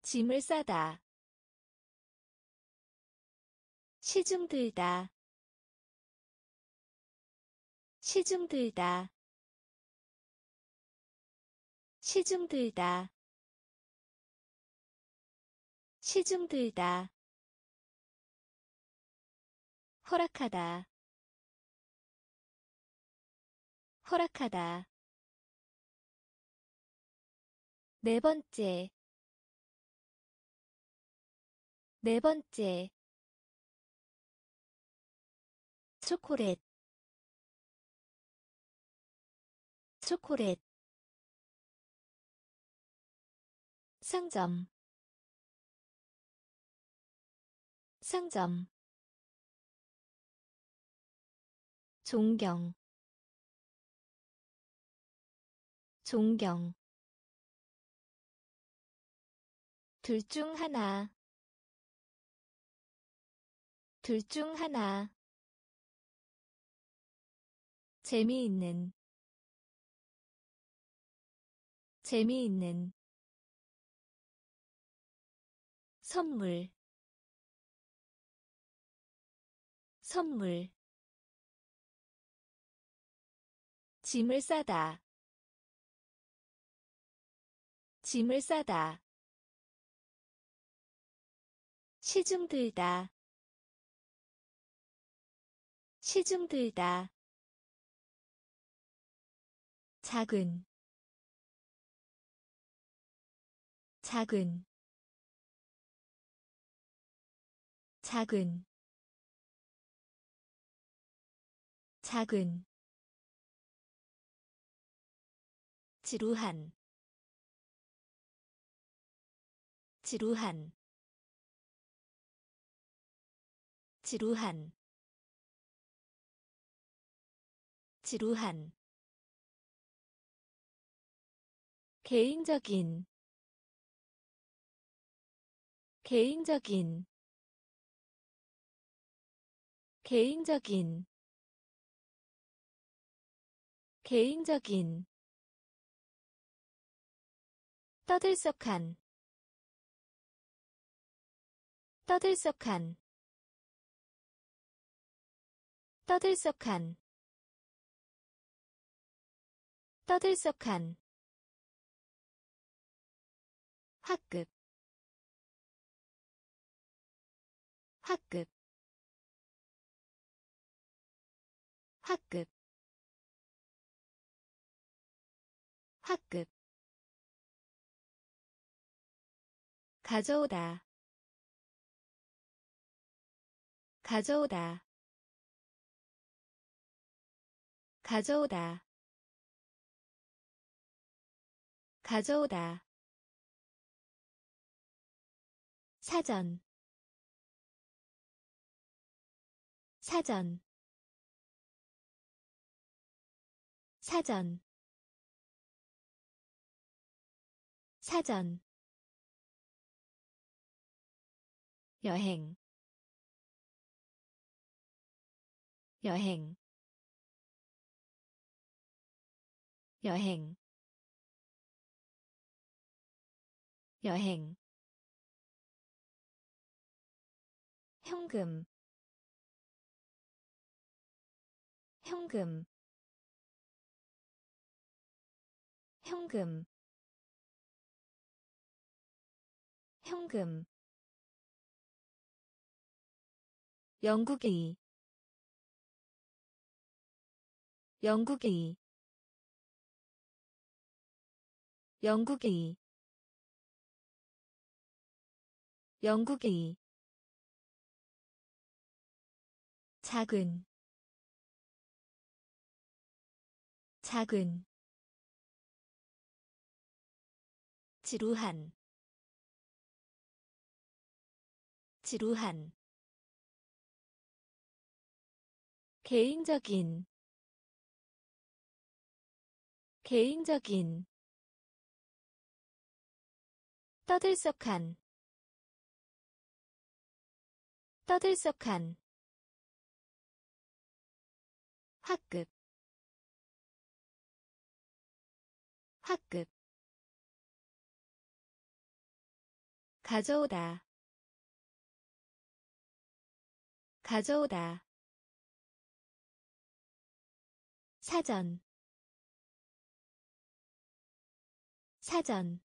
짐을 싸다. 시중 들다 시중 들다 시중 들다. 시중 들다. 허락하다. 허락하다. 네 번째. 네 번째. 초콜릿. 초콜릿 상점. 상점. 존경. 존경. 둘 중 하나. 둘 중 하나. 재미있는. 재미있는 선물 선물 짐을 싸다 짐을 싸다 시중 들다 시중 들다 작은 작은 작은 작은 지루한 지루한 지루한 지루한. 개인적인 개인적인 개인적인 개인적인 떠들썩한 떠들썩한 떠들썩한 떠들썩한 학급 학급 학급. 학급. 가져오다. 가져오다. 가져오다. 가져오다. 사전. 사전 사전. 사전. 여행. 여행. 여행. 여행. 현금. 현금 현금 현금. 영국이 영국이. 영국이. 영국이. 작은. 작은 지루한. 지루한. 개인적인. 개인적인. 떠들썩한. 떠들썩한. 학급. 학급 가져오다. 가져오다. 사전. 사전.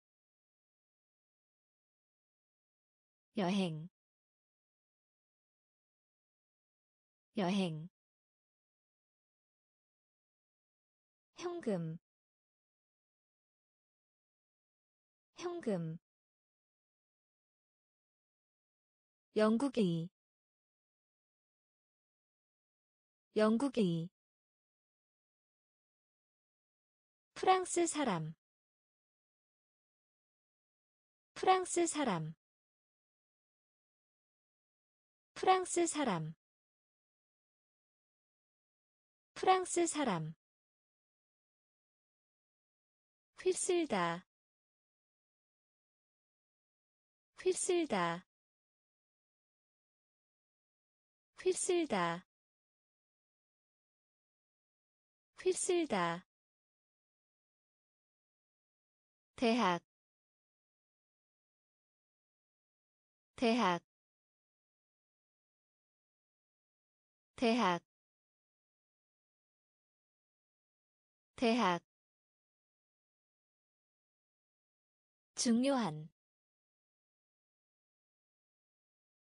여행. 여행. 현금. 현금 영국이 영국이 프랑스 사람 프랑스 사람 프랑스 사람 프랑스 사람. 휩쓸다 휩쓸다 휩쓸다. 휩쓸다. 대학. 대학. 대학. 대학. 중요한.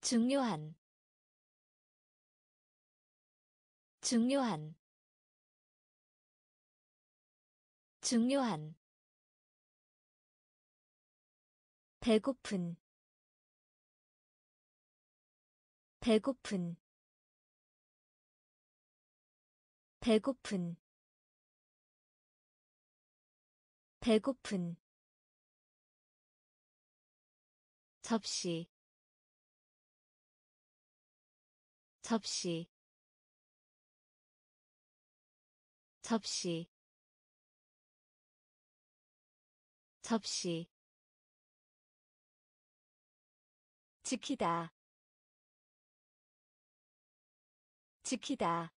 중요한 중요한 중요한 배고픈 배고픈 배고픈 배고픈. 접시 접시 접시 접시 지키다 지키다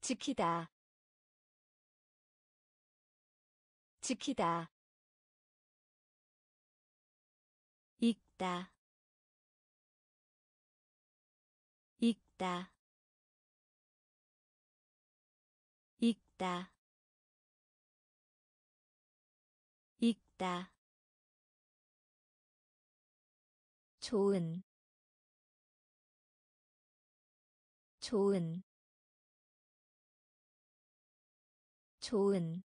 지키다 지키다 읽다 읽다 읽다. 읽다. 좋은. 좋은. 좋은.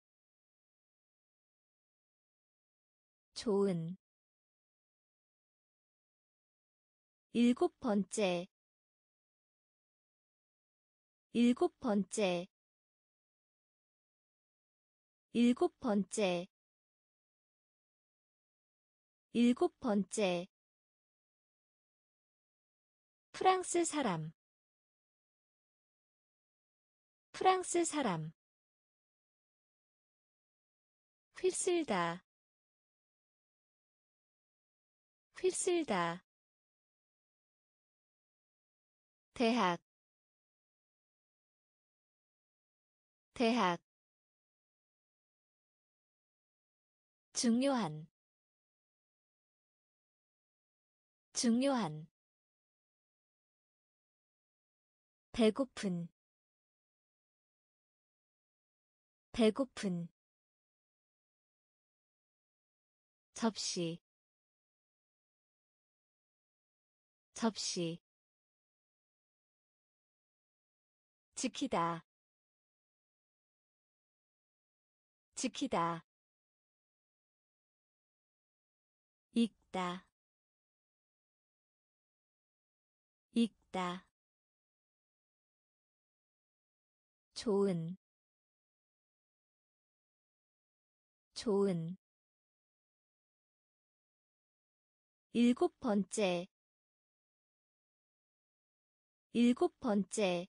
좋은. 일곱 번째. 일곱 번째 일곱 번째. 일곱 번째. 프랑스 사람. 프랑스 사람. 휩쓸다. 휩쓸다. 대학. 대학 중요한 중요한 배고픈 배고픈 접시 접시 지키다 지키다 읽다. 읽다. 좋은. 좋은. 일곱 번째. 일곱 번째